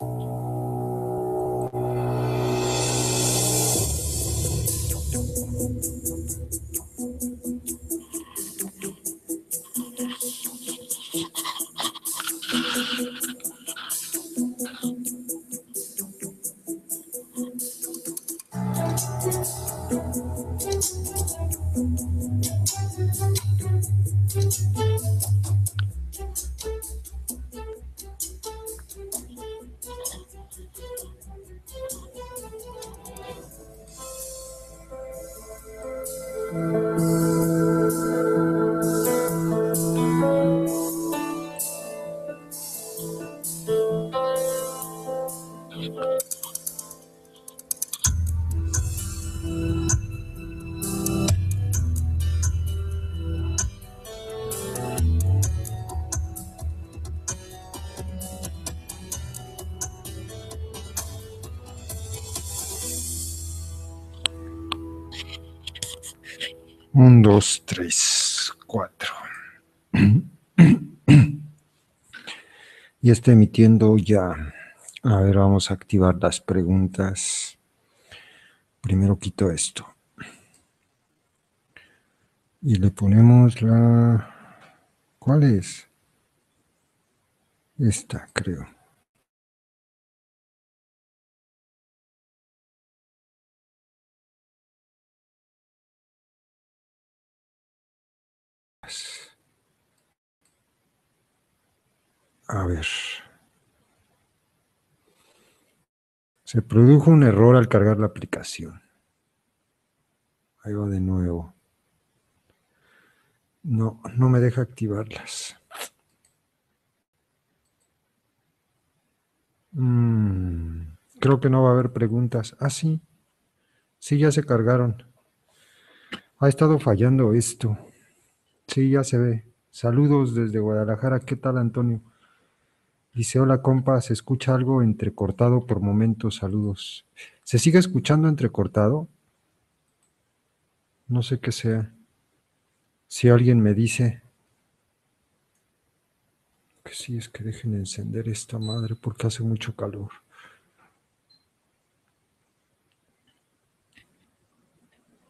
Un, dos, tres, cuatro. Y está emitiendo ya. A ver, vamos a activar las preguntas. Primero quito esto. Y le ponemos la... ¿Cuál es? Esta, creo. A ver. Se produjo un error al cargar la aplicación. Ahí va de nuevo. No, no me deja activarlas. Mm, creo que no va a haber preguntas. Ah, sí. Sí, ya se cargaron. Ha estado fallando esto. Sí, ya se ve. Saludos desde Guadalajara. ¿Qué tal, Antonio? Dice, hola compa, se escucha algo entrecortado por momentos, saludos. ¿Se sigue escuchando entrecortado? No sé qué sea. Si alguien me dice que sí, es que dejen encender esta madre porque hace mucho calor.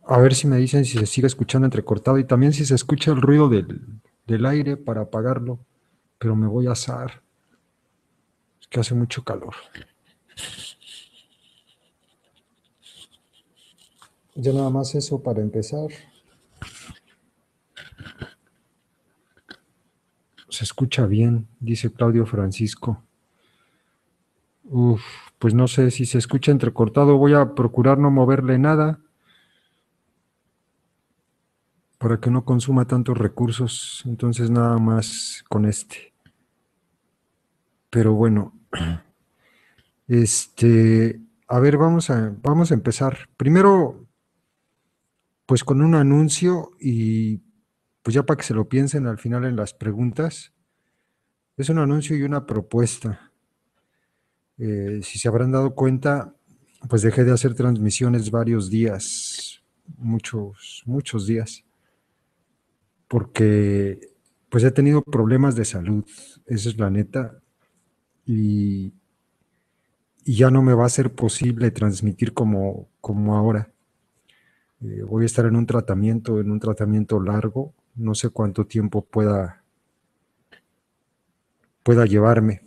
A ver si me dicen si se sigue escuchando entrecortado y también si se escucha el ruido del, del aire para apagarlo, pero me voy a asar que hace mucho calor. Ya nada más eso para empezar. Se escucha bien, dice Claudio Francisco. Uf, pues no sé si se escucha entrecortado. Voy a procurar no moverle nada para que no consuma tantos recursos. Entonces nada más con este. Pero bueno, este, a ver, vamos a, vamos a empezar. Primero, pues con un anuncio y pues ya para que se lo piensen al final en las preguntas. Es un anuncio y una propuesta. Eh, si se habrán dado cuenta, pues dejé de hacer transmisiones varios días, muchos, muchos días, porque pues he tenido problemas de salud, esa es la neta y, ya no me va a ser posible transmitir como, como ahora. Eh, voy a estar en un tratamiento, en un tratamiento largo, no sé cuánto tiempo pueda, pueda llevarme.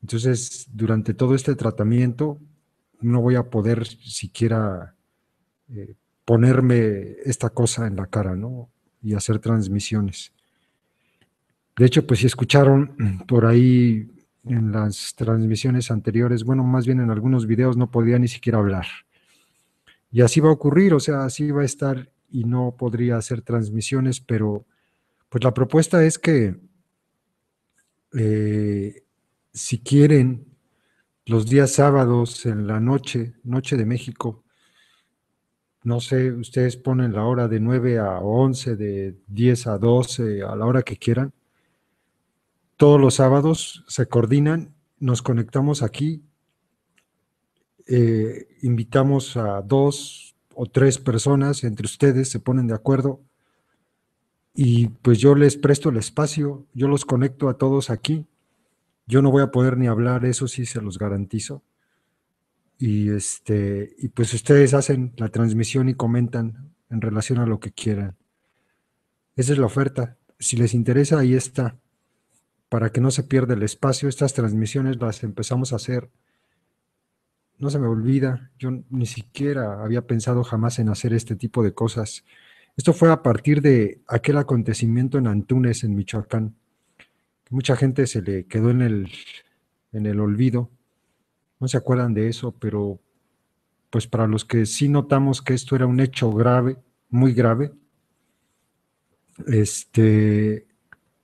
Entonces, durante todo este tratamiento, no voy a poder siquiera eh, ponerme esta cosa en la cara, ¿no? Y hacer transmisiones. De hecho, pues si escucharon por ahí en las transmisiones anteriores, bueno, más bien en algunos videos no podía ni siquiera hablar. Y así va a ocurrir, o sea, así va a estar y no podría hacer transmisiones, pero pues la propuesta es que eh, si quieren los días sábados en la noche, noche de México, no sé, ustedes ponen la hora de 9 a 11, de 10 a 12, a la hora que quieran, todos los sábados se coordinan, nos conectamos aquí, eh, invitamos a dos o tres personas entre ustedes, se ponen de acuerdo y pues yo les presto el espacio, yo los conecto a todos aquí Yo no voy a poder ni hablar, eso sí se los garantizo. Y, este, y pues ustedes hacen la transmisión y comentan en relación a lo que quieran. Esa es la oferta. Si les interesa, ahí está. Para que no se pierda el espacio, estas transmisiones las empezamos a hacer. No se me olvida, yo ni siquiera había pensado jamás en hacer este tipo de cosas. Esto fue a partir de aquel acontecimiento en Antunes, en Michoacán. Mucha gente se le quedó en el, en el olvido. No se acuerdan de eso, pero pues para los que sí notamos que esto era un hecho grave, muy grave, este,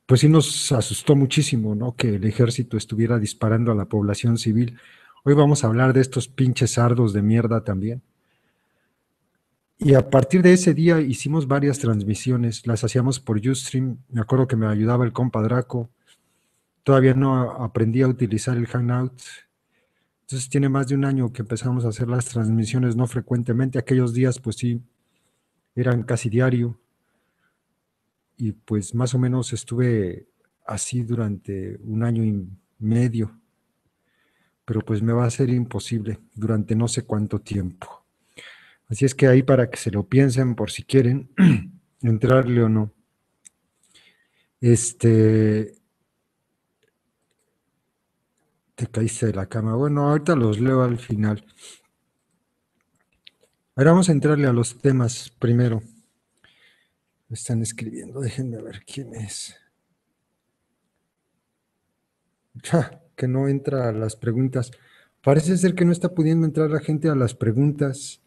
pues sí nos asustó muchísimo, ¿no? Que el ejército estuviera disparando a la población civil. Hoy vamos a hablar de estos pinches sardos de mierda también. Y a partir de ese día hicimos varias transmisiones, las hacíamos por Ustream, me acuerdo que me ayudaba el compa Draco, todavía no aprendí a utilizar el Hangout, entonces tiene más de un año que empezamos a hacer las transmisiones no frecuentemente, aquellos días pues sí, eran casi diario, y pues más o menos estuve así durante un año y medio, pero pues me va a ser imposible durante no sé cuánto tiempo. Así es que ahí para que se lo piensen por si quieren entrarle o no. Este. Te caíste de la cama. Bueno, ahorita los leo al final. Ahora vamos a entrarle a los temas primero. Están escribiendo, déjenme ver quién es. Ja, que no entra a las preguntas. Parece ser que no está pudiendo entrar la gente a las preguntas.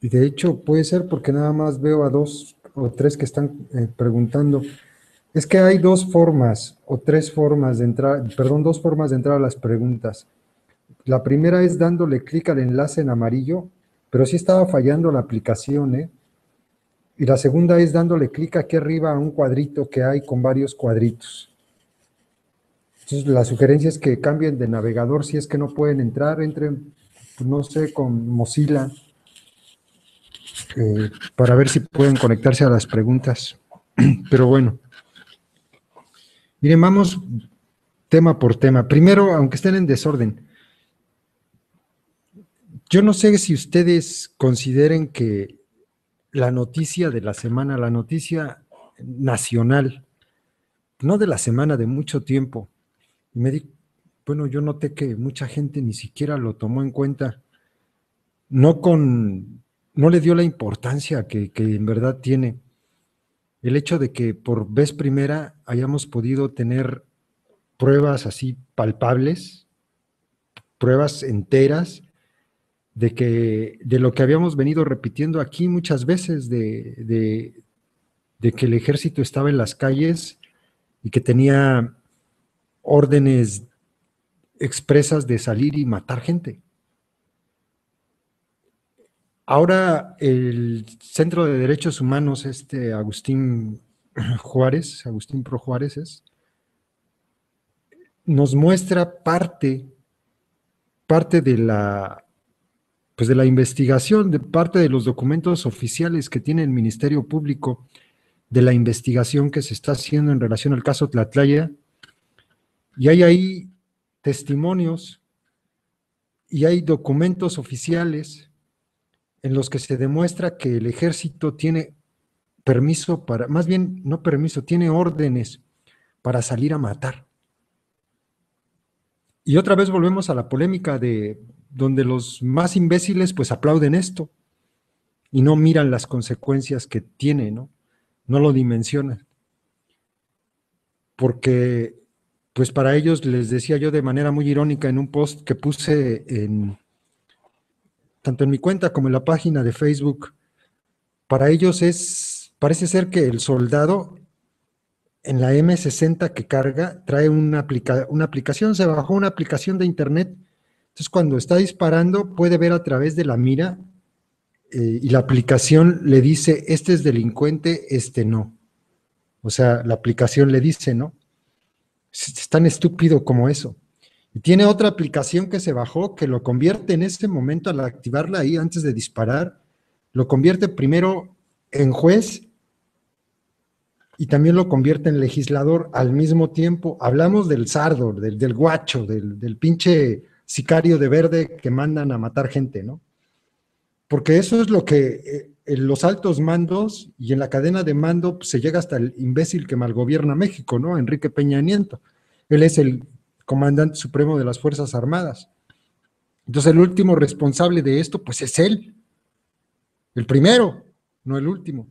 Y de hecho puede ser porque nada más veo a dos o tres que están eh, preguntando. Es que hay dos formas o tres formas de entrar, perdón, dos formas de entrar a las preguntas. La primera es dándole clic al enlace en amarillo, pero sí estaba fallando la aplicación, ¿eh? Y la segunda es dándole clic aquí arriba a un cuadrito que hay con varios cuadritos. Entonces, la sugerencia es que cambien de navegador si es que no pueden entrar, entren, pues, no sé, con Mozilla eh, para ver si pueden conectarse a las preguntas. Pero bueno, miren, vamos tema por tema. Primero, aunque estén en desorden, yo no sé si ustedes consideren que la noticia de la semana, la noticia nacional, no de la semana, de mucho tiempo, me di, bueno, yo noté que mucha gente ni siquiera lo tomó en cuenta, no con no le dio la importancia que, en verdad tiene. El hecho de que por vez primera hayamos podido tener pruebas así palpables, pruebas enteras de que de lo que habíamos venido repitiendo aquí muchas veces de, de, que el ejército estaba en las calles y que tenía órdenes expresas de salir y matar gente. Ahora el Centro de Derechos Humanos, este Agustín Juárez, Agustín Pro Juárez es, nos muestra parte, parte de la, pues de la investigación, de parte de los documentos oficiales que tiene el Ministerio Público de la investigación que se está haciendo en relación al caso Tlatlaya, y hay ahí testimonios y hay documentos oficiales en los que se demuestra que el ejército tiene permiso para, más bien no permiso, tiene órdenes para salir a matar. Y otra vez volvemos a la polémica de donde los más imbéciles pues aplauden esto y no miran las consecuencias que tiene, ¿no? No lo dimensionan. Porque pues para ellos les decía yo de manera muy irónica en un post que puse en, tanto en mi cuenta como en la página de Facebook, para ellos es, parece ser que el soldado en la M60 que carga trae una, una aplicación, se bajó una aplicación de internet, entonces cuando está disparando puede ver a través de la mira eh, y la aplicación le dice, este es delincuente, este no. O sea, la aplicación le dice, ¿no? Es tan estúpido como eso. Y tiene otra aplicación que se bajó que lo convierte en este momento al activarla ahí antes de disparar, lo convierte primero en juez y también lo convierte en legislador al mismo tiempo. Hablamos del sardo, del, guacho, del, del, pinche sicario de verde que mandan a matar gente, ¿no? Porque eso es lo que eh, en los altos mandos y en la cadena de mando pues, se llega hasta el imbécil que malgobierna México, ¿no? Enrique Peña Nieto. Él es el comandante supremo de las Fuerzas Armadas. Entonces el último responsable de esto, pues es él. El primero, no el último.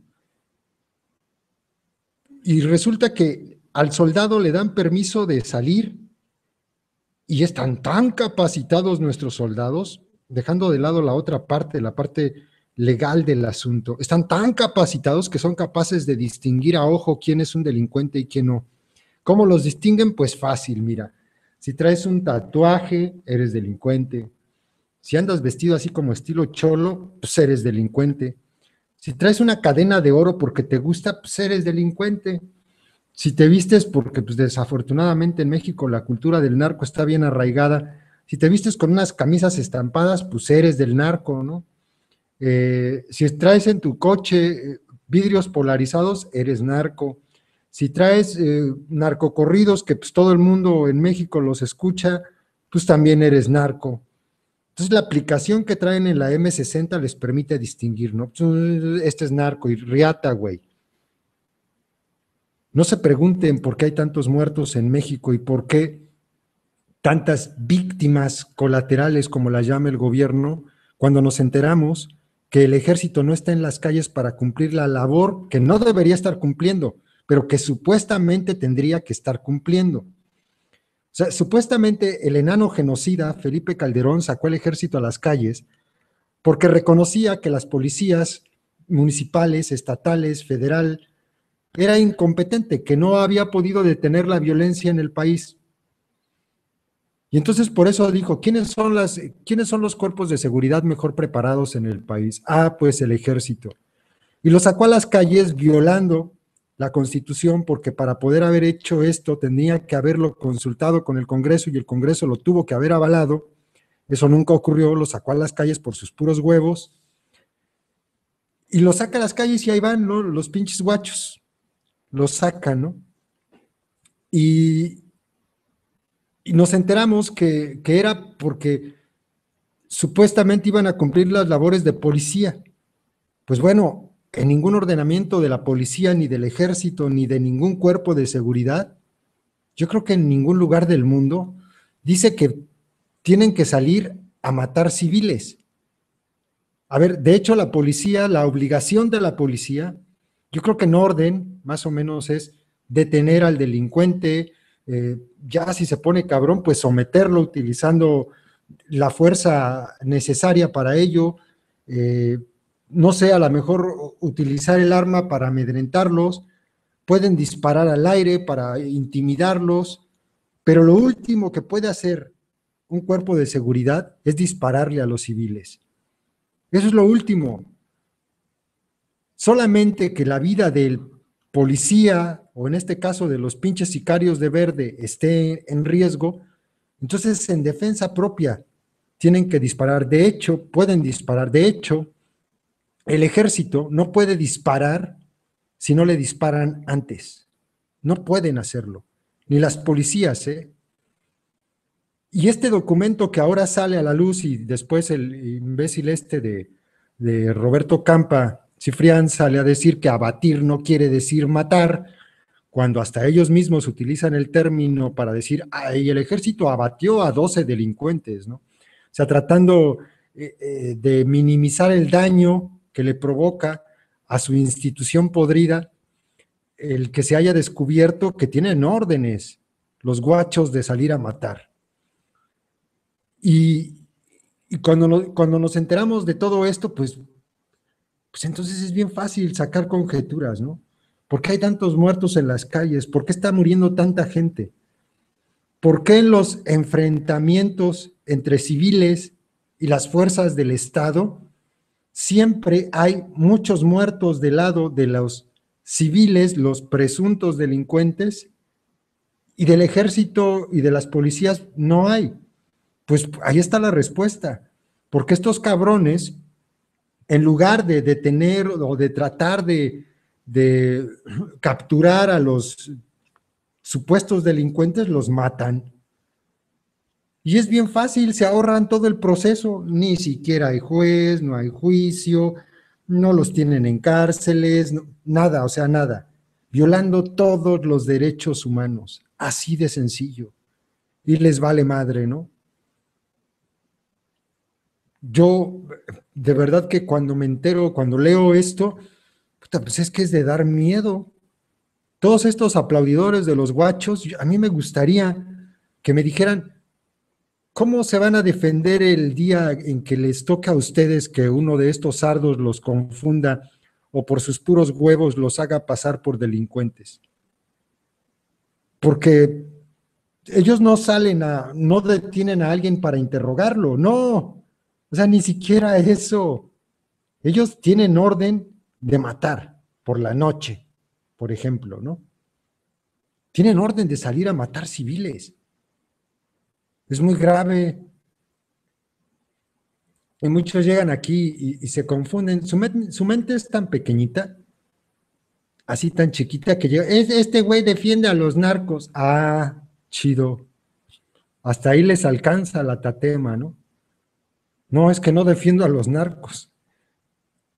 Y resulta que al soldado le dan permiso de salir y están tan capacitados nuestros soldados, dejando de lado la otra parte, la parte legal del asunto, están tan capacitados que son capaces de distinguir a ojo quién es un delincuente y quién no. ¿Cómo los distinguen? Pues fácil, mira. Si traes un tatuaje, eres delincuente. Si andas vestido así como estilo cholo, pues eres delincuente. Si traes una cadena de oro porque te gusta, pues eres delincuente. Si te vistes porque pues desafortunadamente en México la cultura del narco está bien arraigada, si te vistes con unas camisas estampadas, pues eres del narco, ¿no? Eh, si traes en tu coche eh, vidrios polarizados, eres narco. Si traes eh, narcocorridos que pues todo el mundo en México los escucha, pues también eres narco. Entonces la aplicación que traen en la M60 les permite distinguir, ¿no? Pues, este es narco y riata, güey. No se pregunten por qué hay tantos muertos en México y por qué tantas víctimas colaterales, como la llama el gobierno, cuando nos enteramos que el ejército no está en las calles para cumplir la labor que no debería estar cumpliendo, pero que supuestamente tendría que estar cumpliendo. Sea, supuestamente el enano genocida Felipe Calderón sacó el ejército a las calles porque reconocía que las policías municipales, estatales, federal, era incompetente, que no había podido detener la violencia en el país. Y entonces por eso dijo, ¿quiénes son, las, ¿quiénes son los cuerpos de seguridad mejor preparados en el país? Ah, pues el ejército. Y lo sacó a las calles violando la Constitución porque para poder haber hecho esto tenía que haberlo consultado con el Congreso y el Congreso lo tuvo que haber avalado. Eso nunca ocurrió, lo sacó a las calles por sus puros huevos. Y lo saca a las calles y ahí van los pinches guachos. Lo sacan, ¿no? Y, y nos enteramos que, que era porque supuestamente iban a cumplir las labores de policía. Pues bueno, en ningún ordenamiento de la policía, ni del ejército, ni de ningún cuerpo de seguridad, yo creo que en ningún lugar del mundo dice que tienen que salir a matar civiles. A ver, de hecho la policía, la obligación de la policía, yo creo que en orden, más o menos, es detener al delincuente, eh, ya si se pone cabrón, pues someterlo utilizando la fuerza necesaria para ello, eh, no sé, a lo mejor utilizar el arma para amedrentarlos, pueden disparar al aire para intimidarlos, pero lo último que puede hacer un cuerpo de seguridad es dispararle a los civiles. Eso es lo último. Solamente que la vida del policía, o en este caso de los pinches sicarios de verde, esté en riesgo, entonces en defensa propia tienen que disparar. De hecho, pueden disparar. De hecho, el ejército no puede disparar si no le disparan antes. No pueden hacerlo. Ni las policías, ¿eh? Y este documento que ahora sale a la luz y después el imbécil este de, de Roberto Campa, Cifrián, sale a decir que abatir no quiere decir matar, cuando hasta ellos mismos utilizan el término para decir, ay, el ejército abatió a 12 delincuentes, ¿no? O sea, tratando eh, eh, de minimizar el daño que le provoca a su institución podrida el que se haya descubierto que tienen órdenes los guachos de salir a matar. Y, cuando, cuando nos enteramos de todo esto, pues, pues entonces es bien fácil sacar conjeturas, ¿no? ¿Por qué hay tantos muertos en las calles? ¿Por qué está muriendo tanta gente? ¿Por qué en los enfrentamientos entre civiles y las fuerzas del Estado siempre hay muchos muertos del lado de los civiles, los presuntos delincuentes, y del ejército y de las policías no hay. Pues ahí está la respuesta, porque estos cabrones, en lugar de detener o de tratar de, capturar a los supuestos delincuentes, los matan. Y es bien fácil, se ahorran todo el proceso, ni siquiera hay juez, no hay juicio, no los tienen en cárceles, nada, o sea, nada, violando todos los derechos humanos, así de sencillo. Y les vale madre, ¿no? Yo, de verdad que cuando me entero, cuando leo esto, pues es que es de dar miedo. Todos estos aplaudidores de los guachos, a mí me gustaría que me dijeran, ¿cómo se van a defender el día en que les toca a ustedes que uno de estos sardos los confunda o por sus puros huevos los haga pasar por delincuentes? Porque ellos no salen a, no detienen a alguien para interrogarlo, no. O sea, ni siquiera eso. Ellos tienen orden de matar por la noche, por ejemplo, ¿no? Tienen orden de salir a matar civiles. Es muy grave. Y muchos llegan aquí y, se confunden. Su, su, mente es tan pequeñita, así tan chiquita, que llega. Este güey defiende a los narcos. Ah, chido. Hasta ahí les alcanza la tatema, ¿no? No, es que no defiendo a los narcos.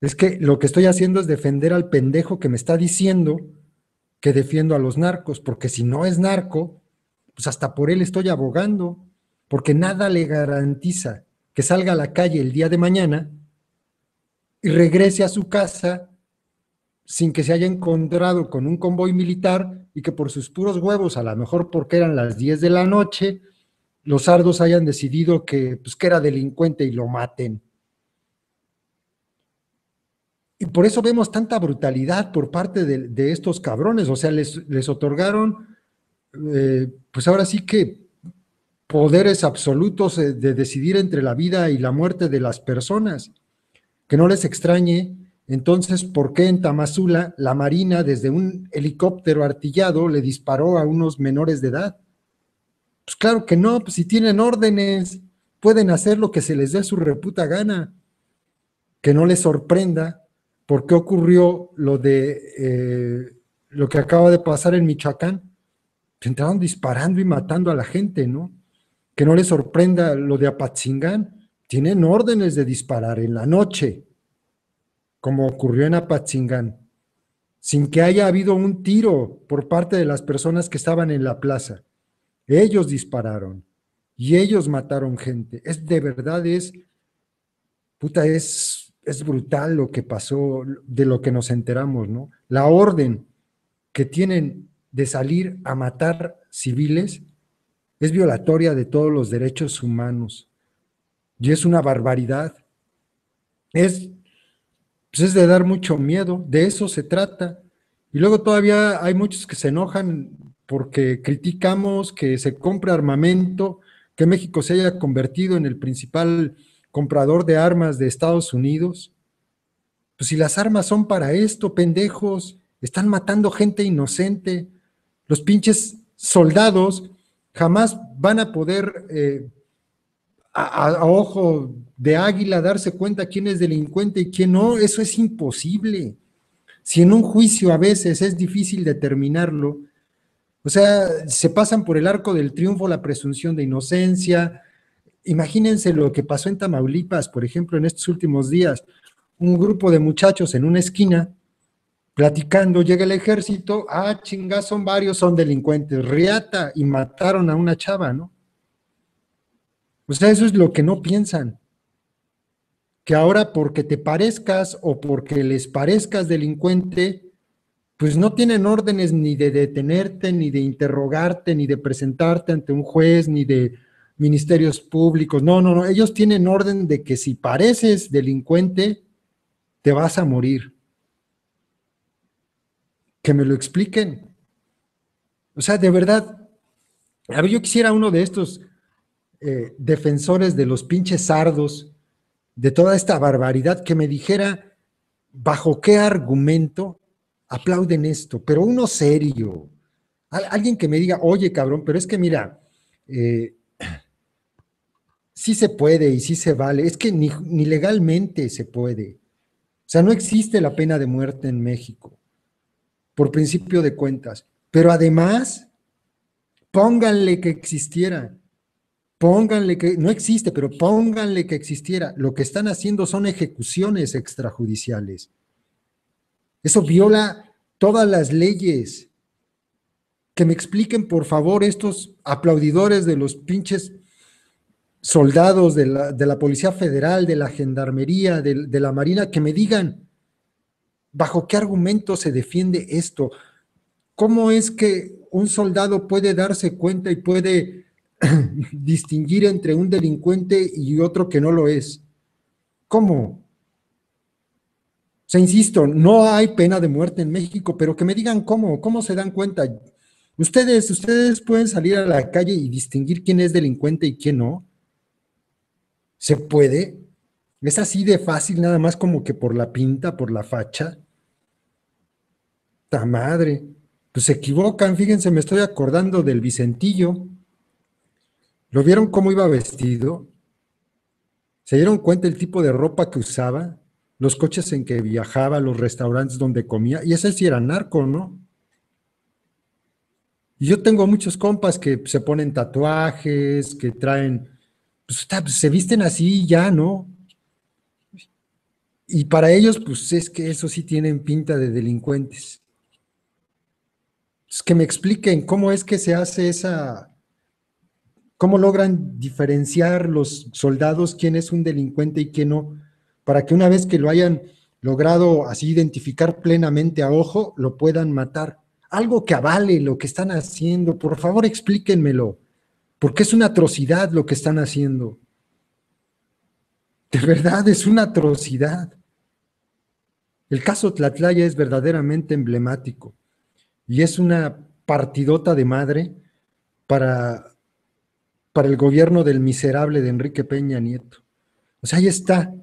Es que lo que estoy haciendo es defender al pendejo que me está diciendo que defiendo a los narcos, porque si no es narco, pues hasta por él estoy abogando, porque nada le garantiza que salga a la calle el día de mañana y regrese a su casa sin que se haya encontrado con un convoy militar y que por sus puros huevos, a lo mejor porque eran las 10 de la noche, los sardos hayan decidido que, pues, que era delincuente y lo maten. Y por eso vemos tanta brutalidad por parte de, estos cabrones, o sea, les, les otorgaron, eh, pues ahora sí que poderes absolutos de, de decidir entre la vida y la muerte de las personas. Que no les extrañe, entonces, ¿por qué en Tamazula la Marina desde un helicóptero artillado le disparó a unos menores de edad? Pues claro que no, pues si tienen órdenes, pueden hacer lo que se les dé su reputa gana. Que no les sorprenda por qué ocurrió lo de eh, lo que acaba de pasar en Michoacán. Entraron disparando y matando a la gente, ¿no? Que no les sorprenda lo de Apatzingán. Tienen órdenes de disparar en la noche, como ocurrió en Apatzingán, sin que haya habido un tiro por parte de las personas que estaban en la plaza. Ellos dispararon y ellos mataron gente. Es de verdad, es, puta, es, es brutal lo que pasó, de lo que nos enteramos, ¿no? La orden que tienen de salir a matar civiles es violatoria de todos los derechos humanos y es una barbaridad. Es, pues es de dar mucho miedo, de eso se trata. Y luego todavía hay muchos que se enojan porque criticamos que se compre armamento, que México se haya convertido en el principal comprador de armas de Estados Unidos. Pues si las armas son para esto, pendejos, están matando gente inocente. Los pinches soldados jamás van a poder eh, a, ojo de águila darse cuenta quién es delincuente y quién no. Eso es imposible. Si en un juicio a veces es difícil determinarlo, o sea, se pasan por el arco del triunfo la presunción de inocencia. Imagínense lo que pasó en Tamaulipas, por ejemplo, en estos últimos días. Un grupo de muchachos en una esquina platicando, llega el ejército, ah, chingas, son varios, son delincuentes, riata, y mataron a una chava, ¿no? O sea, eso es lo que no piensan. Que ahora porque te parezcas o porque les parezcas delincuente, pues no tienen órdenes ni de detenerte, ni de interrogarte, ni de presentarte ante un juez, ni de ministerios públicos. No, no, no. Ellos tienen orden de que si pareces delincuente, te vas a morir. Que me lo expliquen. O sea, de verdad, a ver, yo quisiera uno de estos eh, defensores de los pinches sardos, de toda esta barbaridad, que me dijera bajo qué argumento aplauden esto, pero uno serio. Alguien que me diga, oye, cabrón, pero es que mira, eh, sí se puede y sí se vale, es que ni, ni, legalmente se puede. O sea, no existe la pena de muerte en México. por principio de cuentas. Pero además, pónganle que existiera. Pónganle que, no existe, pero pónganle que existiera. Lo que están haciendo son ejecuciones extrajudiciales. Eso viola todas las leyes. Que me expliquen, por favor, estos aplaudidores de los pinches soldados de la, Policía Federal, de la Gendarmería, de, de la Marina, que me digan bajo qué argumento se defiende esto. ¿Cómo es que un soldado puede darse cuenta y puede distinguir entre un delincuente y otro que no lo es? ¿Cómo? O sea, insisto, no hay pena de muerte en México, pero que me digan cómo, cómo se dan cuenta. Ustedes, ustedes pueden salir a la calle y distinguir quién es delincuente y quién no. ¿Se puede? ¿Es así de fácil nada más como que por la pinta, por la facha? ¡Ta madre! Pues se equivocan, fíjense, me estoy acordando del Vicentillo. ¿Lo vieron cómo iba vestido? ¿Se dieron cuenta el tipo de ropa que usaba? Los coches en que viajaba, los restaurantes donde comía. Y ese sí era narco, ¿no? Y yo tengo muchos compas que se ponen tatuajes, que traen, pues, pues se visten así ya, ¿no? Y para ellos, pues es que eso sí tienen pinta de delincuentes. Es que me expliquen cómo es que se hace esa, cómo logran diferenciar los soldados quién es un delincuente y quién no, para que una vez que lo hayan logrado así identificar plenamente a ojo, lo puedan matar. Algo que avale lo que están haciendo, por favor explíquenmelo, porque es una atrocidad lo que están haciendo. De verdad, es una atrocidad. El caso Tlatlaya es verdaderamente emblemático y es una partidota de madre para, para el gobierno del miserable de Enrique Peña Nieto. O sea, ahí está.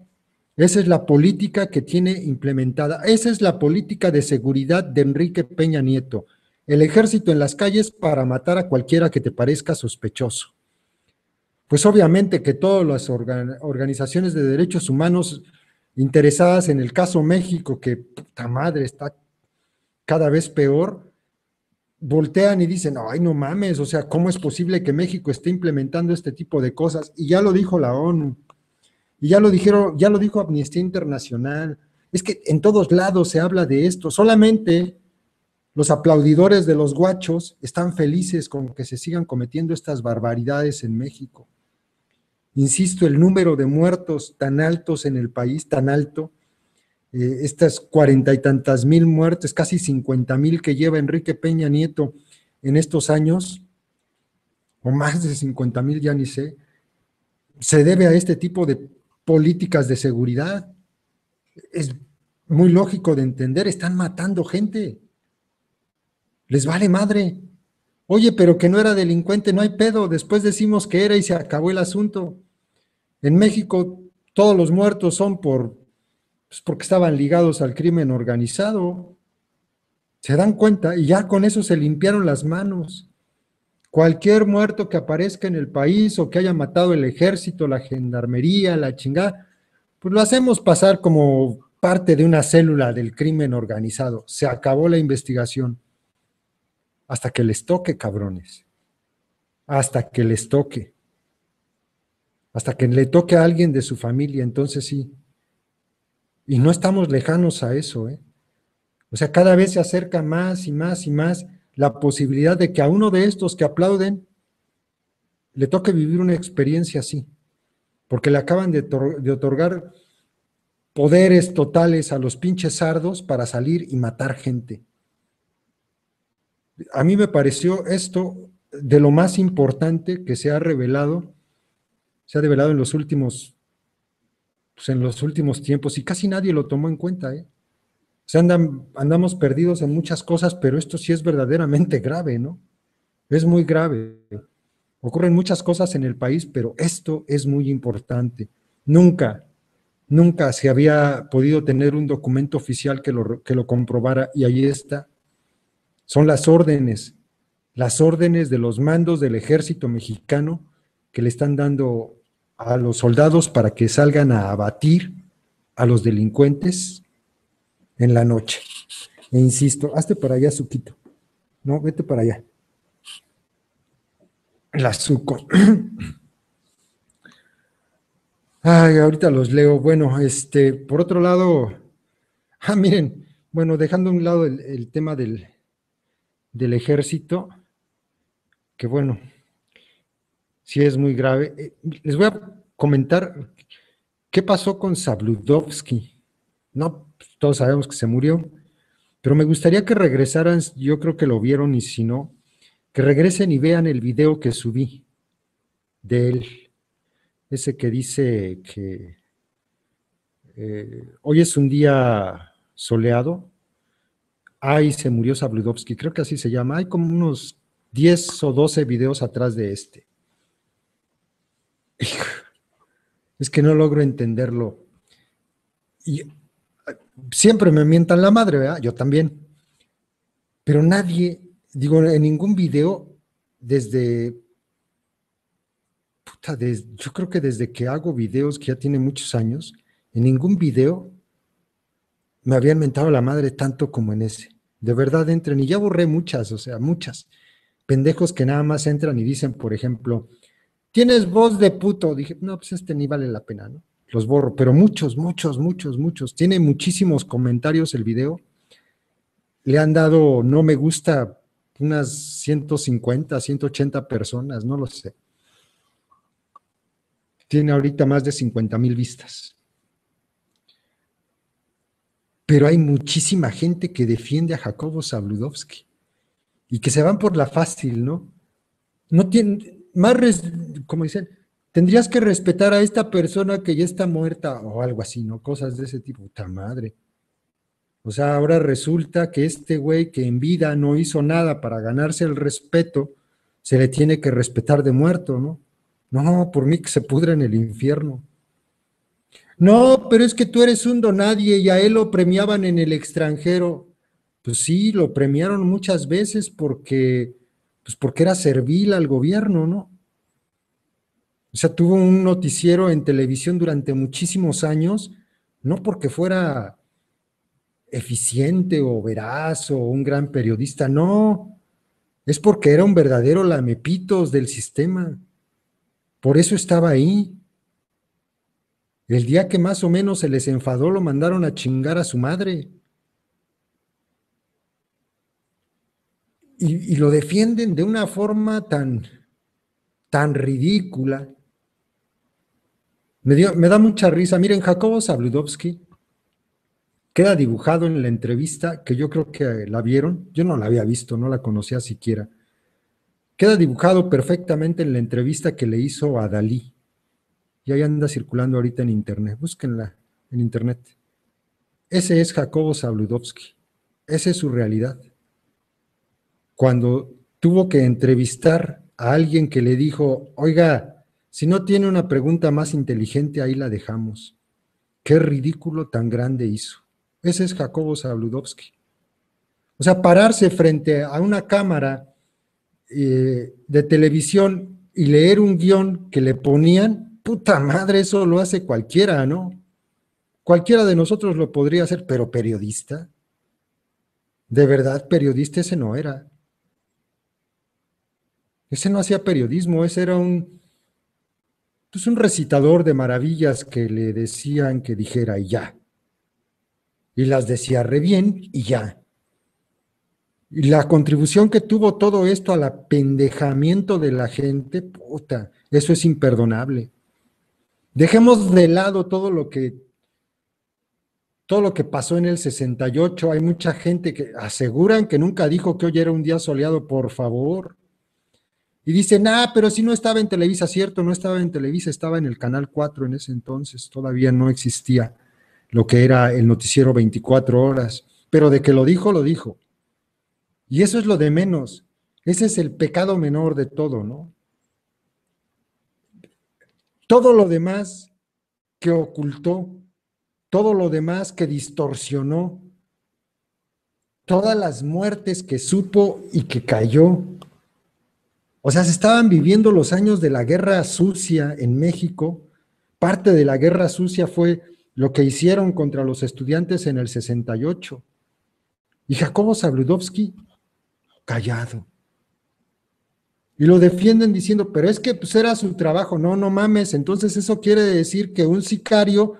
Esa es la política que tiene implementada. Esa es la política de seguridad de Enrique Peña Nieto. El ejército en las calles para matar a cualquiera que te parezca sospechoso. Pues obviamente que todas las organizaciones de derechos humanos interesadas en el caso México, que puta madre está cada vez peor, voltean y dicen, ay, no mames, o sea, ¿cómo es posible que México esté implementando este tipo de cosas? Y ya lo dijo la ONU, y ya lo dijeron, ya lo dijo Amnistía Internacional. Es que en todos lados se habla de esto, solamente los aplaudidores de los guachos están felices con que se sigan cometiendo estas barbaridades en México. Insisto, el número de muertos tan altos en el país, tan alto, eh, estas cuarenta y tantas mil muertes, casi cincuenta mil que lleva Enrique Peña Nieto en estos años, o más de cincuenta mil, ya ni sé, se debe a este tipo de políticas de seguridad. Es muy lógico de entender, están matando gente. Les vale madre. Oye, pero que no era delincuente, no hay pedo. Después decimos que era y se acabó el asunto. En México todos los muertos son por, pues, porque estaban ligados al crimen organizado. Se dan cuenta y ya con eso se limpiaron las manos. Cualquier muerto que aparezca en el país o que haya matado el ejército, la gendarmería, la chingada, pues lo hacemos pasar como parte de una célula del crimen organizado. Se acabó la investigación. Hasta que les toque, cabrones. Hasta que les toque hasta que le toque a alguien de su familia, entonces sí. Y no estamos lejanos a eso, ¿eh? O sea, cada vez se acerca más y más y más la posibilidad de que a uno de estos que aplauden le toque vivir una experiencia así, porque le acaban de, otorgar poderes totales a los pinches sardos para salir y matar gente. A mí me pareció esto de lo más importante que se ha revelado se ha develado en los últimos, pues en los últimos tiempos y casi nadie lo tomó en cuenta. ¿eh? Sea, andamos perdidos en muchas cosas, pero esto sí es verdaderamente grave, ¿no? Es muy grave. Ocurren muchas cosas en el país, pero esto es muy importante. Nunca, nunca se había podido tener un documento oficial que lo, que lo comprobara y ahí está. Son las órdenes, las órdenes de los mandos del ejército mexicano que le están dando a los soldados para que salgan a abatir a los delincuentes en la noche. E insisto, hazte para allá, Suquito. No, vete para allá. La Suco. Ay, ahorita los leo. Bueno, este, por otro lado, ah, miren, bueno, dejando a un lado el, tema del, del, ejército, que bueno, sí es muy grave. Eh, les voy a comentar qué pasó con Zabludovsky. No, todos sabemos que se murió, pero me gustaría que regresaran, yo creo que lo vieron y si no, que regresen y vean el video que subí de él ese que dice que eh, hoy es un día soleado. Ay, se murió Sabludovsky, creo que así se llama. Hay como unos 10 o 12 videos atrás de este. Es que no logro entenderlo. Y siempre me mientan la madre. Yo también. Pero nadie, digo, en ningún video, desde yo creo que desde que hago videos, que ya tiene muchos años, en ningún video me habían mentado la madre tanto como en ese. De verdad entren, y ya borré muchas, o sea, muchas. Pendejos que nada más entran y dicen, por ejemplo, tienes voz de puto. Dije, no, pues este ni vale la pena, ¿no? Los borro, pero muchos, muchos, muchos, muchos. Tiene muchísimos comentarios el video. Le han dado no me gusta unas 150, 180 personas, no lo sé tiene ahorita más de 50 mil vistas. Pero hay muchísima gente que defiende a Jacobo Zabludovsky y que se van por la fácil, ¿no? No tiene, más, como dicen, tendrías que respetar a esta persona que ya está muerta o algo así, ¿no? Cosas de ese tipo, puta madre. O sea, ahora resulta que este güey que en vida no hizo nada para ganarse el respeto, se le tiene que respetar de muerto, ¿no? No, por mí que se pudre en el infierno. No, pero es que tú eres un donadie y a él lo premiaban en el extranjero. Pues sí, lo premiaron muchas veces porque, pues porque era servil al gobierno, ¿no? O sea, tuvo un noticiero en televisión durante muchísimos años, no porque fuera eficiente o veraz o un gran periodista, no, es porque era un verdadero lamepitos del sistema. Por eso estaba ahí. El día que más o menos se les enfadó, lo mandaron a chingar a su madre. Y, lo defienden de una forma tan, tan ridícula. Me, da mucha risa. Miren, Jacobo Zabludovsky queda dibujado en la entrevista que yo creo que la vieron. Yo no la había visto, no la conocía siquiera. Queda dibujado perfectamente en la entrevista que le hizo a Dalí. Y ahí anda circulando ahorita en internet. Búsquenla en internet. Ese es Jacobo Zabludovsky. Esa es su realidad. Cuando tuvo que entrevistar a alguien que le dijo, oiga, si no tiene una pregunta más inteligente, ahí la dejamos. Qué ridículo tan grande hizo. Ese es Jacobo Zabludovsky. O sea, pararse frente a una cámara eh, de televisión y leer un guion que le ponían, puta madre, eso lo hace cualquiera, ¿no? Cualquiera de nosotros lo podría hacer, pero periodista. De verdad, periodista ese no era. Ese no hacía periodismo, ese era un, pues un recitador de maravillas que le decían que dijera y ya. Y las decía re bien y ya. Y la contribución que tuvo todo esto al apendejamiento de la gente, puta, eso es imperdonable. Dejemos de lado todo lo que todo lo que pasó en el 68. Hay mucha gente que aseguran que nunca dijo que hoy era un día soleado, por favor. Y dicen, ah, pero si no estaba en Televisa, cierto, no estaba en Televisa, estaba en el Canal 4 en ese entonces, todavía no existía lo que era el noticiero 24 horas, pero de que lo dijo, lo dijo. Y eso es lo de menos. Ese es el pecado menor de todo, ¿no? Todo lo demás que ocultó, todo lo demás que distorsionó, todas las muertes que supo y que cayó. O sea, se estaban viviendo los años de la guerra sucia en México. Parte de la guerra sucia fue lo que hicieron contra los estudiantes en el 68 Y Jacobo Zabludovsky, callado. Y lo defienden diciendo, pero es que pues era su trabajo. No, no mames. Entonces eso quiere decir que un sicario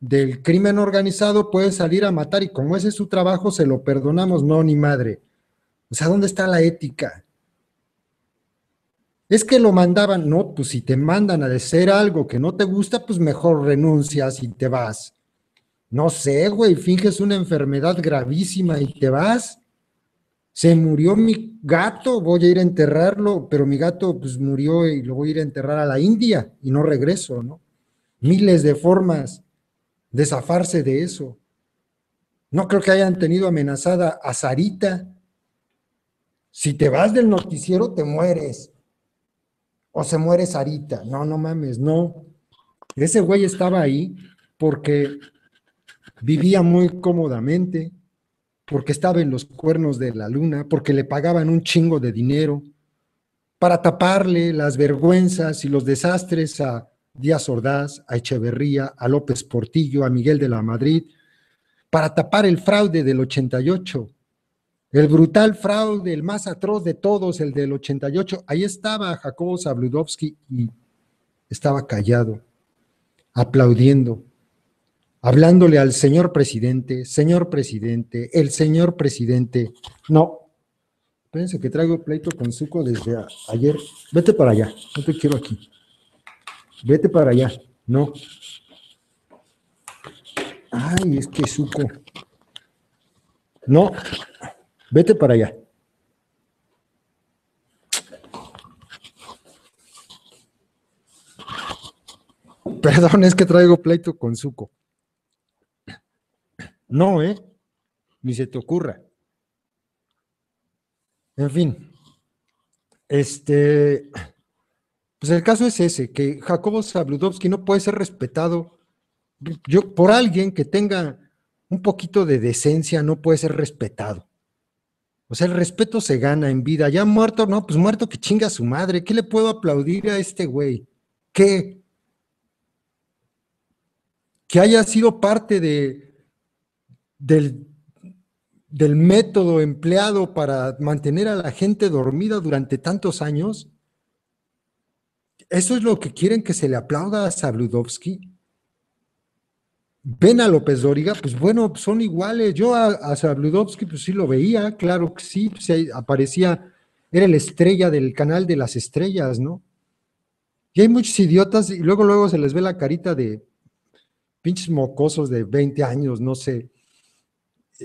del crimen organizado puede salir a matar y como ese es su trabajo, se lo perdonamos. No, ni madre. O sea, ¿dónde está la ética? Es que lo mandaban, no, pues si te mandan a decir algo que no te gusta, pues mejor renuncias y te vas. No sé, güey, finges una enfermedad gravísima y te vas se murió mi gato, voy a ir a enterrarlo, pero mi gato pues murió y lo voy a ir a enterrar a la India y no regreso, ¿no? Miles de formas de zafarse de eso. No creo que hayan tenido amenazada a Sarita. Si te vas del noticiero, te mueres. O se muere Sarita. No, no mames, no. Ese güey estaba ahí porque vivía muy cómodamente, porque estaba en los cuernos de la luna, porque le pagaban un chingo de dinero, para taparle las vergüenzas y los desastres a Díaz Ordaz, a Echeverría, a López Portillo, a Miguel de la Madrid, para tapar el fraude del 88, el brutal fraude, el más atroz de todos, el del 88. Ahí estaba Jacobo Zabludovsky y estaba callado, aplaudiendo, hablándole al señor presidente, señor presidente, el señor presidente. No, espérense que traigo pleito con Suco desde ayer. Vete para allá, no te quiero aquí. Vete para allá, no. Ay, es que Suco. No, vete para allá. Perdón, es que traigo pleito con Suco. No, ¿eh? Ni se te ocurra. En fin, este, pues el caso es ese, que Jacobo Zabludovsky no puede ser respetado yo, por alguien que tenga un poquito de decencia, no puede ser respetado. O sea, el respeto se gana en vida. Ya muerto, no, pues muerto que chinga su madre. ¿Qué le puedo aplaudir a este güey? ¿Qué? Que haya sido parte de, del, del método empleado para mantener a la gente dormida durante tantos años? ¿Eso es lo que quieren que se le aplauda a Sabludovsky? ¿Ven a López Dóriga? Pues bueno, son iguales. Yo a, a pues sí lo veía, claro que sí, pues aparecía, era la estrella del canal de las estrellas, ¿no? Y hay muchos idiotas y luego, luego se les ve la carita de pinches mocosos de 20 años, no sé,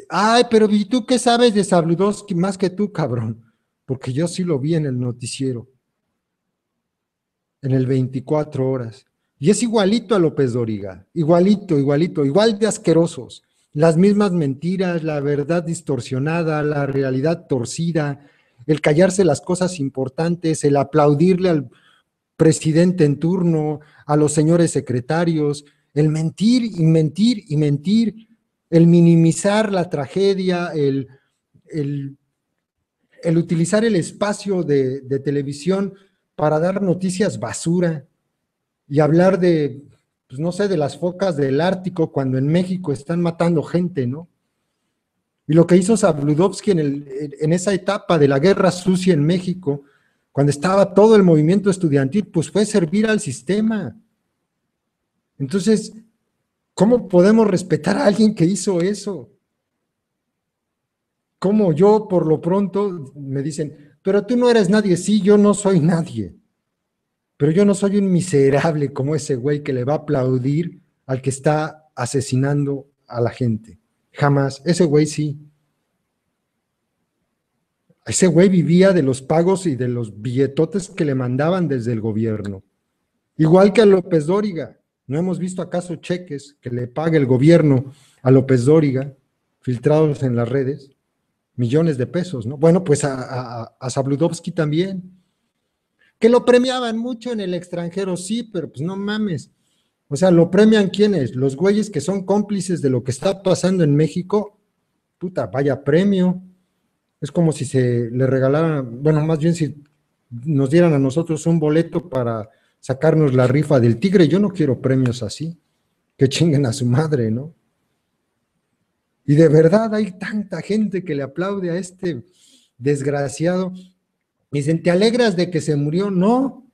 Ay, pero ¿y tú qué sabes de Sabludowski más que tú, cabrón? Porque yo sí lo vi en el noticiero, en el 24 horas. Y es igualito a López Doriga, igualito, igualito, igual de asquerosos. Las mismas mentiras, la verdad distorsionada, la realidad torcida, el callarse las cosas importantes, el aplaudirle al presidente en turno, a los señores secretarios, el mentir y mentir y mentir el minimizar la tragedia, el, el, utilizar el espacio de, televisión para dar noticias basura y hablar de, pues no sé, de las focas del Ártico cuando en México están matando gente, ¿no? Y lo que hizo Zabludovsky en, el, en esa etapa de la guerra sucia en México, cuando estaba todo el movimiento estudiantil, pues fue servir al sistema. Entonces, ¿Cómo podemos respetar a alguien que hizo eso? Como yo por lo pronto me dicen, pero tú no eres nadie, sí, yo no soy nadie, pero yo no soy un miserable como ese güey que le va a aplaudir al que está asesinando a la gente. Jamás, ese güey sí. Ese güey vivía de los pagos y de los billetotes que le mandaban desde el gobierno. Igual que a López Dóriga. ¿No hemos visto acaso cheques que le pague el gobierno a López Dóriga, filtrados en las redes? Millones de pesos, ¿no? Bueno, pues a, a, también. Que lo premiaban mucho en el extranjero, sí, pero pues no mames. O sea, ¿lo premian quiénes? Los güeyes que son cómplices de lo que está pasando en México. Puta, vaya premio. Es como si se le regalaran, bueno, más bien si nos dieran a nosotros un boleto para sacarnos la rifa del tigre. Yo no quiero premios así, que chinguen a su madre, ¿no? Y de verdad hay tanta gente que le aplaude a este desgraciado. Dicen, ¿te alegras de que se murió? No.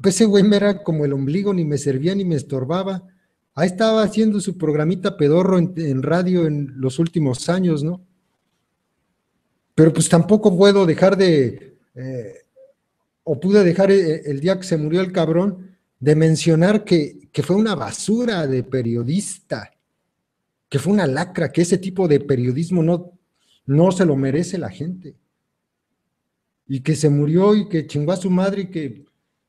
Pues ese güey me era como el ombligo, ni me servía ni me estorbaba. Ahí estaba haciendo su programita pedorro en, radio en los últimos años, ¿no? Pero pues tampoco puedo dejar de, eh, o pude dejar el, el, día que se murió el cabrón, de mencionar que, que fue una basura de periodista que fue una lacra, que ese tipo de periodismo no, no se lo merece la gente. Y que se murió y que chingó a su madre y que,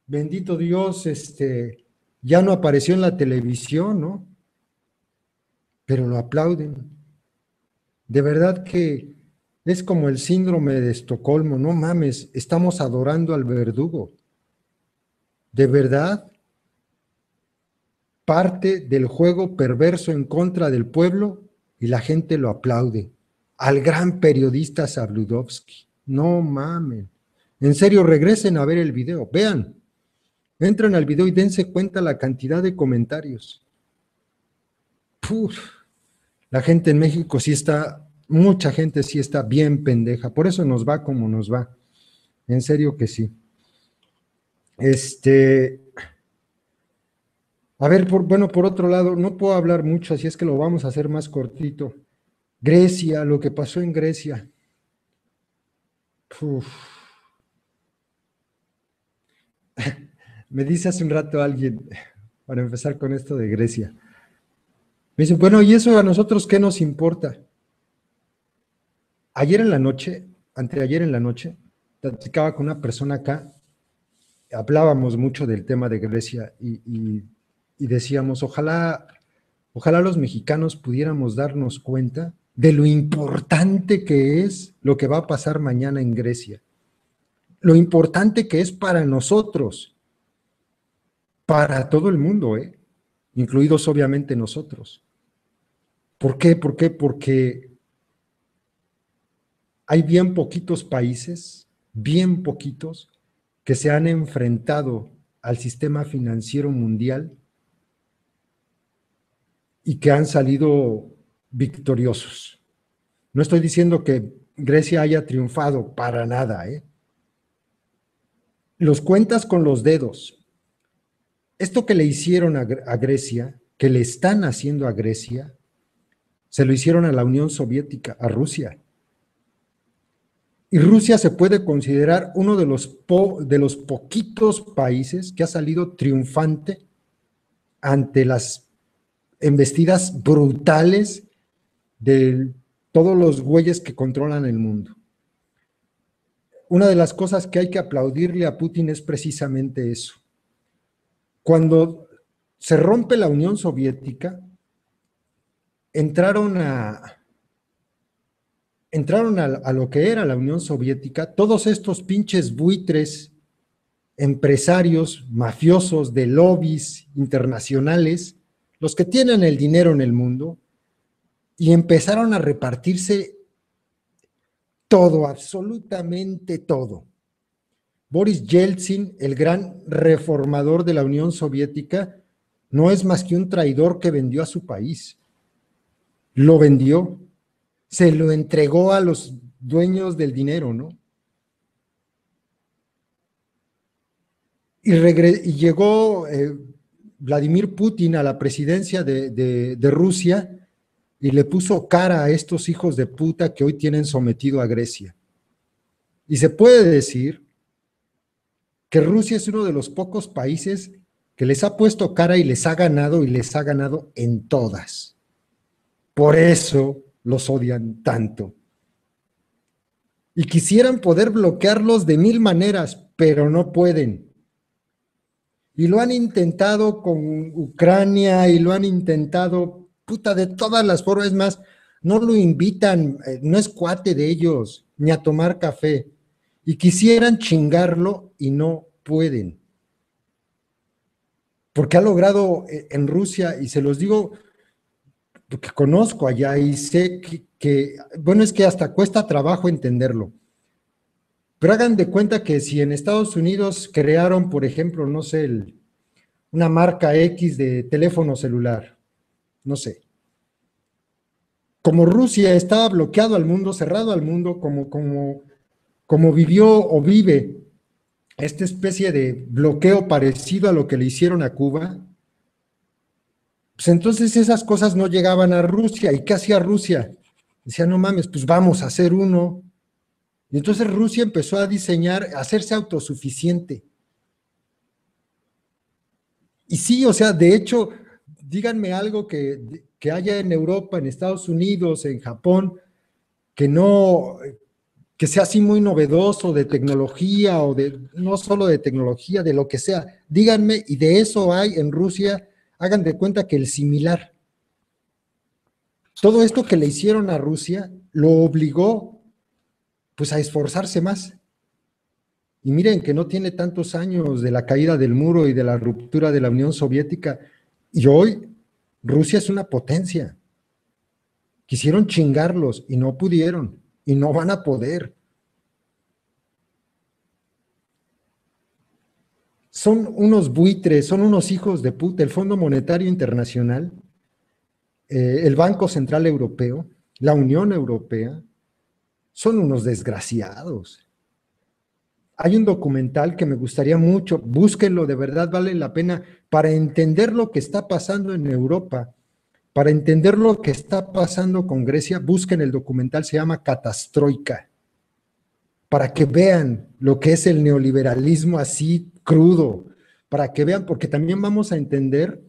bendito Dios, este, ya no apareció en la televisión, ¿no? Pero lo aplauden. De verdad que es como el síndrome de Estocolmo, no mames, estamos adorando al verdugo. De verdad, parte del juego perverso en contra del pueblo y la gente lo aplaude. Al gran periodista Sabludovsky. No mamen. En serio, regresen a ver el video. Vean. Entren al video y dense cuenta la cantidad de comentarios. la gente en México sí está, mucha gente sí está bien pendeja. Por eso nos va como nos va. En serio que sí. Este, a ver, bueno, por otro lado, no puedo hablar mucho, así es que lo vamos a hacer más cortito. Grecia, lo que pasó en Grecia. Me dice hace un rato alguien, para empezar con esto de Grecia, me dice, bueno, ¿y eso a nosotros qué nos importa? Ayer en la noche, anteayer en la noche, platicaba con una persona acá, hablábamos mucho del tema de Grecia y decíamos, ojalá, ojalá los mexicanos pudiéramos darnos cuenta de lo importante que es lo que va a pasar mañana en Grecia. Lo importante que es para nosotros, para todo el mundo, ¿eh? incluidos obviamente nosotros. ¿Por qué? ¿Por qué? Porque hay bien poquitos países, bien poquitos, que se han enfrentado al sistema financiero mundial y que han salido victoriosos. No estoy diciendo que Grecia haya triunfado para nada, ¿eh? Los cuentas con los dedos. Esto que le hicieron a, Grecia, que le están haciendo a Grecia, se lo hicieron a la Unión Soviética, a Rusia. Y Rusia se puede considerar uno de los, de los poquitos países que ha salido triunfante ante las embestidas brutales de todos los güeyes que controlan el mundo. Una de las cosas que hay que aplaudirle a Putin es precisamente eso. Cuando se rompe la Unión Soviética, entraron a, entraron a, a, lo que era la Unión Soviética, todos estos pinches buitres, empresarios, mafiosos de lobbies internacionales, los que tienen el dinero en el mundo, y empezaron a repartirse todo, absolutamente todo. Boris Yeltsin, el gran reformador de la Unión Soviética, no es más que un traidor que vendió a su país. Lo vendió, se lo entregó a los dueños del dinero, ¿no? Y, llegó eh, Vladimir Putin a la presidencia de, Rusia y le puso cara a estos hijos de puta que hoy tienen sometido a Grecia. Y se puede decir que Rusia es uno de los pocos países que les ha puesto cara y les ha ganado y les ha ganado en todas. Por eso los odian tanto. Y quisieran poder bloquearlos de mil maneras, pero no pueden. Y lo han intentado con Ucrania y lo han intentado, puta, de todas las formas. más, no lo invitan, eh, no es cuate de ellos, ni a tomar café. Y quisieran chingarlo y no pueden. Porque ha logrado eh, en Rusia, y se los digo porque conozco allá y sé que, que bueno, es que hasta cuesta trabajo entenderlo pero hagan de cuenta que si en Estados Unidos crearon, por ejemplo, no sé, una marca X de teléfono celular, no sé. como Rusia estaba bloqueado al mundo, cerrado al mundo, como, como, como vivió o vive esta especie de bloqueo parecido a lo que le hicieron a Cuba, pues entonces esas cosas no llegaban a Rusia. ¿Y qué hacía Rusia? Decía, no mames, pues vamos a hacer uno. Y entonces Rusia empezó a diseñar, a hacerse autosuficiente. Y sí, o sea, de hecho, díganme algo que, que haya en Europa, en Estados Unidos, en Japón, que no, que sea así muy novedoso de tecnología o de, no solo de tecnología, de lo que sea. Díganme, y de eso hay en Rusia, hagan de cuenta que el similar. Todo esto que le hicieron a Rusia lo obligó pues a esforzarse más. Y miren que no tiene tantos años de la caída del muro y de la ruptura de la Unión Soviética. Y hoy Rusia es una potencia. Quisieron chingarlos y no pudieron y no van a poder. Son unos buitres, son unos hijos de puta. El Fondo Monetario Internacional, eh, el Banco Central Europeo, la Unión Europea, son unos desgraciados. Hay un documental que me gustaría mucho, búsquenlo, de verdad vale la pena, para entender lo que está pasando en Europa para entender lo que está pasando con Grecia, busquen el documental, se llama Catastroika, para que vean lo que es el neoliberalismo así crudo, para que vean, porque también vamos a entender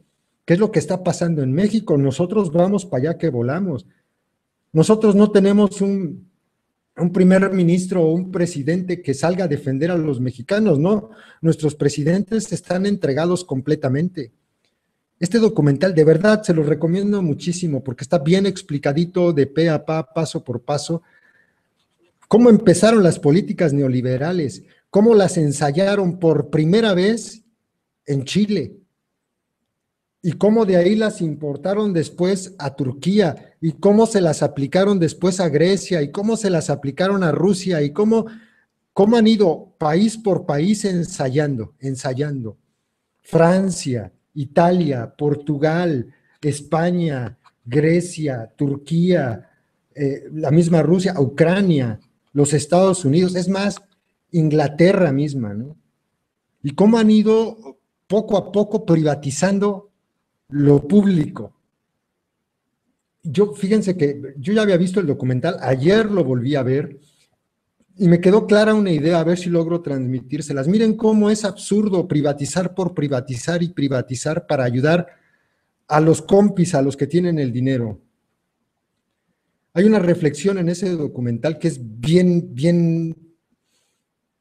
qué es lo que está pasando en México. Nosotros vamos para allá que volamos. Nosotros no tenemos un, un primer ministro o un presidente que salga a defender a los mexicanos, no. Nuestros presidentes están entregados completamente. Este documental, de verdad, se lo recomiendo muchísimo porque está bien explicadito de pe a pa, paso por paso, cómo empezaron las políticas neoliberales, cómo las ensayaron por primera vez en Chile y cómo de ahí las importaron después a Turquía y cómo se las aplicaron después a Grecia y cómo se las aplicaron a Rusia y cómo, cómo han ido país por país ensayando, ensayando. Francia, Italia, Portugal, España, Grecia, Turquía, eh, la misma Rusia, Ucrania, los Estados Unidos, es más, Inglaterra misma, ¿no? Y cómo han ido poco a poco privatizando lo público. Yo, fíjense que yo ya había visto el documental, ayer lo volví a ver, y me quedó clara una idea, a ver si logro transmitírselas. Miren cómo es absurdo privatizar por privatizar y privatizar para ayudar a los compis, a los que tienen el dinero. Hay una reflexión en ese documental que es bien, bien,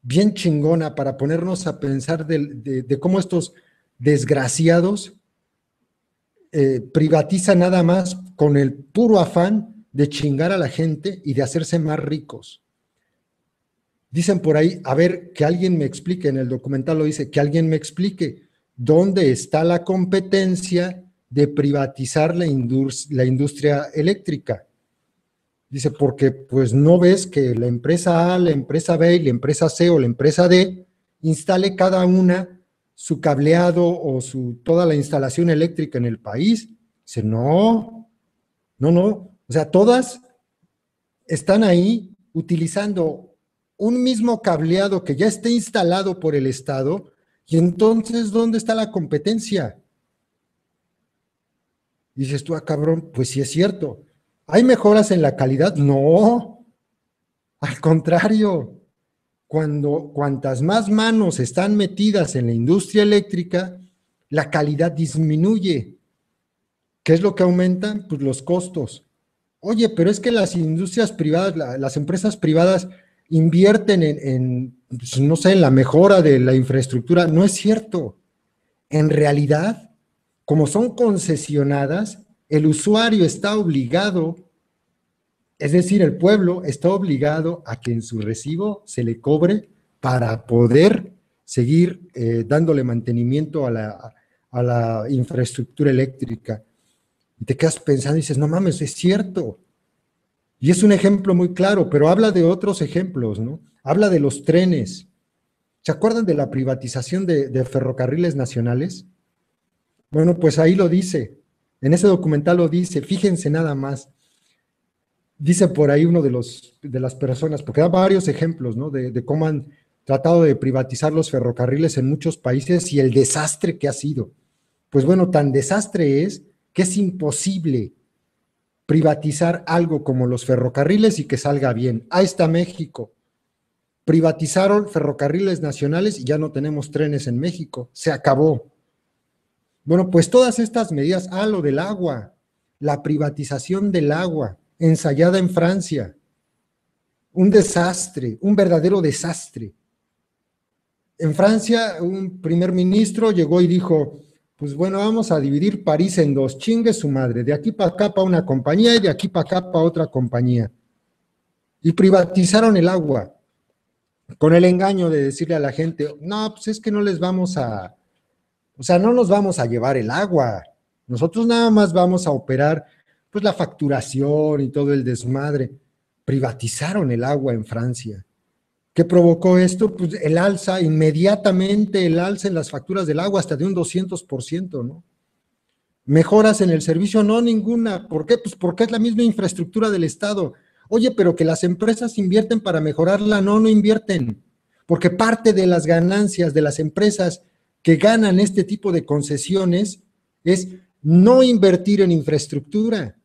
bien chingona para ponernos a pensar de, cómo estos desgraciados eh, privatizan nada más con el puro afán de chingar a la gente y de hacerse más ricos. Dicen por ahí, a ver, que alguien me explique, en el documental lo dice, que alguien me explique dónde está la competencia de privatizar la, la industria eléctrica. Dice, porque pues no ves que la empresa A, la empresa B la empresa C o la empresa D instale cada una su cableado o su, toda la instalación eléctrica en el país. Dice, no, no, no. O sea, todas están ahí utilizando un mismo cableado que ya esté instalado por el Estado, y entonces, ¿dónde está la competencia? dices tú, ah, cabrón, pues sí es cierto. ¿Hay mejoras en la calidad? No. Al contrario, cuando cuantas más manos están metidas en la industria eléctrica, la calidad disminuye. ¿Qué es lo que aumenta? Pues los costos. Oye, pero es que las industrias privadas, las empresas privadas invierten en, pues, no sé, en la mejora de la infraestructura. No es cierto. En realidad, como son concesionadas, el usuario está obligado, es decir, el pueblo está obligado a que en su recibo se le cobre para poder seguir eh, dándole mantenimiento a la, a la infraestructura eléctrica. Y te quedas pensando y dices, no mames, es cierto. Y es un ejemplo muy claro, pero habla de otros ejemplos, ¿no? Habla de los trenes. ¿Se acuerdan de la privatización de, ferrocarriles nacionales? Bueno, pues ahí lo dice. En ese documental lo dice. Fíjense nada más. Dice por ahí uno de, los, de las personas, porque da varios ejemplos, ¿no? De, de cómo han tratado de privatizar los ferrocarriles en muchos países y el desastre que ha sido. Pues bueno, tan desastre es que es imposible privatizar algo como los ferrocarriles y que salga bien. Ahí está México. Privatizaron ferrocarriles nacionales y ya no tenemos trenes en México. Se acabó. Bueno, pues todas estas medidas, ah, lo del agua, la privatización del agua, ensayada en Francia, un desastre, un verdadero desastre. En Francia, un primer ministro llegó y dijo, pues bueno, vamos a dividir París en dos, chingue su madre, de aquí para acá para una compañía y de aquí para acá para otra compañía. Y privatizaron el agua con el engaño de decirle a la gente, no, pues es que no les vamos a, o sea, no nos vamos a llevar el agua, nosotros nada más vamos a operar pues la facturación y todo el desmadre. Privatizaron el agua en Francia. ¿Qué provocó esto? Pues el alza, inmediatamente el alza en las facturas del agua hasta de un 200%, ¿no? Mejoras en el servicio, no ninguna. ¿Por qué? Pues porque es la misma infraestructura del Estado. Oye, pero que las empresas invierten para mejorarla, no, no invierten. Porque parte de las ganancias de las empresas que ganan este tipo de concesiones es no invertir en infraestructura.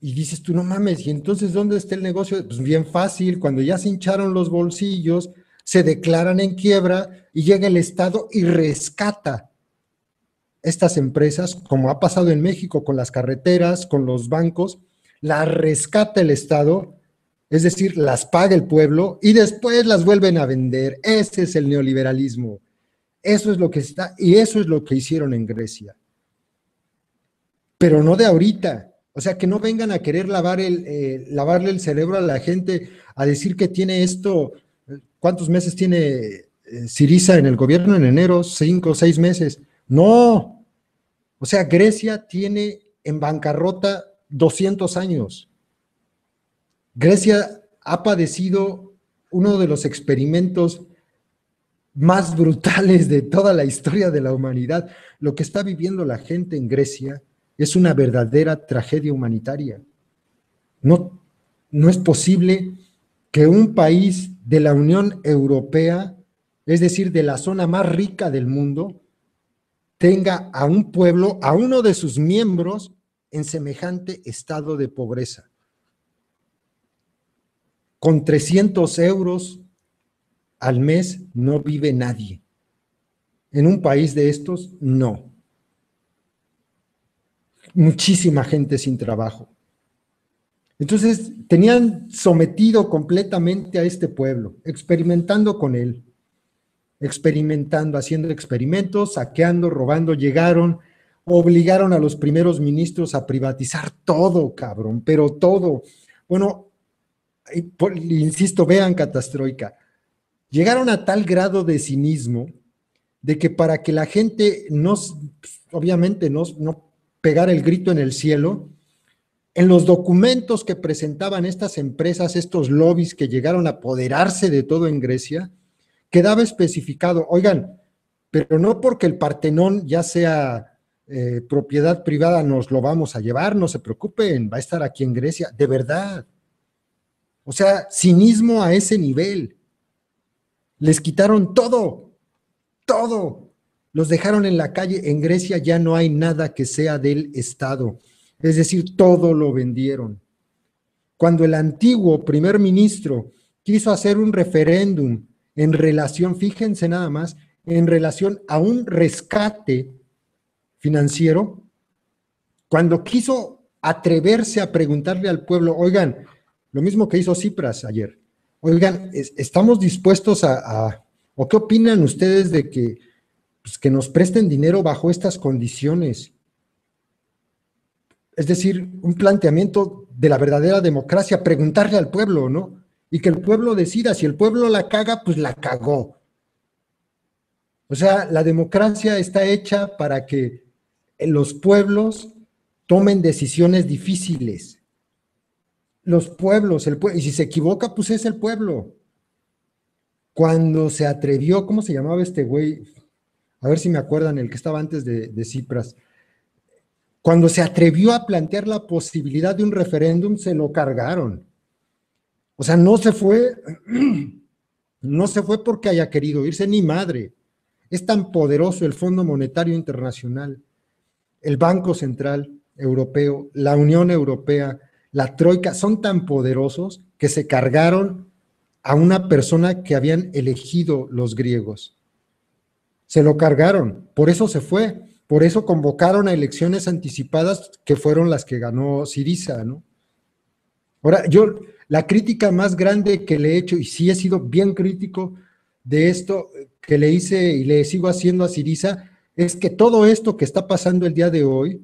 Y dices tú, no mames, ¿y entonces dónde está el negocio? Pues bien fácil, cuando ya se hincharon los bolsillos, se declaran en quiebra y llega el Estado y rescata estas empresas, como ha pasado en México con las carreteras, con los bancos, las rescata el Estado, es decir, las paga el pueblo y después las vuelven a vender. Ese es el neoliberalismo. Eso es lo que está, y eso es lo que hicieron en Grecia. Pero no de ahorita, o sea, que no vengan a querer lavar el, eh, lavarle el cerebro a la gente, a decir que tiene esto, ¿cuántos meses tiene eh, Siriza en el gobierno en enero? Cinco o seis meses. No. O sea, Grecia tiene en bancarrota 200 años. Grecia ha padecido uno de los experimentos más brutales de toda la historia de la humanidad. Lo que está viviendo la gente en Grecia es una verdadera tragedia humanitaria. No, no es posible que un país de la Unión Europea, es decir, de la zona más rica del mundo, tenga a un pueblo, a uno de sus miembros, en semejante estado de pobreza. Con 300 euros al mes no vive nadie. En un país de estos, no muchísima gente sin trabajo. Entonces tenían sometido completamente a este pueblo, experimentando con él, experimentando, haciendo experimentos, saqueando, robando, llegaron, obligaron a los primeros ministros a privatizar todo, cabrón, pero todo. Bueno, insisto, vean catastroica, llegaron a tal grado de cinismo de que para que la gente no, obviamente no, no pegar el grito en el cielo, en los documentos que presentaban estas empresas, estos lobbies que llegaron a apoderarse de todo en Grecia, quedaba especificado, oigan, pero no porque el Partenón ya sea eh, propiedad privada nos lo vamos a llevar, no se preocupen, va a estar aquí en Grecia, de verdad. O sea, cinismo a ese nivel. Les quitaron todo, todo los dejaron en la calle. En Grecia ya no hay nada que sea del Estado. Es decir, todo lo vendieron. Cuando el antiguo primer ministro quiso hacer un referéndum en relación, fíjense nada más, en relación a un rescate financiero, cuando quiso atreverse a preguntarle al pueblo, oigan, lo mismo que hizo Cipras ayer, oigan, estamos dispuestos a, o qué opinan ustedes de que pues, que nos presten dinero bajo estas condiciones. Es decir, un planteamiento de la verdadera democracia, preguntarle al pueblo, ¿no? Y que el pueblo decida, si el pueblo la caga, pues la cagó. O sea, la democracia está hecha para que los pueblos tomen decisiones difíciles. Los pueblos, el y si se equivoca, pues es el pueblo. Cuando se atrevió, ¿cómo se llamaba este güey? A ver si me acuerdan, el que estaba antes de, Cipras, Cuando se atrevió a plantear la posibilidad de un referéndum, se lo cargaron. O sea, no se fue, no se fue porque haya querido irse ni madre. Es tan poderoso el Fondo Monetario Internacional, el Banco Central Europeo, la Unión Europea, la Troika, son tan poderosos que se cargaron a una persona que habían elegido los griegos. Se lo cargaron, por eso se fue, por eso convocaron a elecciones anticipadas que fueron las que ganó Siriza, ¿no? Ahora, yo, la crítica más grande que le he hecho, y sí he sido bien crítico de esto que le hice y le sigo haciendo a Siriza, es que todo esto que está pasando el día de hoy,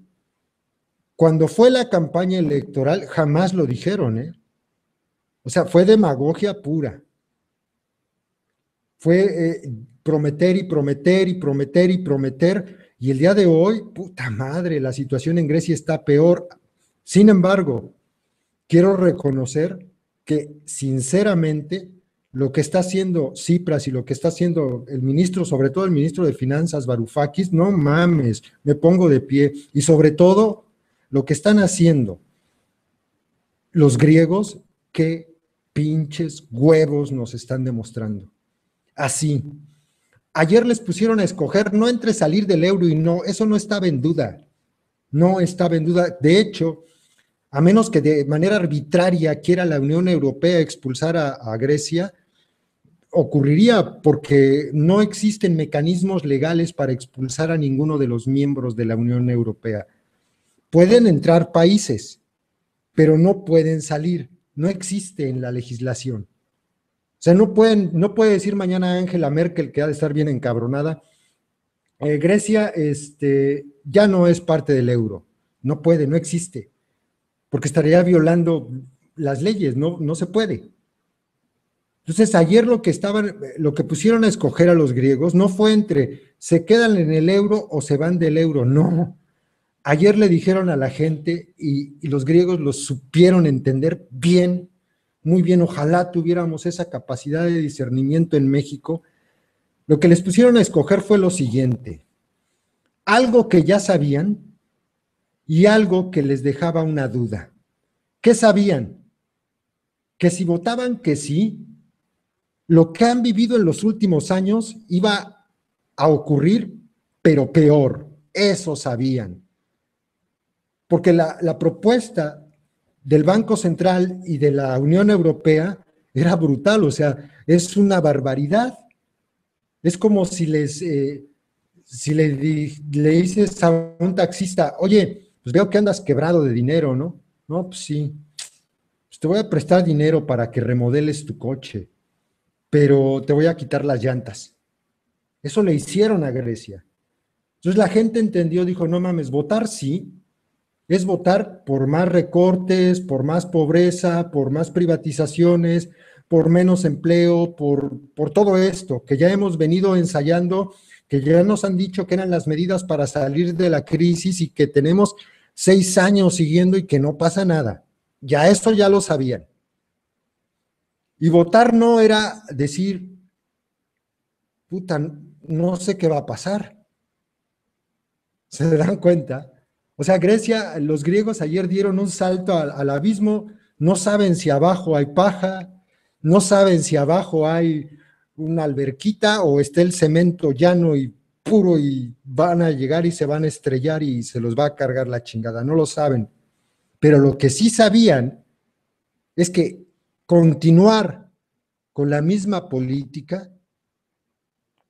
cuando fue la campaña electoral, jamás lo dijeron, ¿eh? O sea, fue demagogia pura. Fue eh, prometer y prometer y prometer y prometer. Y el día de hoy, puta madre, la situación en Grecia está peor. Sin embargo, quiero reconocer que sinceramente lo que está haciendo Cipras y lo que está haciendo el ministro, sobre todo el ministro de Finanzas, Varoufakis, no mames, me pongo de pie. Y sobre todo, lo que están haciendo los griegos, qué pinches huevos nos están demostrando. Así. Ayer les pusieron a escoger no entre salir del euro y no, eso no estaba en duda. No estaba en duda. De hecho, a menos que de manera arbitraria quiera la Unión Europea expulsar a, Grecia, ocurriría porque no existen mecanismos legales para expulsar a ninguno de los miembros de la Unión Europea. Pueden entrar países, pero no pueden salir. No existe en la legislación. O sea, no, pueden, no puede decir mañana Angela Merkel, que ha de estar bien encabronada, eh, Grecia este, ya no es parte del euro. No puede, no existe porque estaría violando las leyes, no, no se puede. Entonces, ayer lo que estaban, lo que pusieron a escoger a los griegos no fue entre se quedan en el euro o se van del euro, no. Ayer le dijeron a la gente y, y los griegos lo supieron entender bien, muy bien. Ojalá tuviéramos esa capacidad de discernimiento en México. Lo que les pusieron a escoger fue lo siguiente: algo que ya sabían, y algo que les dejaba una duda. ¿Qué sabían? Que si votaban que sí, lo que han vivido en los últimos años iba a ocurrir, pero peor. Eso sabían. Porque la, la propuesta del Banco Central y de la Unión Europea era brutal, o sea, es una barbaridad. Es como si les, eh, si le, dices a un taxista, oye, pues veo que andas quebrado de dinero, ¿no? No, pues sí. Pues te voy a prestar dinero para que remodeles tu coche, pero te voy a quitar las llantas. Eso le hicieron a Grecia. Entonces la gente entendió, dijo, no mames, votar sí, es votar por más recortes, por más pobreza, por más privatizaciones, por menos empleo, por, por todo esto que ya hemos venido ensayando, que ya nos han dicho que eran las medidas para salir de la crisis y que tenemos seis años siguiendo y que no pasa nada. Ya esto ya lo sabían. Y votar no era decir, puta, no sé qué va a pasar. ¿Se dan cuenta? O sea, Grecia, los griegos ayer dieron un salto al, abismo, no saben si abajo hay paja, no saben si abajo hay una alberquita o está el cemento llano y puro y van a llegar y se van a estrellar y se los va a cargar la chingada, no lo saben. Pero lo que sí sabían es que continuar con la misma política,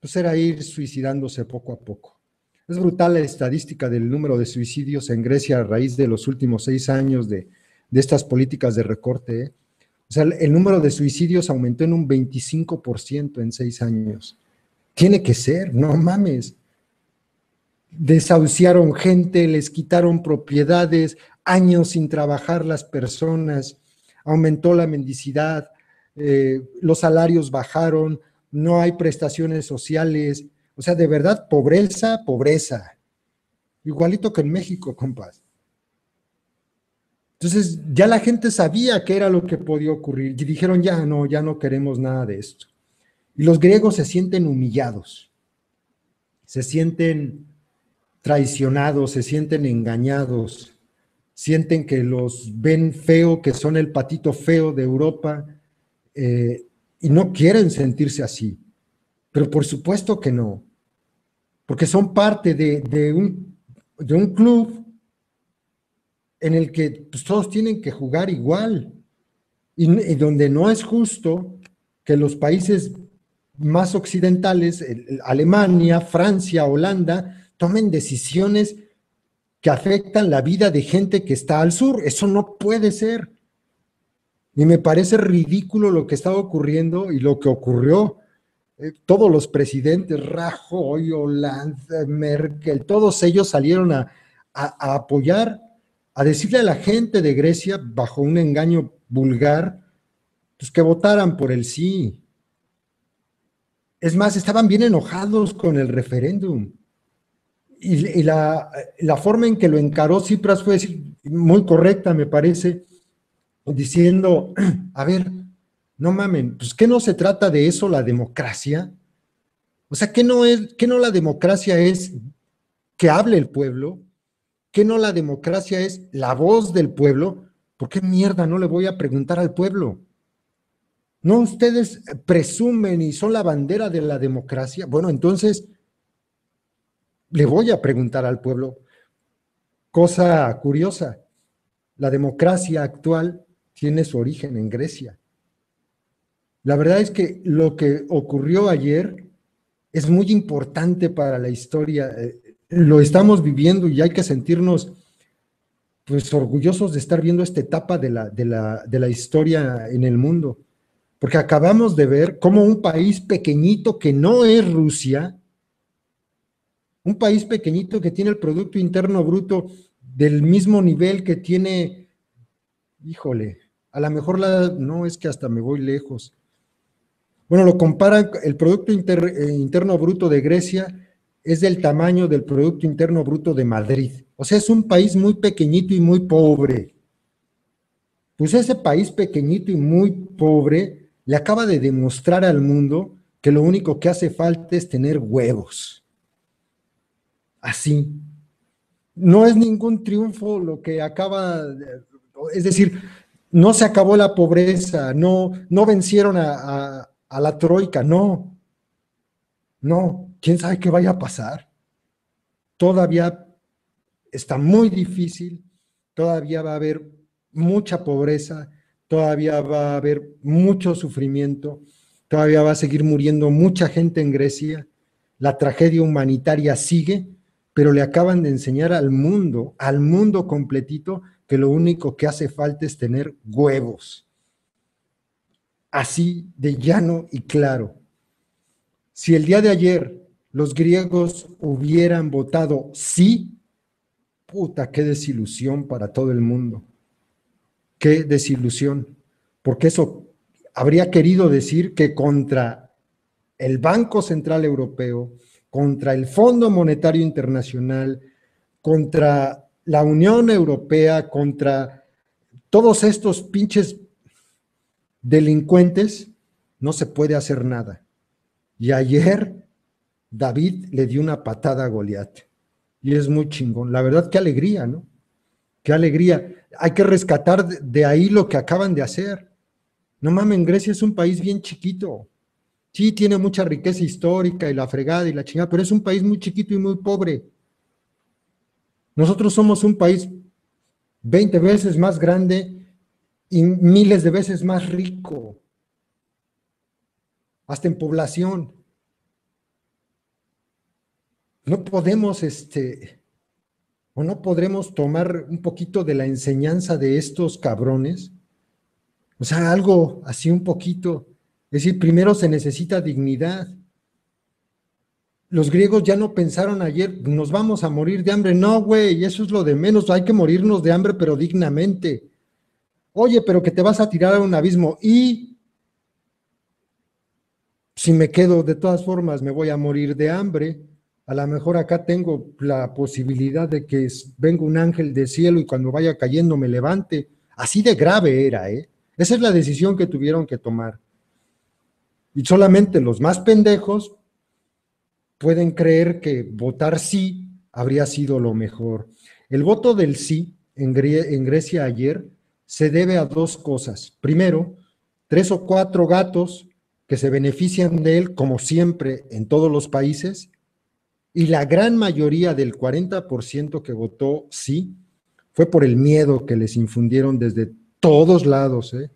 pues era ir suicidándose poco a poco. Es brutal la estadística del número de suicidios en Grecia a raíz de los últimos seis años de, estas políticas de recorte. ¿eh? O sea, el número de suicidios aumentó en un 25% en seis años. Tiene que ser, no mames. Desahuciaron gente, les quitaron propiedades, años sin trabajar las personas, aumentó la mendicidad, eh, los salarios bajaron, no hay prestaciones sociales, o sea, de verdad, pobreza, pobreza. Igualito que en México, compas. Entonces, ya la gente sabía qué era lo que podía ocurrir y dijeron, ya no, ya no queremos nada de esto. Y los griegos se sienten humillados, se sienten traicionados, se sienten engañados, sienten que los ven feo, que son el patito feo de Europa, eh, y no quieren sentirse así. Pero por supuesto que no, porque son parte de, un, de un, club en el que pues, todos tienen que jugar igual, y, donde no es justo que los países más occidentales, Alemania, Francia, Holanda, tomen decisiones que afectan la vida de gente que está al sur. Eso no puede ser. Y me parece ridículo lo que está ocurriendo y lo que ocurrió. Eh, todos los presidentes, Rajoy, Hollande, Merkel, todos ellos salieron a, apoyar, a decirle a la gente de Grecia, bajo un engaño vulgar, pues que votaran por el sí. Es más, estaban bien enojados con el referéndum y, la, forma en que lo encaró Cipras fue muy correcta, me parece, diciendo, a ver, no mamen, pues que no se trata de eso la democracia. O sea, que no es, no la democracia es que hable el pueblo, que no la democracia es la voz del pueblo, ¿por qué mierda no le voy a preguntar al pueblo? ¿No ustedes presumen y son la bandera de la democracia? Bueno, entonces le voy a preguntar al pueblo. Cosa curiosa, la democracia actual tiene su origen en Grecia. La verdad es que lo que ocurrió ayer es muy importante para la historia. Eh, lo estamos viviendo y hay que sentirnos pues orgullosos de estar viendo esta etapa de la, de la, de la historia en el mundo. Porque acabamos de ver cómo un país pequeñito que no es Rusia, un país pequeñito que tiene el Producto Interno Bruto del mismo nivel que tiene, híjole, a lo mejor la, no es que hasta me voy lejos. Bueno, lo comparan, el Producto eh, Interno Bruto de Grecia es del tamaño del Producto Interno Bruto de Madrid. O sea, es un país muy pequeñito y muy pobre. Pues ese país pequeñito y muy pobre le acaba de demostrar al mundo que lo único que hace falta es tener huevos así. No es ningún triunfo lo que acaba, es decir, no se acabó la pobreza, no, no vencieron a, a la troika, no. No, quién sabe qué vaya a pasar. Todavía está muy difícil, todavía va a haber mucha pobreza, todavía va a haber mucho sufrimiento, todavía va a seguir muriendo mucha gente en Grecia, la tragedia humanitaria sigue pero le acaban de enseñar al mundo, al mundo completito, que lo único que hace falta es tener huevos. Así de llano y claro. Si el día de ayer los griegos hubieran votado sí, puta, qué desilusión para todo el mundo. Qué desilusión. Porque eso habría querido decir que contra el Banco Central Europeo, contra el Fondo Monetario Internacional, contra la Unión Europea, contra todos estos pinches delincuentes, no se puede hacer nada. Y ayer David le dio una patada a Goliat. Y es muy chingón. La verdad, qué alegría, ¿no? Qué alegría. Hay que rescatar de ahí lo que acaban de hacer. No mames, Grecia es un país bien chiquito. Sí, tiene mucha riqueza histórica y la fregada y la chingada, pero es un país muy chiquito y muy pobre. Nosotros somos un país 20 veces más grande y miles de veces más rico, hasta en población. No podemos, este, o no podremos tomar un poquito de la enseñanza de estos cabrones, o sea, algo así un poquito es decir, primero se necesita dignidad. Los griegos ya no pensaron ayer, nos vamos a morir de hambre. No, güey, eso es lo de menos. Hay que morirnos de hambre, pero dignamente. Oye, pero que te vas a tirar a un abismo. Y si me quedo, de todas formas, me voy a morir de hambre. A lo mejor acá tengo la posibilidad de que venga un ángel de cielo y cuando vaya cayendo me levante. Así de grave era, ¿eh? Esa es la decisión que tuvieron que tomar. Y solamente los más pendejos pueden creer que votar sí habría sido lo mejor. El voto del sí en, Grecia ayer se debe a dos cosas. Primero, tres o cuatro gatos que se benefician de él, como siempre en todos los países, y la gran mayoría del 40% que votó sí fue por el miedo que les infundieron desde todos lados. ¿eh?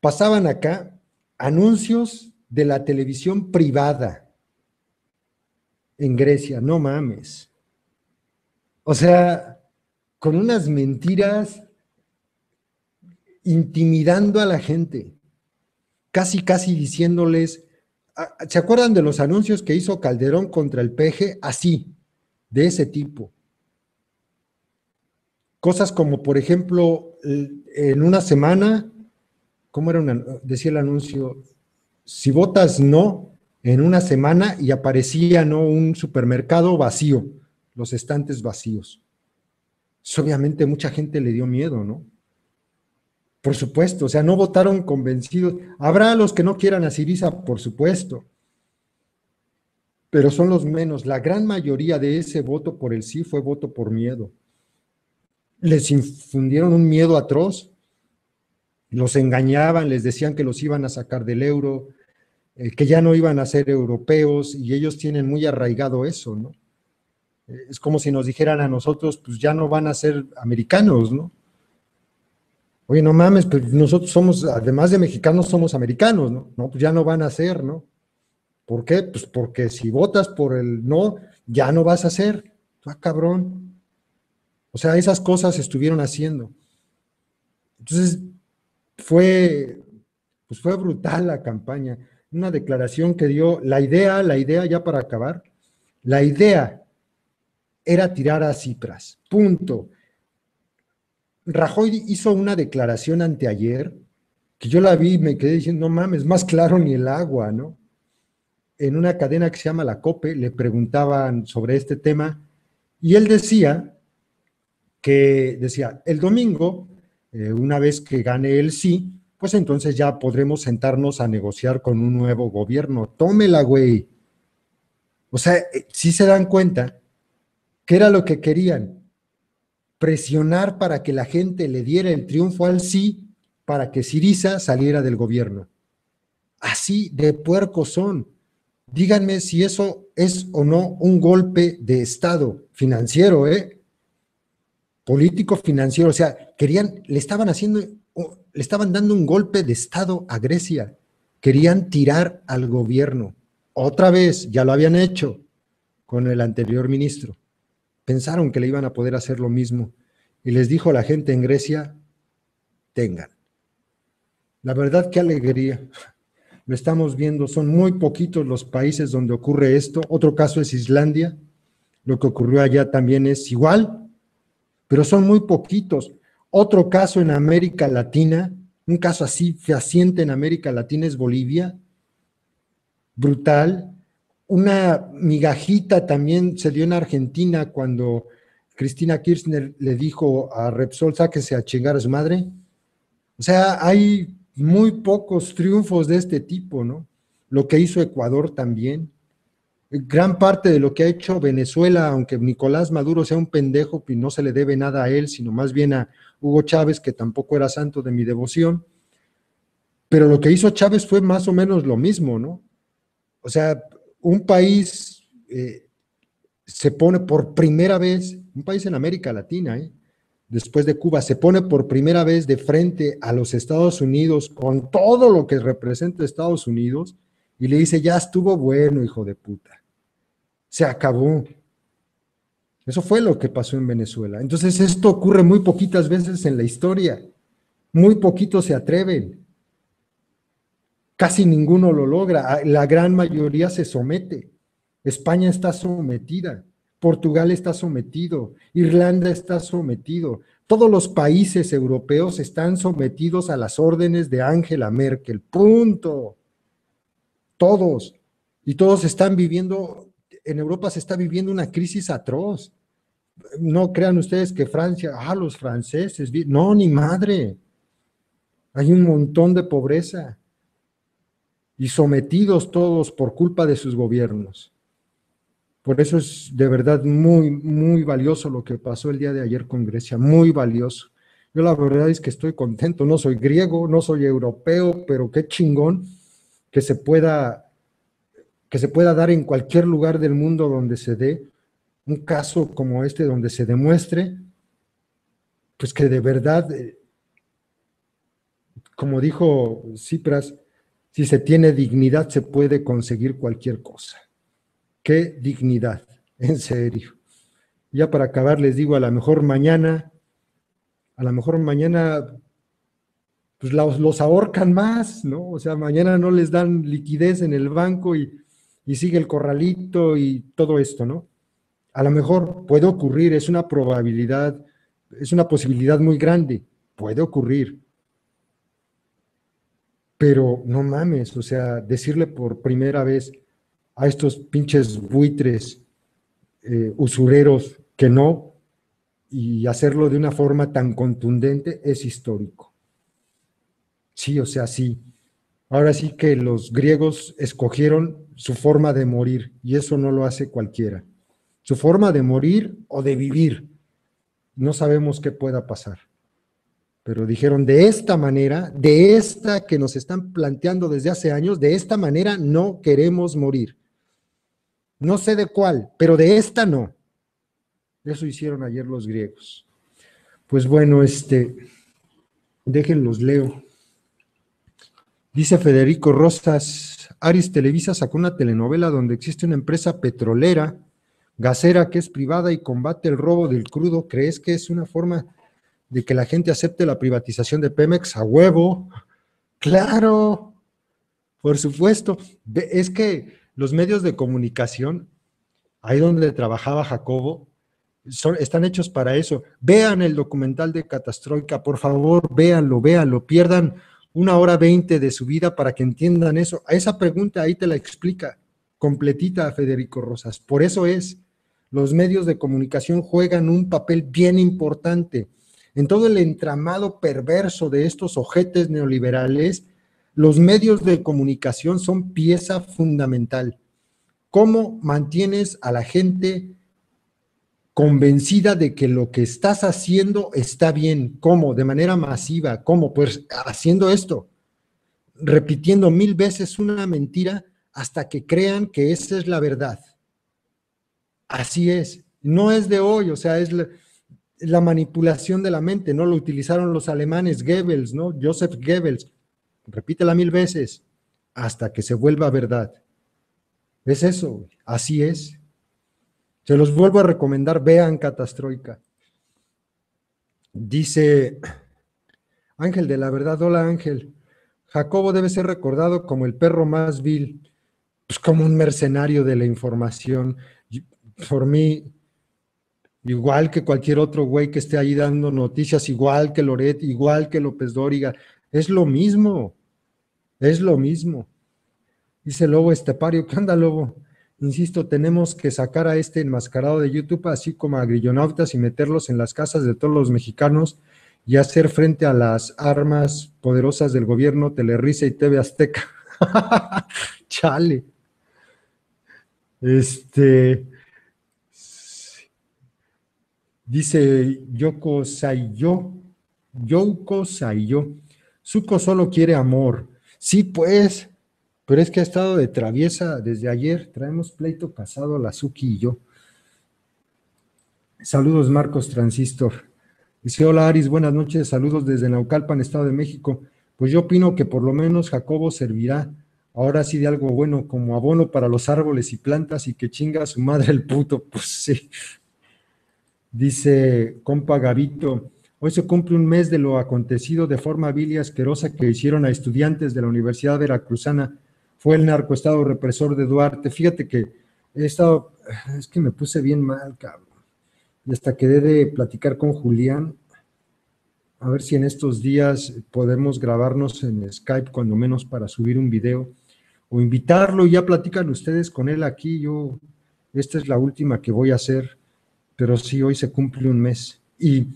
Pasaban acá anuncios de la televisión privada en Grecia, no mames. O sea, con unas mentiras intimidando a la gente, casi, casi diciéndoles, ah, ¿se acuerdan de los anuncios que hizo Calderón contra el PG? Así, de ese tipo. Cosas como, por ejemplo, en una semana, ¿cómo era? Decía el anuncio, si votas no, en una semana y aparecía ¿no? un supermercado vacío, los estantes vacíos. obviamente mucha gente le dio miedo, ¿no? Por supuesto, o sea, no votaron convencidos. Habrá los que no quieran a Siriza, por supuesto, pero son los menos. La gran mayoría de ese voto por el sí fue voto por miedo. Les infundieron un miedo atroz los engañaban, les decían que los iban a sacar del euro, eh, que ya no iban a ser europeos y ellos tienen muy arraigado eso, ¿no? Es como si nos dijeran a nosotros, pues ya no van a ser americanos, ¿no? Oye, no mames, pues nosotros somos, además de mexicanos, somos americanos, ¿no? No, pues ya no van a ser, ¿no? ¿Por qué? Pues porque si votas por el no, ya no vas a ser. Ah, cabrón. O sea, esas cosas estuvieron haciendo. Entonces, fue, pues fue brutal la campaña. Una declaración que dio, la idea, la idea ya para acabar, la idea era tirar a Cipras, punto. Rajoy hizo una declaración anteayer, que yo la vi y me quedé diciendo, no mames, más claro ni el agua, ¿no? En una cadena que se llama La Cope, le preguntaban sobre este tema y él decía que, decía, el domingo eh, una vez que gane el sí, pues entonces ya podremos sentarnos a negociar con un nuevo gobierno. Tómela, güey. O sea, eh, sí se dan cuenta que era lo que querían, presionar para que la gente le diera el triunfo al sí para que Siriza saliera del gobierno. Así de puercos son. Díganme si eso es o no un golpe de Estado financiero, ¿eh? político financiero, o sea, querían, le estaban haciendo, le estaban dando un golpe de Estado a Grecia, querían tirar al gobierno. Otra vez, ya lo habían hecho con el anterior ministro. Pensaron que le iban a poder hacer lo mismo y les dijo a la gente en Grecia, tengan. La verdad, qué alegría. Lo estamos viendo, son muy poquitos los países donde ocurre esto. Otro caso es Islandia. Lo que ocurrió allá también es igual, pero son muy poquitos. Otro caso en América Latina, un caso así fehaciente en América Latina es Bolivia, brutal. Una migajita también se dio en Argentina cuando Cristina Kirchner le dijo a Repsol, sáquese a chingar a su madre. O sea, hay muy pocos triunfos de este tipo, ¿no? Lo que hizo Ecuador también gran parte de lo que ha hecho Venezuela, aunque Nicolás Maduro sea un pendejo, y no se le debe nada a él, sino más bien a Hugo Chávez, que tampoco era santo de mi devoción. Pero lo que hizo Chávez fue más o menos lo mismo, ¿no? O sea, un país eh, se pone por primera vez, un país en América Latina, ¿eh? después de Cuba, se pone por primera vez de frente a los Estados Unidos con todo lo que representa Estados Unidos y le dice, ya estuvo bueno, hijo de puta se acabó. Eso fue lo que pasó en Venezuela. Entonces esto ocurre muy poquitas veces en la historia. Muy poquitos se atreven. Casi ninguno lo logra. Ah, la gran mayoría se somete. España está sometida. Portugal está sometido. Irlanda está sometido. Todos los países europeos están sometidos a las órdenes de Angela Merkel. Punto. Todos. Y todos están viviendo en Europa se está viviendo una crisis atroz. No crean ustedes que Francia, ah, los franceses, no, ni madre. Hay un montón de pobreza y sometidos todos por culpa de sus gobiernos. Por eso es de verdad muy, muy valioso lo que pasó el día de ayer con Grecia, muy valioso. Yo la verdad es que estoy contento, no soy griego, no soy europeo, pero qué chingón que se pueda, que se pueda dar en cualquier lugar del mundo donde se dé un caso como este, donde se demuestre, pues que de verdad, eh, como dijo Cipras, si se tiene dignidad se puede conseguir cualquier cosa. Qué dignidad, en serio. Ya para acabar les digo, a lo mejor mañana, a lo mejor mañana pues los, ahorcan más, ¿no? O sea, mañana no les dan liquidez en el banco y, y sigue el corralito y todo esto, ¿no? A lo mejor puede ocurrir, es una probabilidad, es una posibilidad muy grande, puede ocurrir. Pero no mames, o sea, decirle por primera vez a estos pinches buitres eh, usureros que no y hacerlo de una forma tan contundente es histórico. Sí, o sea, sí. Ahora sí que los griegos escogieron su forma de morir y eso no lo hace cualquiera. Su forma de morir o de vivir. No sabemos qué pueda pasar. Pero dijeron, de esta manera, de esta que nos están planteando desde hace años, de esta manera no queremos morir. No sé de cuál, pero de esta no. Eso hicieron ayer los griegos. Pues bueno, este, déjenlos leo. Dice Federico Rosas, Aris Televisa sacó una telenovela donde existe una empresa petrolera, gasera, que es privada y combate el robo del crudo. ¿Crees que es una forma de que la gente acepte la privatización de Pemex a huevo? Claro, por supuesto. Es que los medios de comunicación, ahí donde trabajaba Jacobo, son, están hechos para eso. Vean el documental de Catastroica, por favor, véanlo, véanlo, pierdan una hora veinte de su vida para que entiendan eso. A esa pregunta ahí te la explica completita Federico Rosas. Por eso es, los medios de comunicación juegan un papel bien importante. En todo el entramado perverso de estos ojetes neoliberales, los medios de comunicación son pieza fundamental. ¿Cómo mantienes a la gente convencida de que lo que estás haciendo está bien? ¿Cómo? De manera masiva. ¿Cómo? Pues haciendo esto, repitiendo mil veces una mentira hasta que crean que esa es la verdad. Así es. No es de hoy, o sea, es la, la manipulación de la mente, ¿no? Lo utilizaron los alemanes, Goebbels, ¿no? Joseph Goebbels repítela mil veces hasta que se vuelva verdad. Es eso, así es. Se los vuelvo a recomendar, vean Catastroica. Dice Ángel de la verdad, hola Ángel. Jacobo debe ser recordado como el perro más vil, pues como un mercenario de la información. Por mí, igual que cualquier otro güey que esté ahí dando noticias, igual que Loret, igual que López Dóriga, es lo mismo, es lo mismo. Dice Lobo Estepario, ¿qué onda Lobo? Insisto, tenemos que sacar a este enmascarado de YouTube, así como a grillonautas y meterlos en las casas de todos los mexicanos y hacer frente a las armas poderosas del gobierno, Telerisa y TV Azteca. Chale. Este. Dice Yoko Saiyo. Yoko Saiyo. Suco solo quiere amor. Sí, pues, pero es que ha estado de traviesa desde ayer. Traemos pleito casado la Suki y yo. Saludos, Marcos Transistor. Dice, hola Aris, buenas noches, saludos desde Naucalpan, Estado de México. Pues yo opino que por lo menos Jacobo servirá ahora sí de algo bueno como abono para los árboles y plantas y que chinga a su madre el puto. Pues sí. Dice compa Gavito, Hoy se cumple un mes de lo acontecido de forma vil y asquerosa que hicieron a estudiantes de la Universidad Veracruzana. Fue el narcoestado represor de Duarte. Fíjate que he estado, es que me puse bien mal, cabrón. Y hasta quedé de platicar con Julián. A ver si en estos días podemos grabarnos en Skype, cuando menos para subir un video, o invitarlo y ya platican ustedes con él aquí. Yo, esta es la última que voy a hacer, pero sí, hoy se cumple un mes. Y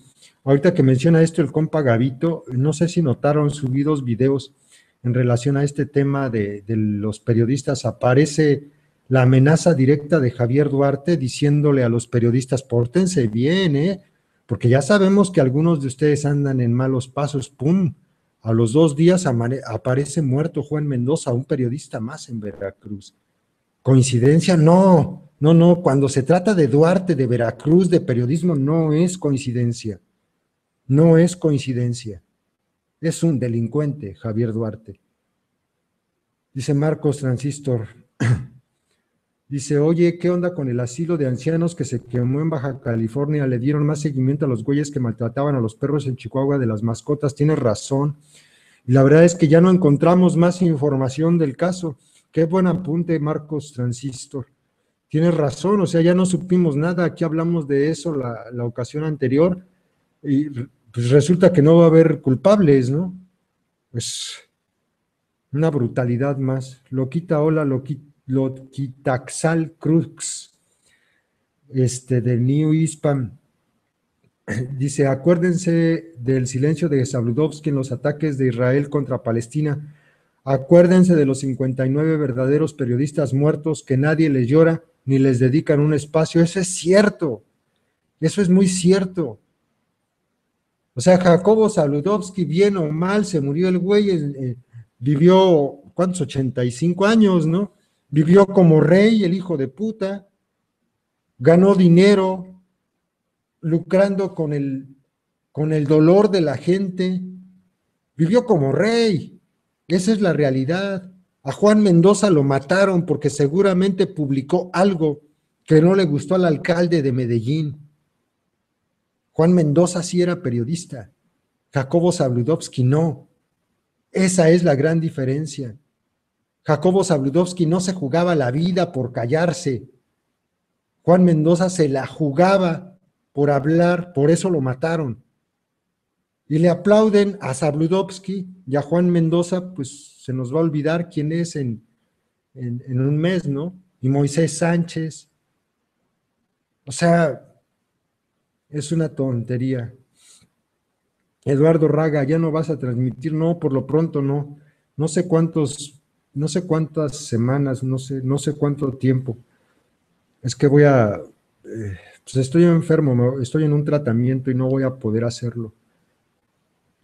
Ahorita que menciona esto el compa Gavito, no sé si notaron subidos videos en relación a este tema de, los periodistas. Aparece la amenaza directa de Javier Duarte diciéndole a los periodistas, pórtense bien, ¿eh? porque ya sabemos que algunos de ustedes andan en malos pasos, ¡pum! A los dos días aparece muerto Juan Mendoza, un periodista más en Veracruz. ¿Coincidencia? No, no, no. Cuando se trata de Duarte, de Veracruz, de periodismo, no es coincidencia. No es coincidencia. Es un delincuente, Javier Duarte. Dice Marcos Transistor. Dice, oye, ¿qué onda con el asilo de ancianos que se quemó en Baja California? Le dieron más seguimiento a los güeyes que maltrataban a los perros en Chihuahua de las mascotas. Tienes razón. La verdad es que ya no encontramos más información del caso. Qué buen apunte, Marcos Transistor. Tienes razón, o sea, ya no supimos nada. Aquí hablamos de eso la, ocasión anterior. Y pues resulta que no va a haber culpables, ¿no? Pues una brutalidad más. Loquita, hola, loquita Loquitaxal Cruz, este, del New Hispan, dice, acuérdense del silencio de Sabludovsky en los ataques de Israel contra Palestina, acuérdense de los 59 verdaderos periodistas muertos que nadie les llora ni les dedican un espacio, eso es cierto, eso es muy cierto. O sea, Jacobo Saludowski, bien o mal, se murió el güey, eh, vivió, ¿cuántos? 85 años, ¿no? Vivió como rey, el hijo de puta, ganó dinero, lucrando con el, con el dolor de la gente, vivió como rey. Esa es la realidad. A Juan Mendoza lo mataron porque seguramente publicó algo que no le gustó al alcalde de Medellín. Juan Mendoza sí era periodista, Jacobo Zabludovsky no. Esa es la gran diferencia. Jacobo Zabludovsky no se jugaba la vida por callarse. Juan Mendoza se la jugaba por hablar, por eso lo mataron. Y le aplauden a Zabludovsky y a Juan Mendoza, pues se nos va a olvidar quién es en, en un mes, ¿no? Y Moisés Sánchez. O sea, es una tontería. Eduardo Raga, ya no vas a transmitir, no, por lo pronto no. No sé cuántos no sé cuántas semanas, no sé, no sé cuánto tiempo. Es que voy a, eh, pues estoy enfermo, estoy en un tratamiento y no voy a poder hacerlo.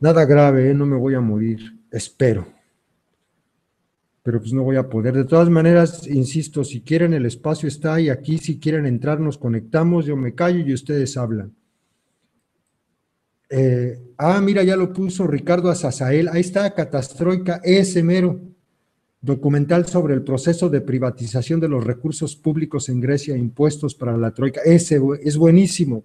Nada grave, ¿eh? no me voy a morir, espero. Pero pues no voy a poder. De todas maneras, insisto, si quieren el espacio está ahí, aquí, si quieren entrar, nos conectamos, yo me callo y ustedes hablan. Eh, ah, mira, ya lo puso Ricardo Azazael, ahí está, Catastroica, ese mero documental sobre el proceso de privatización de los recursos públicos en Grecia, impuestos para la troika. Ese es buenísimo,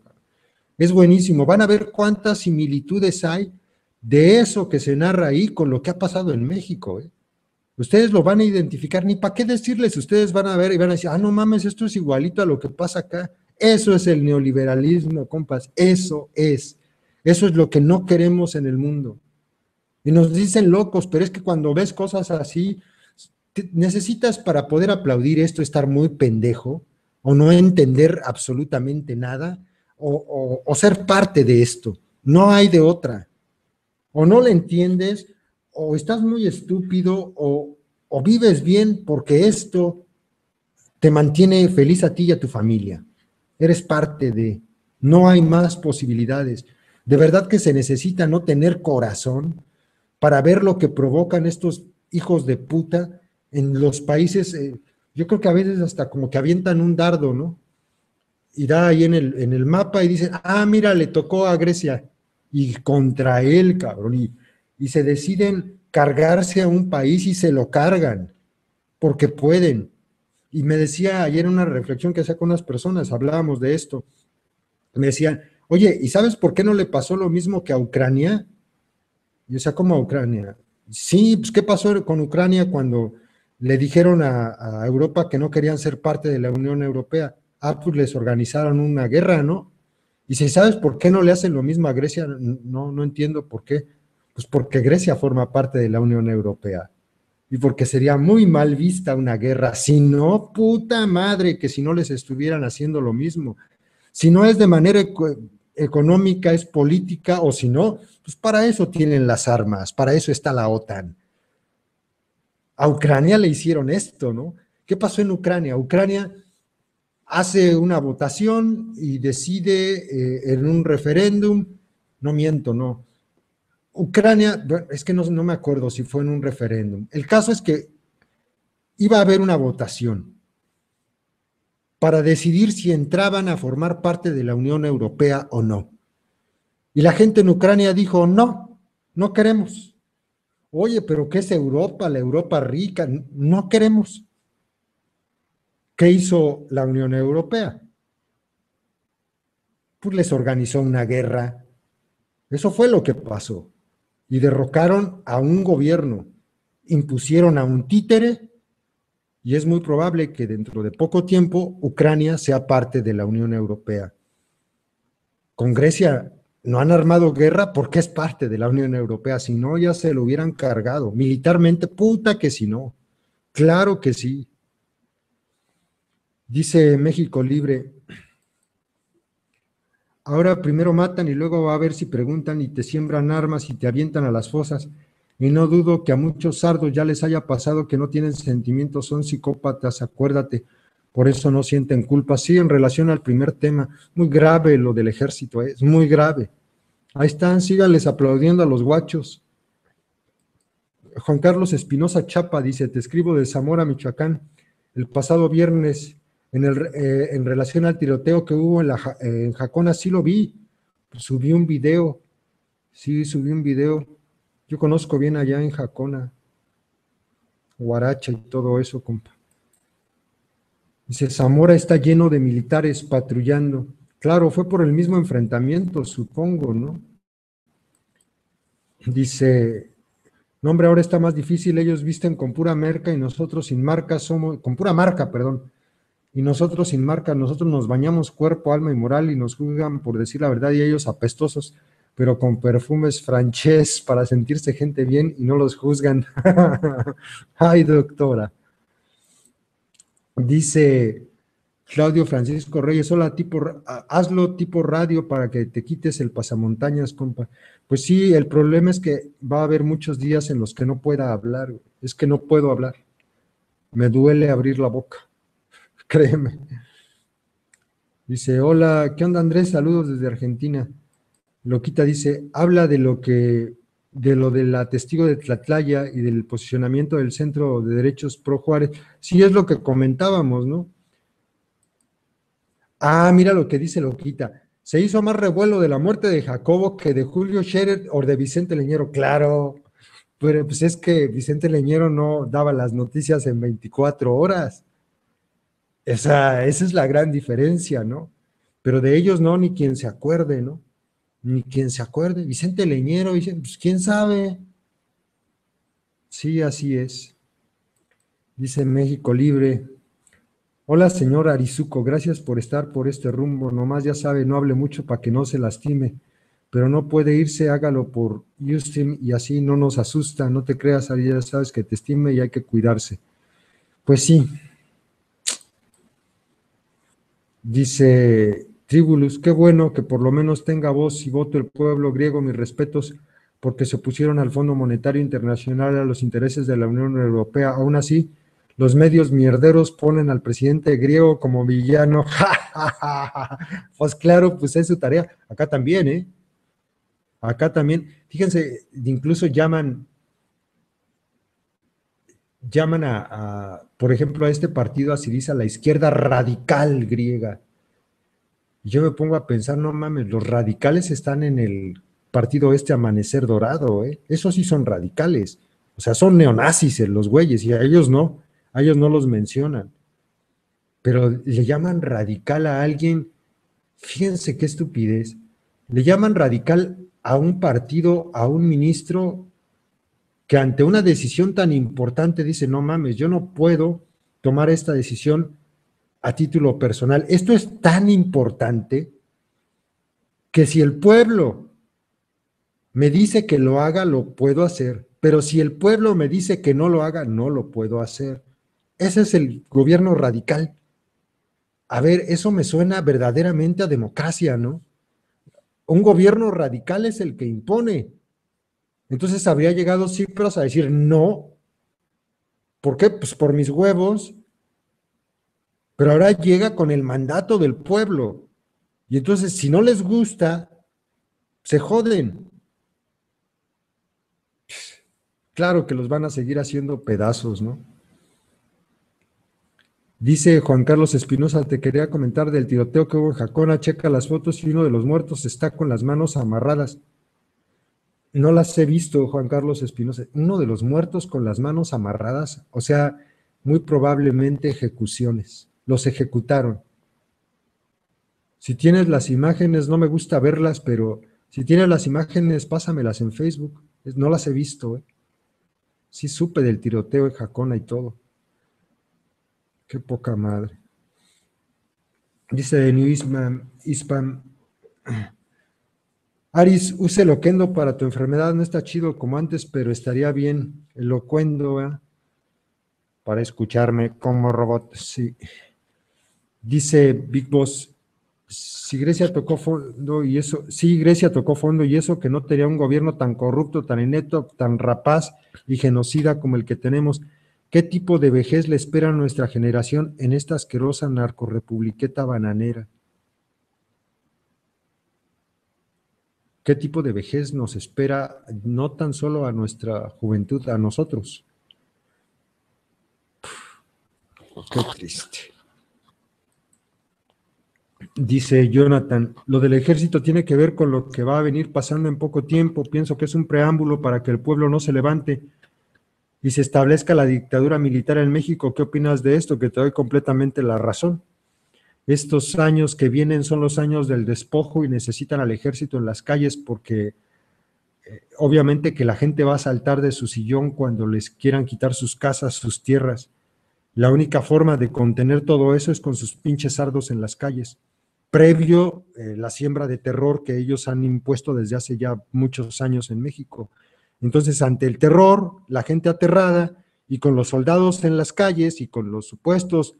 es buenísimo. Van a ver cuántas similitudes hay de eso que se narra ahí con lo que ha pasado en México. ¿eh? Ustedes lo van a identificar, ni para qué decirles, ustedes van a ver y van a decir, ah, no mames, esto es igualito a lo que pasa acá. Eso es el neoliberalismo, compas, eso es. Eso es lo que no queremos en el mundo. Y nos dicen locos, pero es que cuando ves cosas así, necesitas para poder aplaudir esto estar muy pendejo o no entender absolutamente nada o, ser parte de esto. No hay de otra. O no le entiendes o estás muy estúpido o, vives bien porque esto te mantiene feliz a ti y a tu familia. Eres parte de... No hay más posibilidades. De verdad que se necesita no tener corazón para ver lo que provocan estos hijos de puta en los países, eh, yo creo que a veces hasta como que avientan un dardo, ¿no? Y da ahí en el, en el mapa y dicen, ah, mira, le tocó a Grecia y contra él, cabrón, y, y se deciden cargarse a un país y se lo cargan, porque pueden. Y me decía ayer una reflexión que hacía con unas personas, hablábamos de esto, me decían, oye, ¿y sabes por qué no le pasó lo mismo que a Ucrania? Y yo decía, ¿cómo a Ucrania? Sí, pues ¿qué pasó con Ucrania cuando le dijeron a, Europa que no querían ser parte de la Unión Europea. Ah, pues les organizaron una guerra, ¿no? Y si sabes por qué no le hacen lo mismo a Grecia, no, no entiendo por qué. Pues porque Grecia forma parte de la Unión Europea. Y porque sería muy mal vista una guerra, si no, puta madre, que si no les estuvieran haciendo lo mismo. Si no es de manera económica, es política, o si no, pues para eso tienen las armas, para eso está la OTAN a Ucrania le hicieron esto, ¿no? ¿Qué pasó en Ucrania? Ucrania hace una votación y decide eh, en un referéndum, no miento, no. Ucrania, es que no, no me acuerdo si fue en un referéndum. El caso es que iba a haber una votación para decidir si entraban a formar parte de la Unión Europea o no. Y la gente en Ucrania dijo, no, no queremos. Oye, pero ¿qué es Europa? La Europa rica, no queremos. ¿Qué hizo la Unión Europea? Pues les organizó una guerra. Eso fue lo que pasó. Y derrocaron a un gobierno, impusieron a un títere y es muy probable que dentro de poco tiempo Ucrania sea parte de la Unión Europea. Con Grecia no han armado guerra porque es parte de la Unión Europea, si no ya se lo hubieran cargado. Militarmente, puta que si no. Claro que sí. Dice México Libre, ahora primero matan y luego va a ver si preguntan y te siembran armas y te avientan a las fosas. Y no dudo que a muchos sardos ya les haya pasado que no tienen sentimientos, son psicópatas, acuérdate, por eso no sienten culpa. Sí, en relación al primer tema, muy grave lo del ejército, ¿eh? es muy grave. Ahí están, síganles aplaudiendo a los guachos. Juan Carlos Espinosa Chapa dice, te escribo de Zamora, Michoacán. El pasado viernes en, el, eh, en relación al tiroteo que hubo en, la, en Jacona, sí lo vi, subí un video, sí, subí un video. Yo conozco bien allá en Jacona, Guaracha y todo eso, compa. Dice, Zamora está lleno de militares patrullando. Claro, fue por el mismo enfrentamiento, supongo, ¿no? Dice, no hombre, ahora está más difícil, ellos visten con pura marca y nosotros sin marca somos, con pura marca, perdón, y nosotros sin marca, nosotros nos bañamos cuerpo, alma y moral y nos juzgan por decir la verdad y ellos apestosos, pero con perfumes francés para sentirse gente bien y no los juzgan. Ay, doctora. Dice Claudio Francisco Reyes, hola, tipo, hazlo tipo radio para que te quites el pasamontañas, compa. Pues sí, el problema es que va a haber muchos días en los que no pueda hablar, es que no puedo hablar. Me duele abrir la boca créeme. Dice, hola, ¿qué onda Andrés? Saludos desde Argentina. Loquita dice, habla de lo que, de lo del testigo de Tlatlaya y del posicionamiento del Centro de Derechos Pro Juárez. Sí, es lo que comentábamos, ¿no? Ah, mira lo que dice Loquita. Se hizo más revuelo de la muerte de Jacobo que de Julio Scherer o de Vicente Leñero. Claro, pero pues es que Vicente Leñero no daba las noticias en 24 horas. Esa, esa es la gran diferencia, ¿no? Pero de ellos no, ni quien se acuerde, ¿no? Ni quien se acuerde. Vicente Leñero, pues quién sabe. Sí, así es. Dice México Libre. Hola, señor Arizuco, gracias por estar por este rumbo. Nomás ya sabe, no hable mucho para que no se lastime, pero no puede irse, hágalo por Justin y así no nos asusta. No te creas, ya sabes que te estime y hay que cuidarse. Pues sí, Dice Tribulus, qué bueno que por lo menos tenga voz y voto el pueblo griego, mis respetos, porque se opusieron al Fondo Monetario Internacional a los intereses de la Unión Europea. Aún así, los medios mierderos ponen al presidente griego como villano. pues claro, pues es su tarea. Acá también, ¿eh? Acá también. Fíjense, incluso llaman, llaman a, por ejemplo, a este partido, a Siriza, la izquierda radical griega. Y yo me pongo a pensar, no mames, los radicales están en el partido este Amanecer Dorado, ¿eh? Esos sí son radicales. O sea, son neonazis los güeyes, y a ellos no, a ellos no los mencionan. Pero le llaman radical a alguien, fíjense qué estupidez, le llaman radical a un partido, a un ministro que ante una decisión tan importante dice, no mames, yo no puedo tomar esta decisión a título personal. Esto es tan importante que si el pueblo me dice que lo haga, lo puedo hacer, pero si el pueblo me dice que no lo haga, no lo puedo hacer. Ese es el gobierno radical. A ver, eso me suena verdaderamente a democracia, ¿no? Un gobierno radical es el que impone, entonces habría llegado Cipras a decir no. ¿Por qué? Pues por mis huevos. Pero ahora llega con el mandato del pueblo. Y entonces, si no les gusta, se joden. Claro que los van a seguir haciendo pedazos, ¿no? Dice Juan Carlos Espinosa, te quería comentar del tiroteo que hubo en Jacona, checa las fotos y uno de los muertos está con las manos amarradas. No las he visto, Juan Carlos Espinosa. Uno de los muertos con las manos amarradas, o sea, muy probablemente ejecuciones. Los ejecutaron. Si tienes las imágenes, no me gusta verlas, pero si tienes las imágenes, pásamelas en Facebook. No las he visto. ¿eh? Sí supe del tiroteo en Jacona y todo. Qué poca madre. Dice New Hispan, Aris, use loquendo para tu enfermedad. No está chido como antes, pero estaría bien. El ¿eh? Para escucharme como robot, sí. Dice Big Boss, si Grecia tocó fondo y eso, sí, Grecia tocó fondo y eso que no tenía un gobierno tan corrupto, tan ineto, tan rapaz y genocida como el que tenemos. ¿Qué tipo de vejez le espera a nuestra generación en esta asquerosa narcorepubliqueta bananera? ¿Qué tipo de vejez nos espera no tan solo a nuestra juventud, a nosotros? qué triste. Dice Jonathan, lo del ejército tiene que ver con lo que va a venir pasando en poco tiempo. Pienso que es un preámbulo para que el pueblo no se levante y se establezca la dictadura militar en México. ¿Qué opinas de esto? Que te doy completamente la razón. Estos años que vienen son los años del despojo y necesitan al ejército en las calles porque eh, obviamente que la gente va a saltar de su sillón cuando les quieran quitar sus casas, sus tierras. La única forma de contener todo eso es con sus pinches sardos en las calles previo eh, la siembra de terror que ellos han impuesto desde hace ya muchos años en México. Entonces, ante el terror, la gente aterrada y con los soldados en las calles y con los supuestos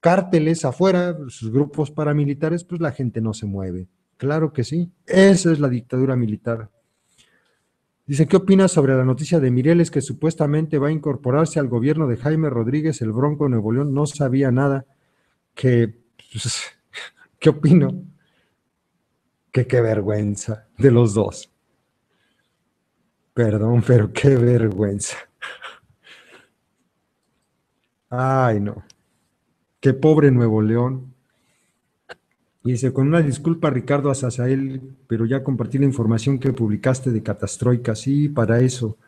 cárteles afuera, sus grupos paramilitares, pues la gente no se mueve. Claro que sí, esa es la dictadura militar. Dice, ¿qué opinas sobre la noticia de Mireles que supuestamente va a incorporarse al gobierno de Jaime Rodríguez, el Bronco de Nuevo León? No sabía nada, que pues, ¿Qué opino? Que qué vergüenza de los dos. Perdón, pero qué vergüenza. Ay, no. Qué pobre Nuevo León. dice, con una disculpa, Ricardo Azazael, pero ya compartí la información que publicaste de Catastroica. Sí, para eso.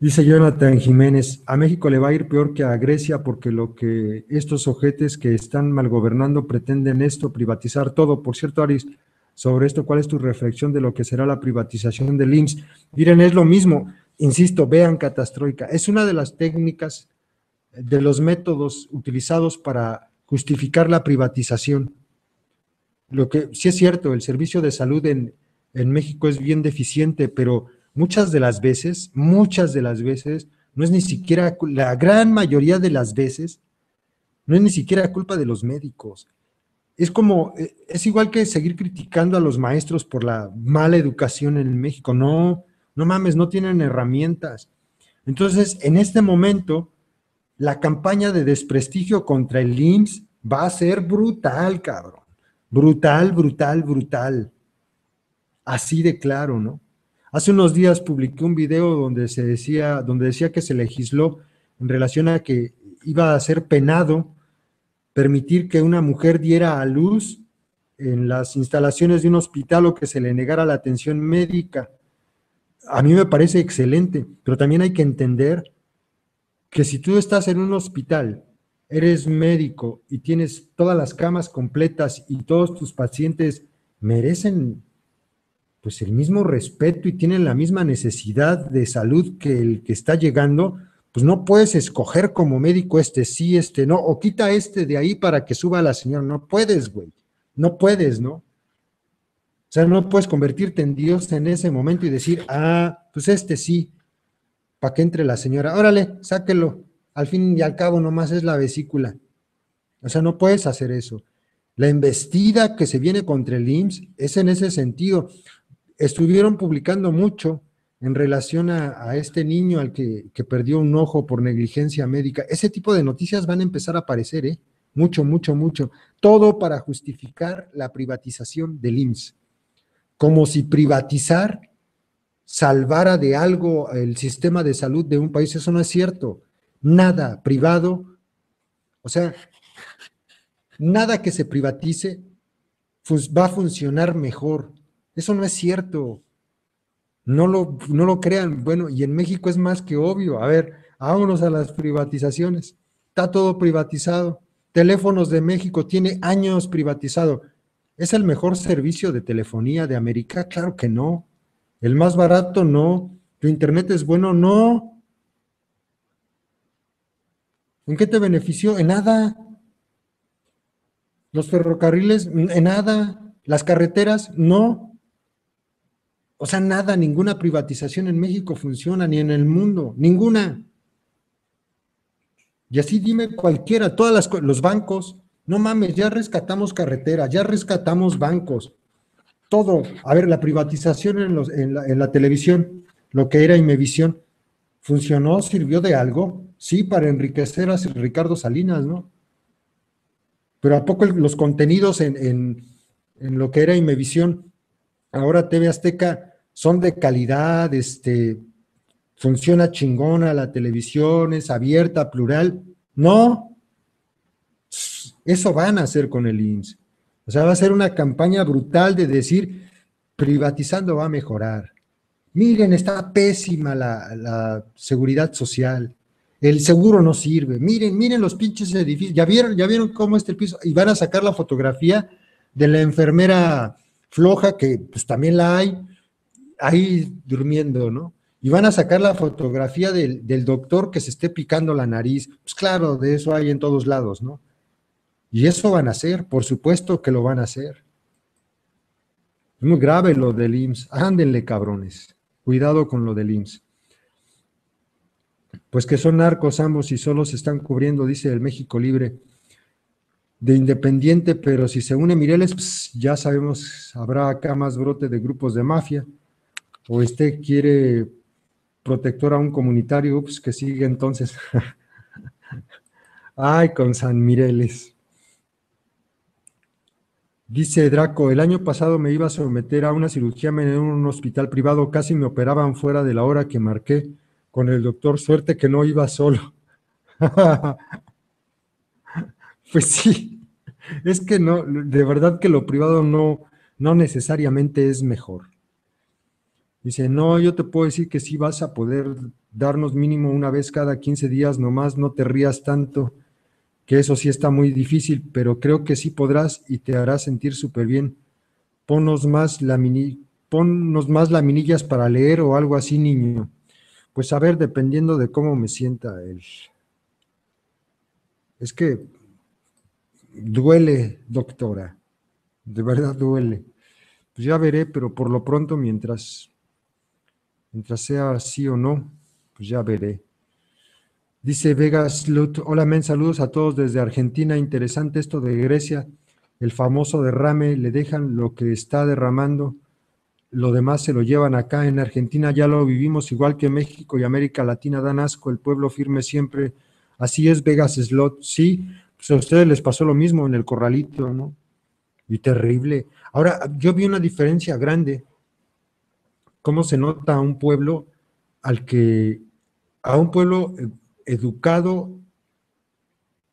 Dice Jonathan Jiménez, a México le va a ir peor que a Grecia porque lo que estos ojetes que están mal gobernando pretenden esto, privatizar todo. Por cierto, Aris, sobre esto, ¿cuál es tu reflexión de lo que será la privatización del IMSS? Miren, es lo mismo, insisto, vean Catastroica. Es una de las técnicas, de los métodos utilizados para justificar la privatización. Lo que sí es cierto, el servicio de salud en, en México es bien deficiente, pero muchas de las veces, muchas de las veces, no es ni siquiera, la gran mayoría de las veces, no es ni siquiera culpa de los médicos. Es como, eh, es igual que seguir criticando a los maestros por la mala educación en México. No, no mames, no tienen herramientas. Entonces, en este momento, la campaña de desprestigio contra el IMSS va a ser brutal, cabrón. Brutal, brutal, brutal. Así de claro, ¿no? Hace unos días publiqué un video donde se decía, donde decía que se legisló en relación a que iba a ser penado permitir que una mujer diera a luz en las instalaciones de un hospital o que se le negara la atención médica. A mí me parece excelente, pero también hay que entender que si tú estás en un hospital, eres médico y tienes todas las camas completas y todos tus pacientes merecen pues el mismo respeto y tienen la misma necesidad de salud que el que está llegando, pues no puedes escoger como médico este sí, este no, o quita este de ahí para que suba la señora. No puedes, güey. No puedes, ¿no? O sea, no puedes convertirte en Dios en ese momento y decir, ah, pues este sí, para que entre la señora. Órale, sáquelo. Al fin y al cabo, nomás es la vesícula. O sea, no puedes hacer eso. La embestida que se viene contra el IMSS es en ese sentido estuvieron publicando mucho en relación a, este niño al que, perdió un ojo por negligencia médica. Ese tipo de noticias van a empezar a aparecer, ¿eh? mucho, mucho, mucho. Todo para justificar la privatización del IMSS. Como si privatizar salvara de algo el sistema de salud de un país. Eso no es cierto. Nada privado, o sea, nada que se privatice va a funcionar mejor. Eso no es cierto. No lo, no lo crean. Bueno, y en México es más que obvio. A ver, vámonos a las privatizaciones. Está todo privatizado. Teléfonos de México tiene años privatizado. ¿Es el mejor servicio de telefonía de América? Claro que no. El más barato, no. ¿Tu internet es bueno? No. ¿En qué te benefició? En nada. Los ferrocarriles, en nada. Las carreteras, no. O sea, nada, ninguna privatización en México funciona, ni en el mundo, ninguna. Y así dime cualquiera, todas las los bancos, no mames, ya rescatamos carreteras, ya rescatamos bancos, todo. A ver, la privatización en, la, televisión, lo que era Imevisión, ¿funcionó? ¿Sirvió de algo? Sí, para enriquecer a Ricardo Salinas, ¿no? Pero ¿a poco los contenidos en, lo que era Imevisión, ahora TV Azteca, son de calidad, este, funciona chingona la televisión, es abierta, plural? No. Eso van a hacer con el INSS. O sea, va a ser una campaña brutal de decir, privatizando va a mejorar. Miren, está pésima la, seguridad social. El seguro no sirve. Miren, miren los pinches edificios. ¿Ya vieron, ya vieron cómo está el piso? Y van a sacar la fotografía de la enfermera floja, que pues también la hay, ahí durmiendo, ¿no? Y van a sacar la fotografía del, del doctor que se esté picando la nariz. Pues claro, de eso hay en todos lados, ¿no? Y eso van a hacer, por supuesto que lo van a hacer. Es muy grave lo del IMSS. Ándenle, cabrones. Cuidado con lo del IMSS. Pues que son narcos ambos y solo se están cubriendo, dice el México Libre, de independiente, pero si se une Mireles, pues ya sabemos, habrá acá más brote de grupos de mafia. O este quiere protector a un comunitario, pues que sigue entonces. Ay, con San Mireles. Dice Draco, el año pasado me iba a someter a una cirugía en un hospital privado, casi me operaban fuera de la hora que marqué con el doctor, suerte que no iba solo. pues sí, es que no, de verdad que lo privado no, no necesariamente es mejor. Dice, no, yo te puedo decir que sí vas a poder darnos mínimo una vez cada 15 días, nomás no te rías tanto que eso sí está muy difícil, pero creo que sí podrás y te hará sentir súper bien. Ponnos más, la ponnos más laminillas para leer o algo así, niño. Pues a ver, dependiendo de cómo me sienta él. Es que duele, doctora. De verdad duele. Pues ya veré, pero por lo pronto, mientras, mientras sea sí o no, pues ya veré. Dice Vegas Lut, hola men, saludos a todos desde Argentina. Interesante esto de Grecia, el famoso derrame, le dejan lo que está derramando, lo demás se lo llevan acá. En Argentina ya lo vivimos igual que México y América Latina, dan asco, el pueblo firme siempre. Así es Vegas Slot, sí, pues a ustedes les pasó lo mismo en el corralito, ¿no? Y terrible. Ahora, yo vi una diferencia grande. ¿Cómo se nota a un pueblo al que, a un pueblo eh, educado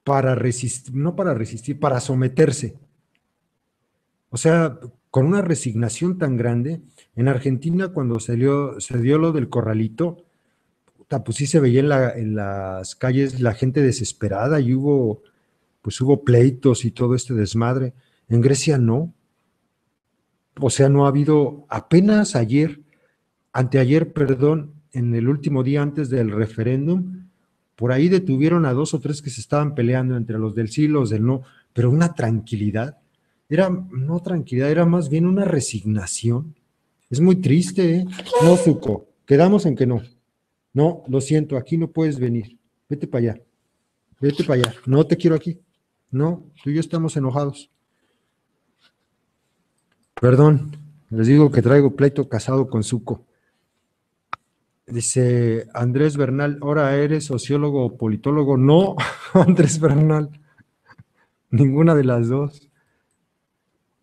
para resistir, no para resistir, para someterse. O sea, con una resignación tan grande, en Argentina cuando salió, se dio lo del corralito, pues sí se veía en, en, las calles la gente desesperada y hubo, pues hubo pleitos y todo este desmadre. En Grecia no. O sea, no ha habido, apenas ayer, anteayer, perdón, en el último día antes del referéndum, por ahí detuvieron a dos o tres que se estaban peleando entre los del sí y los del no, pero una tranquilidad. Era no tranquilidad, era más bien una resignación. Es muy triste, ¿eh? No, Zuko, quedamos en que no. No, lo siento, aquí no puedes venir. Vete para allá. Vete para allá. No te quiero aquí. No, tú y yo estamos enojados. Perdón, les digo que traigo pleito casado con Zuko. Dice Andrés Bernal, ahora eres sociólogo o politólogo. No, Andrés Bernal. Ninguna de las dos.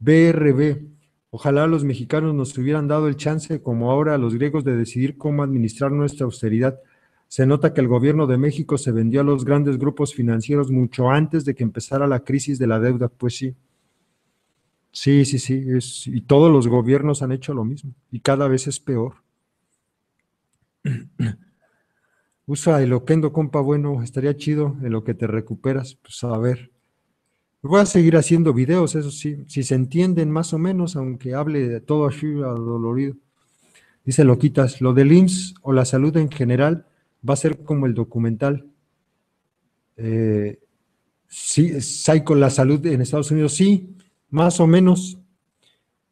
BRB. Ojalá los mexicanos nos hubieran dado el chance, como ahora a los griegos, de decidir cómo administrar nuestra austeridad. Se nota que el gobierno de México se vendió a los grandes grupos financieros mucho antes de que empezara la crisis de la deuda. Pues sí. Sí, sí, sí. y todos los gobiernos han hecho lo mismo. Y cada vez es peor. Usa el oquendo, compa, bueno, estaría chido en lo que te recuperas. Pues a ver. Voy a seguir haciendo videos, eso sí, si se entienden más o menos, aunque hable de todo así dolorido. Dice Loquitas, lo del IMSS o la salud en general va a ser como el documental. Eh, sí, con la salud en Estados Unidos, sí, más o menos.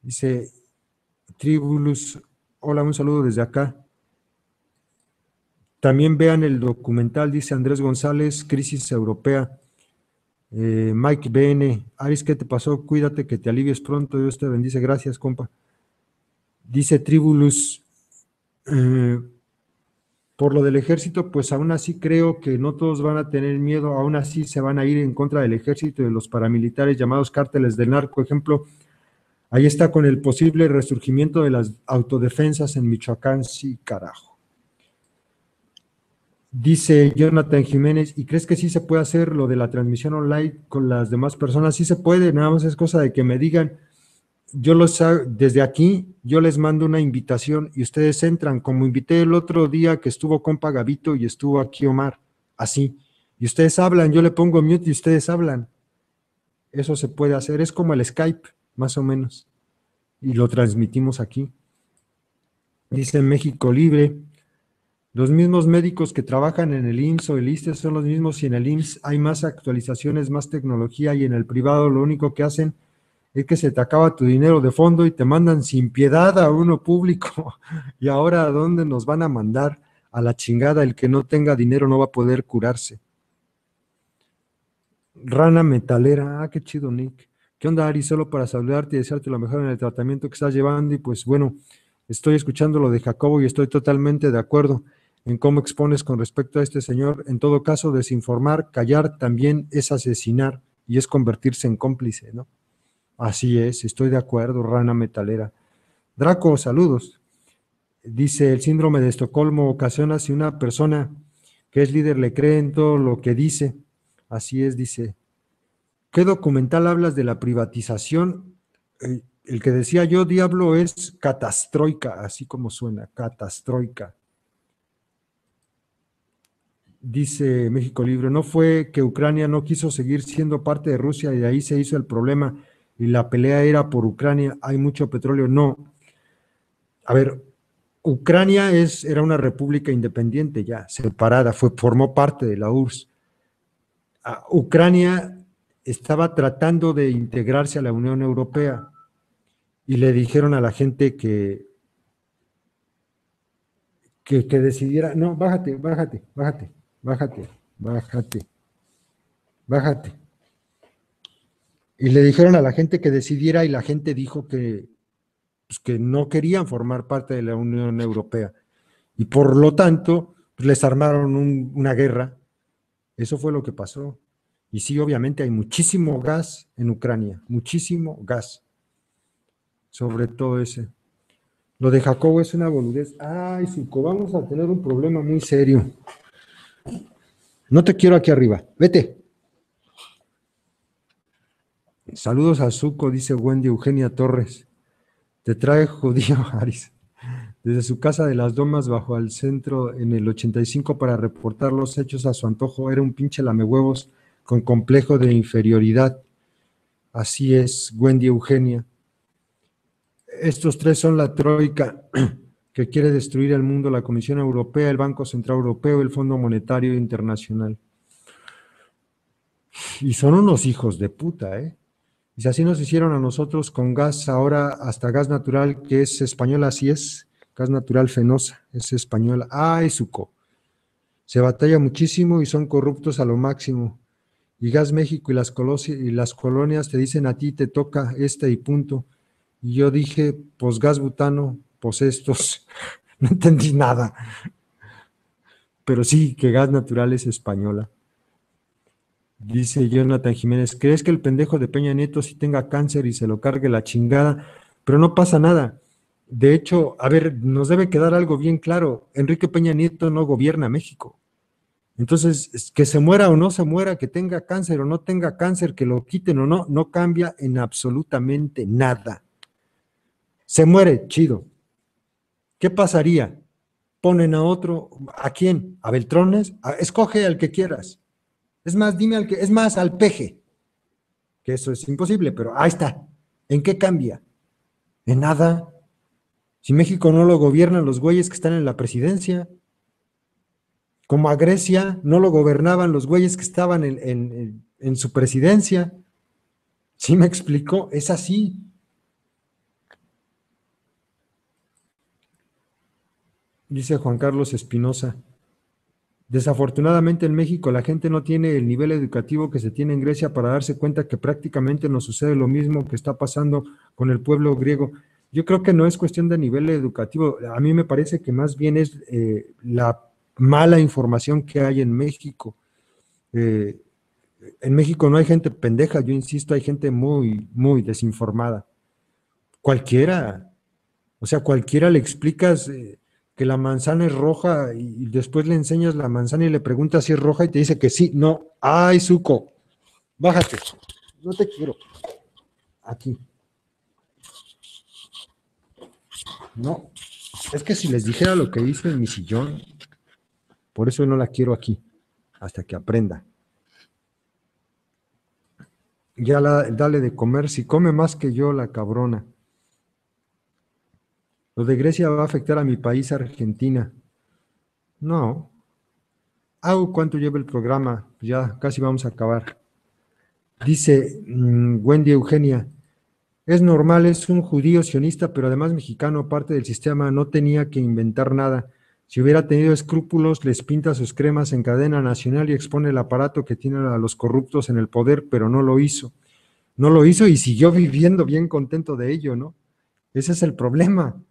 Dice Tribulus, hola, un saludo desde acá. También vean el documental, dice Andrés González, Crisis Europea. Eh, Mike BN, Aris, ¿qué te pasó? Cuídate, que te alivies pronto. Dios te bendice. Gracias, compa. Dice Tribulus, eh, por lo del ejército, pues aún así creo que no todos van a tener miedo, aún así se van a ir en contra del ejército y de los paramilitares llamados cárteles del narco. Ejemplo, ahí está con el posible resurgimiento de las autodefensas en Michoacán. Sí, carajo. Dice Jonathan Jiménez, ¿y crees que sí se puede hacer lo de la transmisión online con las demás personas? Sí se puede, nada más es cosa de que me digan, yo los desde aquí, yo les mando una invitación y ustedes entran, como invité el otro día que estuvo compa Gavito y estuvo aquí Omar, así, y ustedes hablan, yo le pongo mute y ustedes hablan. Eso se puede hacer, es como el Skype, más o menos, y lo transmitimos aquí. Dice México Libre, los mismos médicos que trabajan en el IMSS o el ISTE son los mismos y en el IMSS hay más actualizaciones, más tecnología y en el privado lo único que hacen es que se te acaba tu dinero de fondo y te mandan sin piedad a uno público. y ahora, ¿a dónde nos van a mandar? A la chingada, el que no tenga dinero no va a poder curarse. Rana metalera, ah, qué chido, Nick. ¿Qué onda, Ari? Solo para saludarte y desearte lo mejor en el tratamiento que estás llevando. Y pues bueno, estoy escuchando lo de Jacobo y estoy totalmente de acuerdo en cómo expones con respecto a este señor. En todo caso, desinformar, callar también es asesinar y es convertirse en cómplice, ¿no? Así es, estoy de acuerdo, rana metalera. Draco, saludos. Dice, el síndrome de Estocolmo ocasiona si una persona que es líder le cree en todo lo que dice. Así es, dice. ¿Qué documental hablas de la privatización? El, el que decía yo, diablo, es catastroica, así como suena, catastroica dice México Libre, no fue que Ucrania no quiso seguir siendo parte de Rusia y de ahí se hizo el problema y la pelea era por Ucrania, hay mucho petróleo. No. A ver, Ucrania es, era una república independiente ya, separada, fue, formó parte de la URSS. Ah, Ucrania estaba tratando de integrarse a la Unión Europea y le dijeron a la gente que, que, que decidiera, no, bájate, bájate, bájate, bájate, bájate, bájate. Y le dijeron a la gente que decidiera y la gente dijo que, pues, que no querían formar parte de la Unión Europea. Y por lo tanto, pues, les armaron una guerra. Eso fue lo que pasó. Y sí, obviamente hay muchísimo gas en Ucrania, muchísimo gas. Sobre todo ese. Lo de Jacobo es una boludez. Ay, Suco, vamos a tener un problema muy serio. No te quiero aquí arriba. Vete. Saludos a Zuko, dice Wendy Eugenia Torres. Te trae judío Aris. Desde su casa de las domas bajo al centro en el 85 para reportar los hechos a su antojo. Era un pinche lamehuevos con complejo de inferioridad. Así es, Wendy Eugenia. Estos tres son la troika que quiere destruir el mundo, la Comisión Europea, el Banco Central Europeo, el Fondo Monetario Internacional. Y son unos hijos de puta, ¿eh? Y si así nos hicieron a nosotros con gas, ahora hasta gas natural, que es española, así es, gas natural fenosa, es española. ¡Ay, suco! Se batalla muchísimo y son corruptos a lo máximo. Y Gas México y las, y las colonias te dicen a ti te toca este y punto. Y yo dije, pues gas butano, pues estos, no entendí nada. Pero sí, que gas natural es española. Dice Jonathan Jiménez, ¿crees que el pendejo de Peña Nieto si tenga cáncer y se lo cargue la chingada? Pero no pasa nada. De hecho, a ver, nos debe quedar algo bien claro. Enrique Peña Nieto no gobierna México. Entonces, que se muera o no se muera, que tenga cáncer o no tenga cáncer, que lo quiten o no, no cambia en absolutamente nada. Se muere, chido. ¿Qué pasaría? Ponen a otro, ¿a quién? ¿A Beltrones? escoge al que quieras. Es más, dime al que, es más, al peje. Que eso es imposible, pero ahí está. ¿En qué cambia? En nada. Si México no lo gobiernan los güeyes que están en la presidencia, como a Grecia no lo gobernaban los güeyes que estaban en, su presidencia. ¿Sí me explicó? Es así. Dice Juan Carlos Espinosa. Desafortunadamente en México la gente no tiene el nivel educativo que se tiene en Grecia para darse cuenta que prácticamente nos sucede lo mismo que está pasando con el pueblo griego. Yo creo que no es cuestión de nivel educativo, a mí me parece que más bien es eh, la mala información que hay en México. Eh, en México no hay gente pendeja, yo insisto, hay gente muy, muy desinformada. Cualquiera, o sea, cualquiera le explicas... Eh, que la manzana es roja y después le enseñas la manzana y le preguntas si es roja y te dice que sí, no, ay, suco, bájate, no te quiero, aquí. No, es que si les dijera lo que hizo en mi sillón, por eso no la quiero aquí, hasta que aprenda. Ya la, dale de comer, si come más que yo la cabrona. Lo de Grecia va a afectar a mi país, Argentina. No. Au, ¿cuánto lleva el programa? Ya casi vamos a acabar. Dice mm, Wendy Eugenia, es normal, es un judío sionista, pero además mexicano, parte del sistema, no tenía que inventar nada. Si hubiera tenido escrúpulos, les pinta sus cremas en cadena nacional y expone el aparato que tienen a los corruptos en el poder, pero no lo hizo. No lo hizo y siguió viviendo bien contento de ello, ¿no? Ese es el problema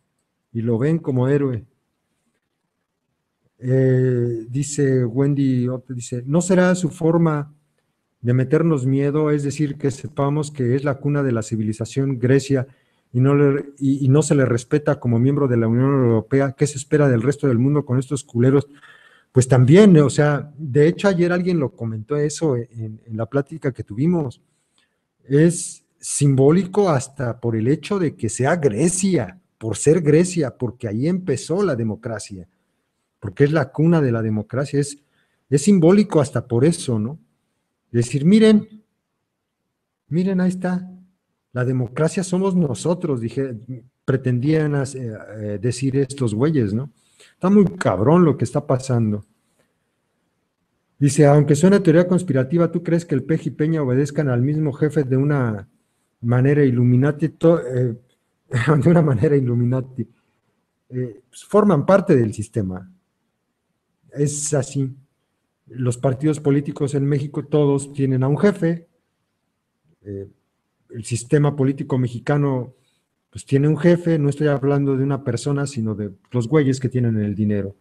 y lo ven como héroe. Eh, dice Wendy, dice, ¿no será su forma de meternos miedo? Es decir, que sepamos que es la cuna de la civilización Grecia y no, y, no se le respeta como miembro de la Unión Europea. ¿Qué se espera del resto del mundo con estos culeros? Pues también, o sea, de hecho ayer alguien lo comentó eso en la plática que tuvimos. Es simbólico hasta por el hecho de que sea Grecia por ser Grecia, porque ahí empezó la democracia, porque es la cuna de la democracia, es, es simbólico hasta por eso, ¿no? Decir, miren, miren, ahí está, la democracia somos nosotros, dije, pretendían eh, eh, decir estos güeyes, ¿no? Está muy cabrón lo que está pasando. Dice, aunque suene teoría conspirativa, ¿tú crees que el Peji y Peña obedezcan al mismo jefe de una manera iluminati? Eh, de una manera Illuminati, eh, pues, forman parte del sistema. Es así. Los partidos políticos en México todos tienen a un jefe. Eh, el sistema político mexicano pues tiene un jefe, no estoy hablando de una persona, sino de los güeyes que tienen el dinero.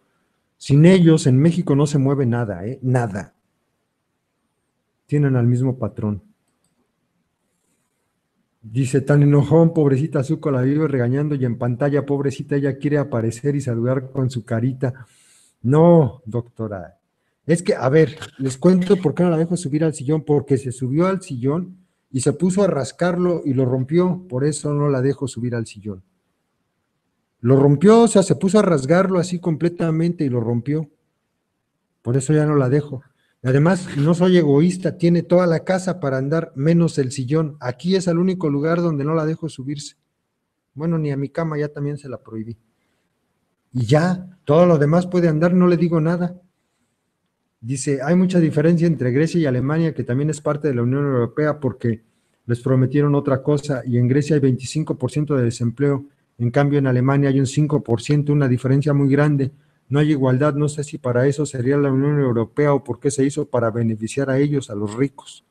Sin ellos en México no se mueve nada, ¿eh? nada. Tienen al mismo patrón. Dice, tan enojón, pobrecita Zuko la vive regañando y en pantalla, pobrecita, ella quiere aparecer y saludar con su carita. No, doctora. Es que, a ver, les cuento por qué no la dejo subir al sillón, porque se subió al sillón y se puso a rascarlo y lo rompió, por eso no la dejo subir al sillón. Lo rompió, o sea, se puso a rasgarlo así completamente y lo rompió. Por eso ya no la dejo. Además, no soy egoísta, tiene toda la casa para andar, menos el sillón. Aquí es el único lugar donde no la dejo subirse. Bueno, ni a mi cama ya también se la prohibí. Y ya, todo lo demás puede andar, no le digo nada. Dice, hay mucha diferencia entre Grecia y Alemania, que también es parte de la Unión Europea, porque les prometieron otra cosa, y en Grecia hay 25% de desempleo, en cambio en Alemania hay un 5%, una diferencia muy grande no hay igualdad, no sé si para eso sería la Unión Europea o por qué se hizo para beneficiar a ellos, a los ricos.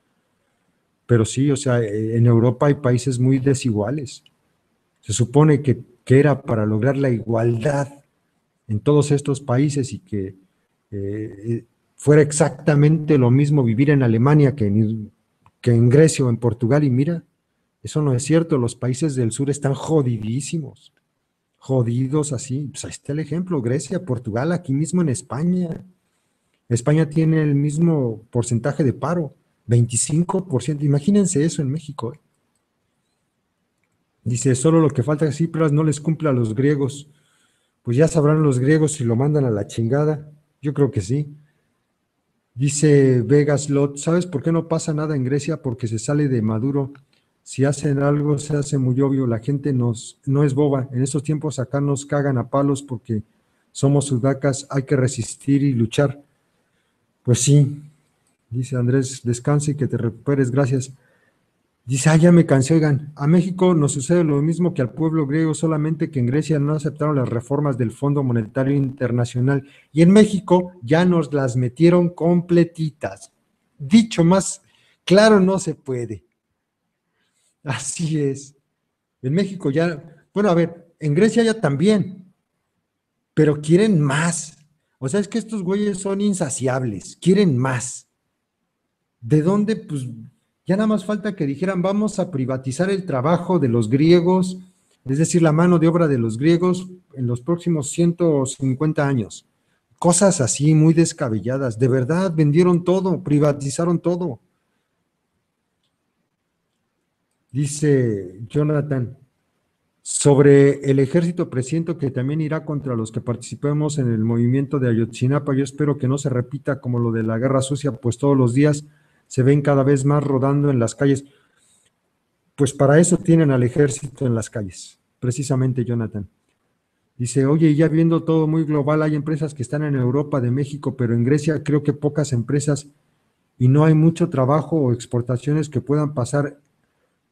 Pero sí, o sea, en Europa hay países muy desiguales. Se supone que, era para lograr la igualdad en todos estos países y que eh, fuera exactamente lo mismo vivir en Alemania que en, que en Grecia o en Portugal. Y mira, eso no es cierto, los países del sur están jodidísimos, jodidos así. Pues ahí está el ejemplo, Grecia, Portugal, aquí mismo en España. España tiene el mismo porcentaje de paro, 25%. Imagínense eso en México. ¿eh? Dice, solo lo que falta es Cipras no les cumple a los griegos. Pues ya sabrán los griegos si lo mandan a la chingada. Yo creo que sí. Dice Vegas Lot, ¿sabes por qué no pasa nada en Grecia? Porque se sale de Maduro. Si hacen algo, se hace muy obvio. La gente nos, no es boba. En estos tiempos acá nos cagan a palos porque somos sudacas. Hay que resistir y luchar. Pues sí, dice Andrés, descanse y que te recuperes. Gracias. Dice, ah, ya me cansé, oigan, a México nos sucede lo mismo que al pueblo griego, solamente que en Grecia no aceptaron las reformas del Fondo Monetario Internacional y en México ya nos las metieron completitas. Dicho más claro, no se puede. Así es. En México ya, bueno, a ver, en Grecia ya también, pero quieren más. O sea, es que estos güeyes son insaciables, quieren más. ¿De dónde? Pues ya nada más falta que dijeran, vamos a privatizar el trabajo de los griegos, es decir, la mano de obra de los griegos en los próximos 150 años. Cosas así muy descabelladas. De verdad, vendieron todo, privatizaron todo. Dice Jonathan, sobre el ejército presiento que también irá contra los que participemos en el movimiento de Ayotzinapa. Yo espero que no se repita como lo de la guerra sucia, pues todos los días se ven cada vez más rodando en las calles. Pues para eso tienen al ejército en las calles, precisamente Jonathan. Dice, oye, ya viendo todo muy global, hay empresas que están en Europa de México, pero en Grecia creo que pocas empresas y no hay mucho trabajo o exportaciones que puedan pasar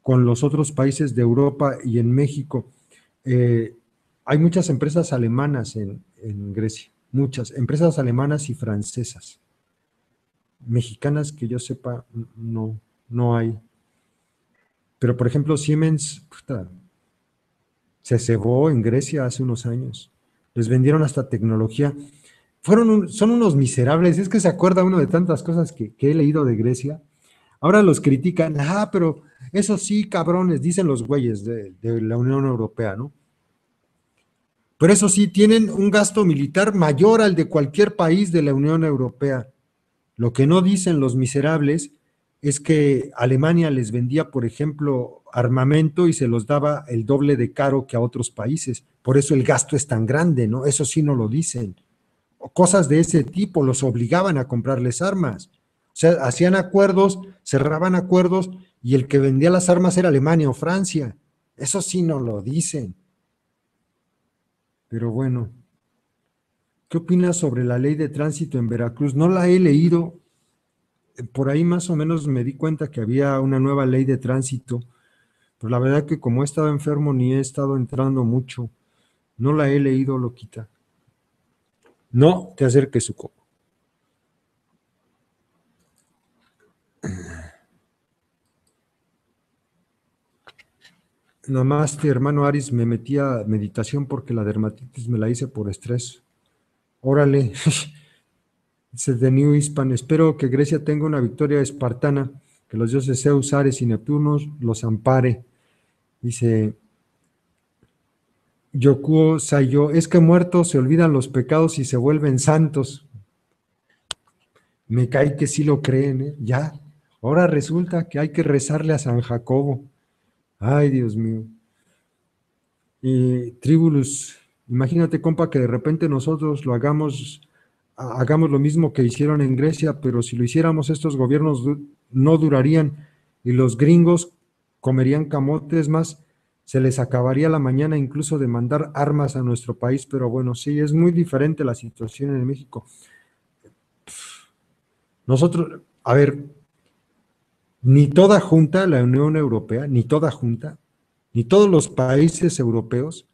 con los otros países de Europa y en México. Eh, hay muchas empresas alemanas en, Grecia, muchas, empresas alemanas y francesas mexicanas que yo sepa, no, no hay. Pero por ejemplo, Siemens se cebó en Grecia hace unos años. Les vendieron hasta tecnología. Fueron son unos miserables. Es que se acuerda uno de tantas cosas que, he leído de Grecia. Ahora los critican. Ah, pero eso sí, cabrones, dicen los güeyes de, la Unión Europea, ¿no? Pero eso sí, tienen un gasto militar mayor al de cualquier país de la Unión Europea. Lo que no dicen los miserables es que Alemania les vendía, por ejemplo, armamento y se los daba el doble de caro que a otros países. Por eso el gasto es tan grande, ¿no? Eso sí no lo dicen. Cosas de ese tipo los obligaban a comprarles armas. O sea, hacían acuerdos, cerraban acuerdos y el que vendía las armas era Alemania o Francia. Eso sí no lo dicen. Pero bueno, ¿Qué opinas sobre la ley de tránsito en Veracruz? No la he leído. Por ahí más o menos me di cuenta que había una nueva ley de tránsito, pero la verdad que como he estado enfermo ni he estado entrando mucho, no la he leído, Loquita. No te acerques, su copo. Namaste, hermano Aris, me metí a meditación porque la dermatitis me la hice por estrés. Órale, dice The New Hispan, espero que Grecia tenga una victoria espartana, que los dioses Zeus, Ares y Neptunos los ampare. Dice Yokuo Sayo, es que muertos se olvidan los pecados y se vuelven santos. Me cae que sí lo creen, ¿eh? Ya. Ahora resulta que hay que rezarle a San Jacobo. Ay, Dios mío. Y Tribulus Imagínate, compa, que de repente nosotros lo hagamos, hagamos lo mismo que hicieron en Grecia, pero si lo hiciéramos, estos gobiernos no durarían y los gringos comerían camotes más, se les acabaría la mañana incluso de mandar armas a nuestro país, pero bueno, sí, es muy diferente la situación en México. Nosotros, a ver, ni toda junta, la Unión Europea, ni toda junta, ni todos los países europeos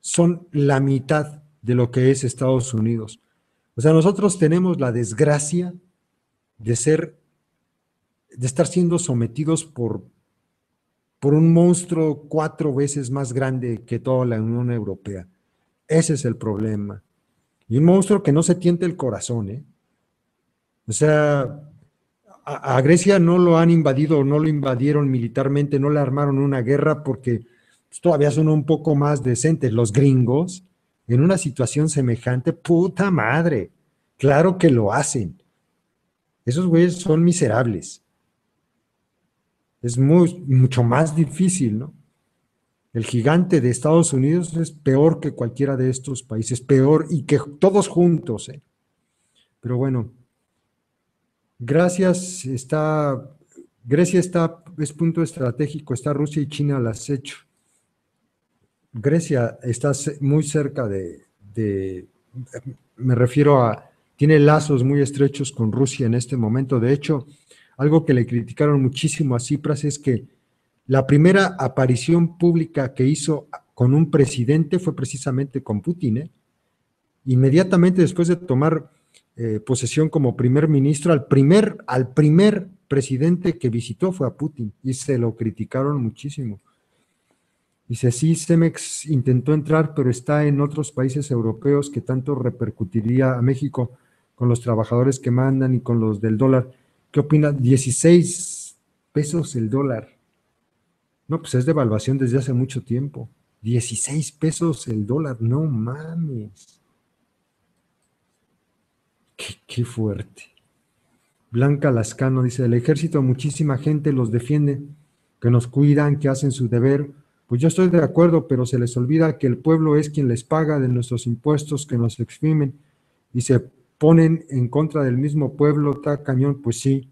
son la mitad de lo que es Estados Unidos. O sea, nosotros tenemos la desgracia de ser, de estar siendo sometidos por, por un monstruo cuatro veces más grande que toda la Unión Europea. Ese es el problema. Y un monstruo que no se tiente el corazón, ¿eh? O sea, a, Grecia no lo han invadido, no lo invadieron militarmente, no le armaron una guerra porque pues, todavía son un poco más decentes. Los gringos, en una situación semejante, puta madre, claro que lo hacen. Esos güeyes son miserables. Es mucho más difícil, ¿no? El gigante de Estados Unidos es peor que cualquiera de estos países, peor y que todos juntos. ¿eh? Pero bueno, Gracias, está, Grecia está, es punto estratégico, está Rusia y China al acecho. Grecia está muy cerca de, de, me refiero a, tiene lazos muy estrechos con Rusia en este momento. De hecho, algo que le criticaron muchísimo a Cipras es que la primera aparición pública que hizo con un presidente fue precisamente con Putin. ¿eh? Inmediatamente después de tomar eh, posesión como primer ministro, al primer, al primer presidente que visitó fue a Putin y se lo criticaron muchísimo. Dice, sí, Cemex intentó entrar, pero está en otros países europeos que tanto repercutiría a México con los trabajadores que mandan y con los del dólar. ¿Qué opina? 16 pesos el dólar. No, pues es devaluación desde hace mucho tiempo. 16 pesos el dólar, no mames. Qué, fuerte. Blanca Lascano dice, el ejército, muchísima gente los defiende, que nos cuidan, que hacen su deber. Pues yo estoy de acuerdo, pero se les olvida que el pueblo es quien les paga de nuestros impuestos que nos exprimen y se ponen en contra del mismo pueblo, está cañón, pues sí.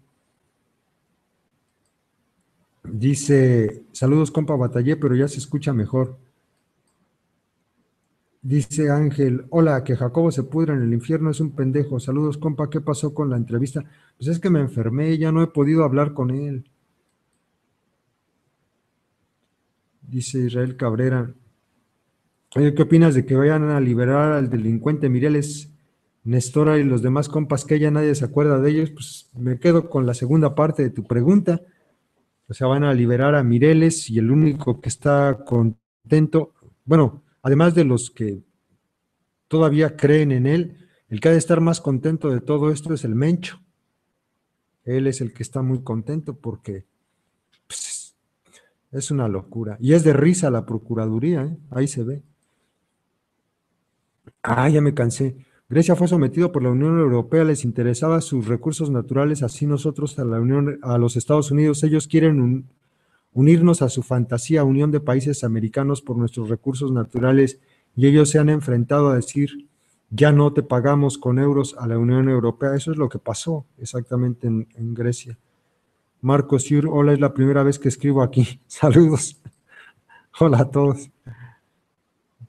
Dice, saludos compa, batallé, pero ya se escucha mejor. Dice Ángel, hola, que Jacobo se pudra en el infierno es un pendejo. Saludos, compa, ¿qué pasó con la entrevista? Pues es que me enfermé, ya no he podido hablar con él. Dice Israel Cabrera. ¿qué opinas de que vayan a liberar al delincuente Mireles, Nestora y los demás compas que ya nadie se acuerda de ellos? Pues me quedo con la segunda parte de tu pregunta. O sea, van a liberar a Mireles y el único que está contento, bueno, además de los que todavía creen en él, el que ha de estar más contento de todo esto es el Mencho. Él es el que está muy contento porque pues, es una locura. Y es de risa la Procuraduría, ¿eh? ahí se ve. Ah, ya me cansé. Grecia fue sometido por la Unión Europea, les interesaba sus recursos naturales, así nosotros a la Unión, a los Estados Unidos, ellos quieren un, unirnos a su fantasía unión de países americanos por nuestros recursos naturales y ellos se han enfrentado a decir, ya no te pagamos con euros a la Unión Europea. Eso es lo que pasó exactamente en, Grecia. Marcos Siur, hola, es la primera vez que escribo aquí. Saludos. hola a todos.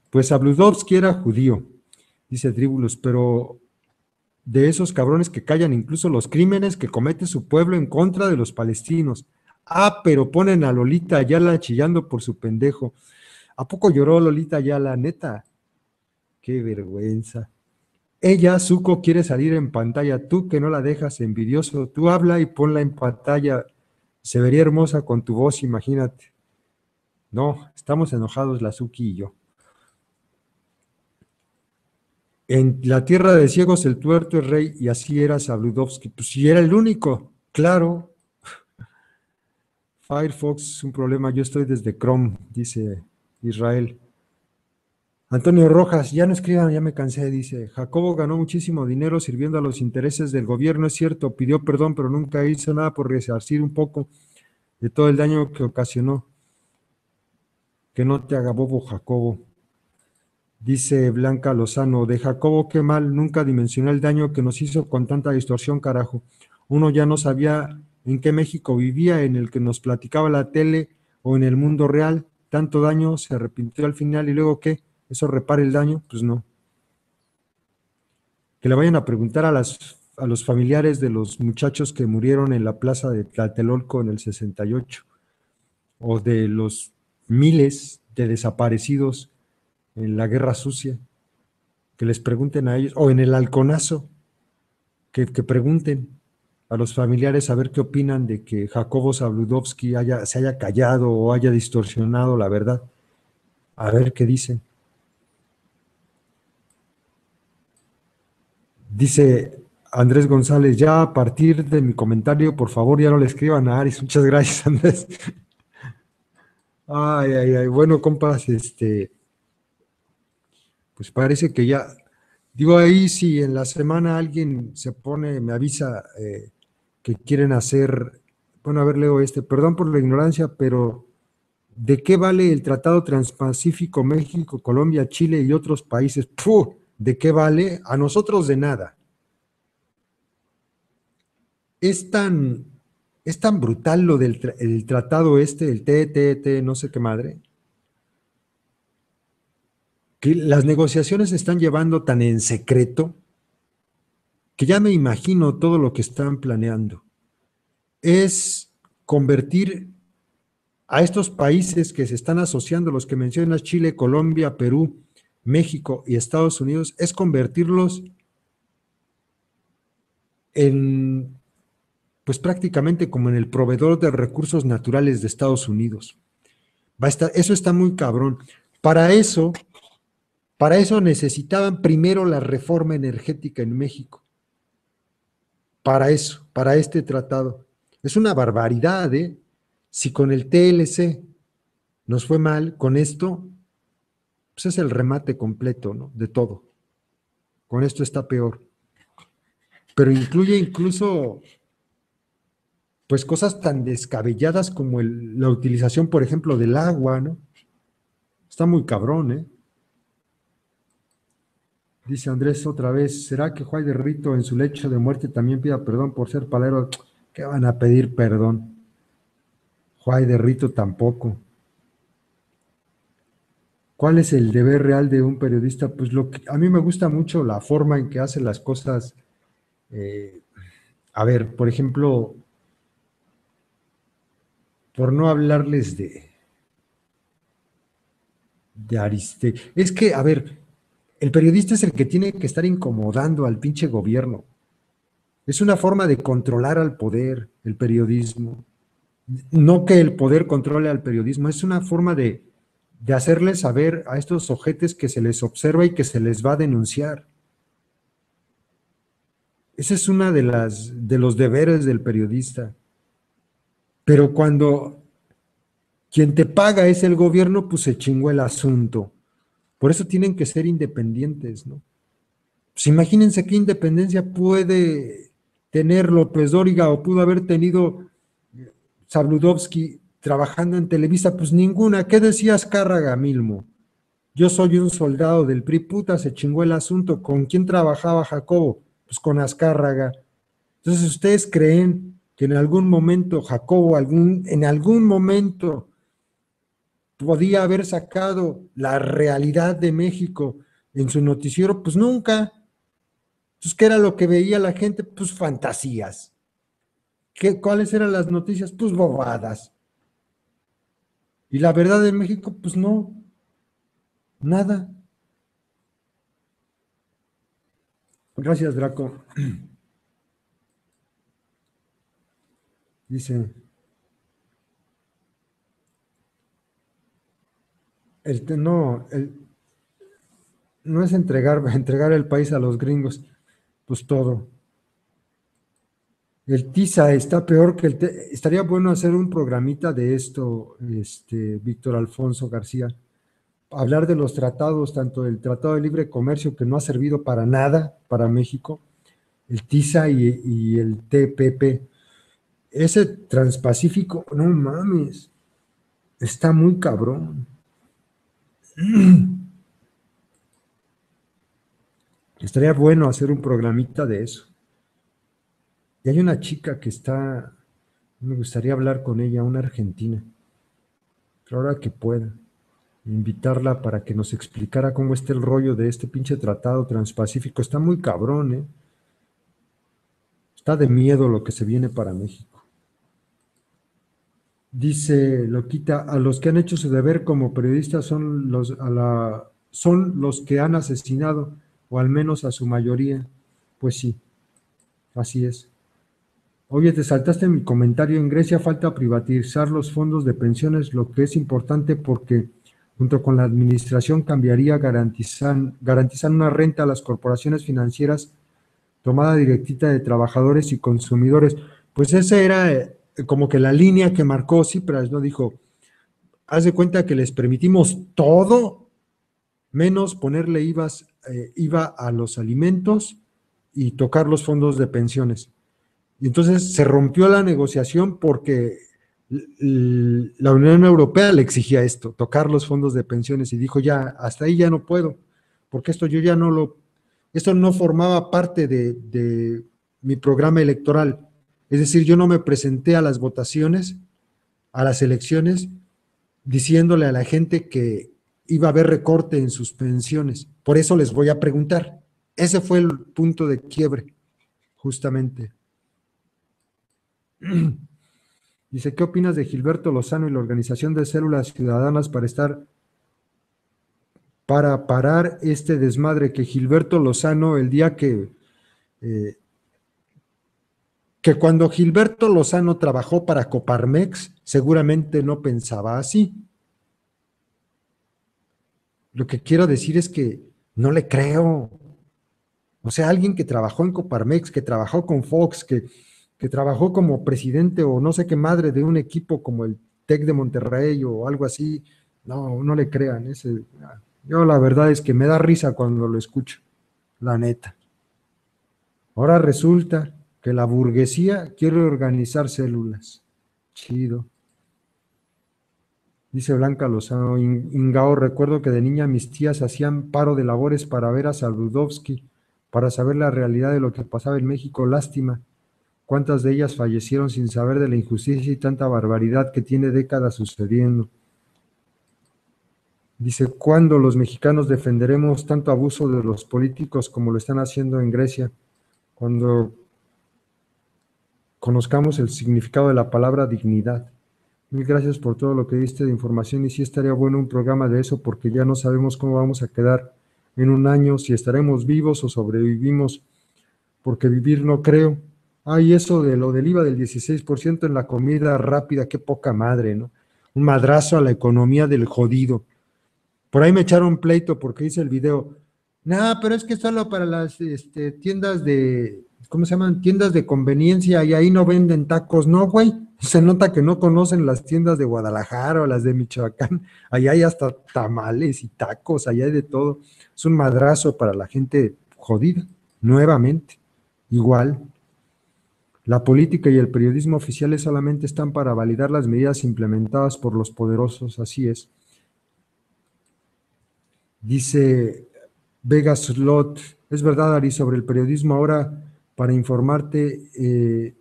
Pues Abludovsky era judío, dice Tribulus, pero de esos cabrones que callan incluso los crímenes que comete su pueblo en contra de los palestinos. Ah, pero ponen a Lolita Ayala chillando por su pendejo. ¿A poco lloró Lolita Ayala, neta? Qué vergüenza. Ella, Zuko, quiere salir en pantalla. Tú que no la dejas envidioso, tú habla y ponla en pantalla. Se vería hermosa con tu voz, imagínate. No, estamos enojados la Zuki y yo. En la tierra de ciegos el tuerto es rey y así era Sabludovsky. Pues si era el único, claro, Firefox es un problema, yo estoy desde Chrome, dice Israel. Antonio Rojas, ya no escriban, ya me cansé, dice. Jacobo ganó muchísimo dinero sirviendo a los intereses del gobierno, es cierto, pidió perdón, pero nunca hizo nada por resarcir un poco de todo el daño que ocasionó. Que no te haga bobo, Jacobo. Dice Blanca Lozano, de Jacobo, qué mal, nunca dimensionó el daño que nos hizo con tanta distorsión, carajo. Uno ya no sabía en qué México vivía, en el que nos platicaba la tele o en el mundo real, tanto daño, se arrepintió al final y luego qué, eso repare el daño, pues no. Que le vayan a preguntar a, a los familiares de los muchachos que murieron en la plaza de Tlatelolco en el 68, o de los miles de desaparecidos en la guerra sucia, que les pregunten a ellos, o en el halconazo, que, que pregunten, a los familiares a ver qué opinan de que Jacobo Zabludovsky haya, se haya callado o haya distorsionado la verdad. A ver qué dicen. Dice Andrés González, ya a partir de mi comentario, por favor, ya no le escriban a Aris. Muchas gracias, Andrés. Ay, ay, ay. Bueno, compas, este, pues parece que ya, digo ahí, si en la semana alguien se pone, me avisa eh, que quieren hacer, bueno, a ver, leo este, perdón por la ignorancia, pero ¿de qué vale el Tratado Transpacífico México, Colombia, Chile y otros países? ¿De qué vale? A nosotros de nada. Es tan es tan brutal lo del tratado este, el TTT, no sé qué madre, que las negociaciones se están llevando tan en secreto que ya me imagino todo lo que están planeando. Es convertir a estos países que se están asociando, los que mencionas, Chile, Colombia, Perú, México y Estados Unidos, es convertirlos en pues prácticamente como en el proveedor de recursos naturales de Estados Unidos. Eso está muy cabrón. Para eso, para eso necesitaban primero la reforma energética en México. Para eso, para este tratado. Es una barbaridad, ¿eh? Si con el TLC nos fue mal, con esto, pues es el remate completo, ¿no? De todo. Con esto está peor. Pero incluye incluso pues cosas tan descabelladas como la utilización, por ejemplo, del agua, ¿no? Está muy cabrón, ¿eh? Dice Andrés otra vez, ¿será que Juan de Rito en su lecho de muerte también pida perdón por ser palero? ¿Qué van a pedir perdón? Juan de Rito tampoco. ¿Cuál es el deber real de un periodista? Pues lo que a mí me gusta mucho la forma en que hace las cosas. Eh, a ver, por ejemplo, por no hablarles de, de Ariste. Es que, a ver, el periodista es el que tiene que estar incomodando al pinche gobierno. Es una forma de controlar al poder, el periodismo. No que el poder controle al periodismo, es una forma de, de hacerles saber a estos ojetes que se les observa y que se les va a denunciar. Ese es uno de, las, de los deberes del periodista. Pero cuando quien te paga es el gobierno, pues se chingó el asunto. Por eso tienen que ser independientes, ¿no? Pues imagínense qué independencia puede tener López Dóriga o pudo haber tenido Sabludovsky trabajando en Televisa, pues ninguna. ¿Qué decías, Cárraga Milmo? Yo soy un soldado del PRI, puta, se chingó el asunto. ¿Con quién trabajaba Jacobo? Pues con Azcárraga. Entonces, ¿ustedes creen que en algún momento Jacobo, algún, en algún momento podía haber sacado la realidad de México en su noticiero, pues nunca. Entonces, ¿qué era lo que veía la gente? Pues fantasías. ¿Qué, ¿Cuáles eran las noticias? Pues bobadas. Y la verdad de México, pues no, nada. Gracias, Draco. Dice, el, no, el, no es entregar, entregar el país a los gringos, pues todo. El TISA está peor que el... Estaría bueno hacer un programita de esto, este, Víctor Alfonso García. Hablar de los tratados, tanto el Tratado de Libre Comercio, que no ha servido para nada para México, el TISA y, y el TPP ese transpacífico, no mames, está muy cabrón. Estaría bueno hacer un programita de eso. Y hay una chica que está, me gustaría hablar con ella, una argentina, pero ahora que pueda, invitarla para que nos explicara cómo está el rollo de este pinche tratado transpacífico. Está muy cabrón, ¿eh? Está de miedo lo que se viene para México. Dice Loquita, a los que han hecho su deber como periodistas son los, a la, son los que han asesinado, o al menos a su mayoría. Pues sí, así es. Oye, te saltaste mi comentario. En Grecia falta privatizar los fondos de pensiones, lo que es importante porque junto con la administración cambiaría garantizar, garantizar una renta a las corporaciones financieras tomada directita de trabajadores y consumidores. Pues esa era eh, como que la línea que marcó Cipras, ¿no? Dijo, haz de cuenta que les permitimos todo, menos ponerle IVAs, eh, IVA a los alimentos y tocar los fondos de pensiones. Y entonces se rompió la negociación porque la Unión Europea le exigía esto, tocar los fondos de pensiones y dijo ya, hasta ahí ya no puedo, porque esto yo ya no lo, esto no formaba parte de, de mi programa electoral. Es decir, yo no me presenté a las votaciones, a las elecciones, diciéndole a la gente que iba a haber recorte en sus pensiones. Por eso les voy a preguntar. Ese fue el punto de quiebre, justamente. Dice, ¿qué opinas de Gilberto Lozano y la Organización de Células Ciudadanas para estar, para parar este desmadre que Gilberto Lozano, el día que, eh, que cuando Gilberto Lozano trabajó para Coparmex, seguramente no pensaba así. Lo que quiero decir es que no le creo. O sea, alguien que trabajó en Coparmex, que trabajó con Fox, que que trabajó como presidente o no sé qué madre de un equipo como el TEC de Monterrey o algo así, no, no le crean. Yo la verdad es que me da risa cuando lo escucho, la neta. Ahora resulta que la burguesía quiere organizar células. Chido. Dice Blanca Lozano, Ingao, recuerdo que de niña mis tías hacían paro de labores para ver a Saludowski, para saber la realidad de lo que pasaba en México. Lástima ¿Cuántas de ellas fallecieron sin saber de la injusticia y tanta barbaridad que tiene décadas sucediendo? Dice, ¿cuándo los mexicanos defenderemos tanto abuso de los políticos como lo están haciendo en Grecia? Cuando conozcamos el significado de la palabra dignidad. Mil gracias por todo lo que diste de información y sí estaría bueno un programa de eso porque ya no sabemos cómo vamos a quedar en un año, si estaremos vivos o sobrevivimos, porque vivir no creo. Ay, eso de lo del IVA del 16% en la comida rápida, qué poca madre, ¿no? Un madrazo a la economía del jodido. Por ahí me echaron pleito porque hice el video. No, pero es que solo para las este, tiendas de, ¿cómo se llaman? Tiendas de conveniencia y ahí no venden tacos. No, güey. Se nota que no conocen las tiendas de Guadalajara o las de Michoacán. Allá hay hasta tamales y tacos, allá hay de todo. Es un madrazo para la gente jodida, nuevamente. Igual, la política y el periodismo oficiales solamente están para validar las medidas implementadas por los poderosos, así es. Dice Vega Slot, es verdad, Ari, sobre el periodismo ahora, para informarte, eh,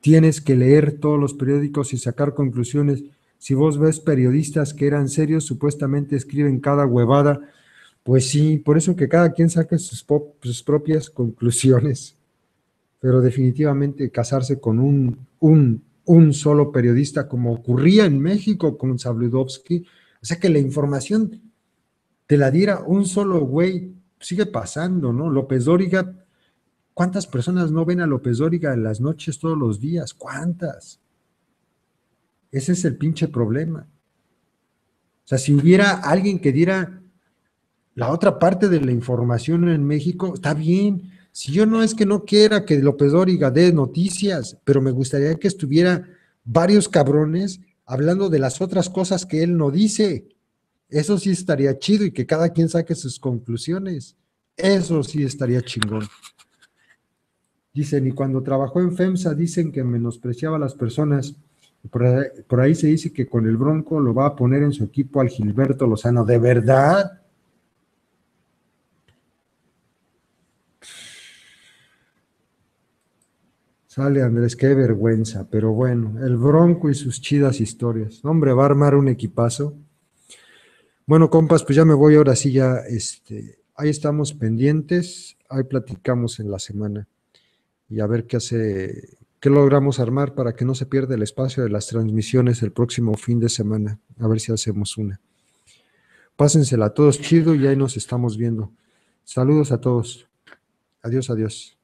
tienes que leer todos los periódicos y sacar conclusiones. Si vos ves periodistas que eran serios, supuestamente escriben cada huevada, pues sí, por eso que cada quien saque sus, propias conclusiones pero definitivamente casarse con un, un, un solo periodista, como ocurría en México con Sabludovsky, o sea que la información te la diera un solo güey, sigue pasando, ¿no? López Dóriga, ¿cuántas personas no ven a López Dóriga en las noches todos los días? ¿Cuántas? Ese es el pinche problema. O sea, si hubiera alguien que diera la otra parte de la información en México, está bien, si yo no es que no quiera que López Dóriga dé noticias, pero me gustaría que estuviera varios cabrones hablando de las otras cosas que él no dice. Eso sí estaría chido y que cada quien saque sus conclusiones. Eso sí estaría chingón. Dicen, y cuando trabajó en FEMSA dicen que menospreciaba a las personas. Por ahí, se dice que con el Bronco lo va a poner en su equipo al Gilberto Lozano. ¿De verdad? Sale Andrés, qué vergüenza, pero bueno, el Bronco y sus chidas historias. Hombre, va a armar un equipazo. Bueno, compas, pues ya me voy ahora sí ya, este, ahí estamos pendientes, ahí platicamos en la semana y a ver qué hace, qué logramos armar para que no se pierda el espacio de las transmisiones el próximo fin de semana, a ver si hacemos una. Pásensela a todos chido y ahí nos estamos viendo. Saludos a todos. Adiós, adiós.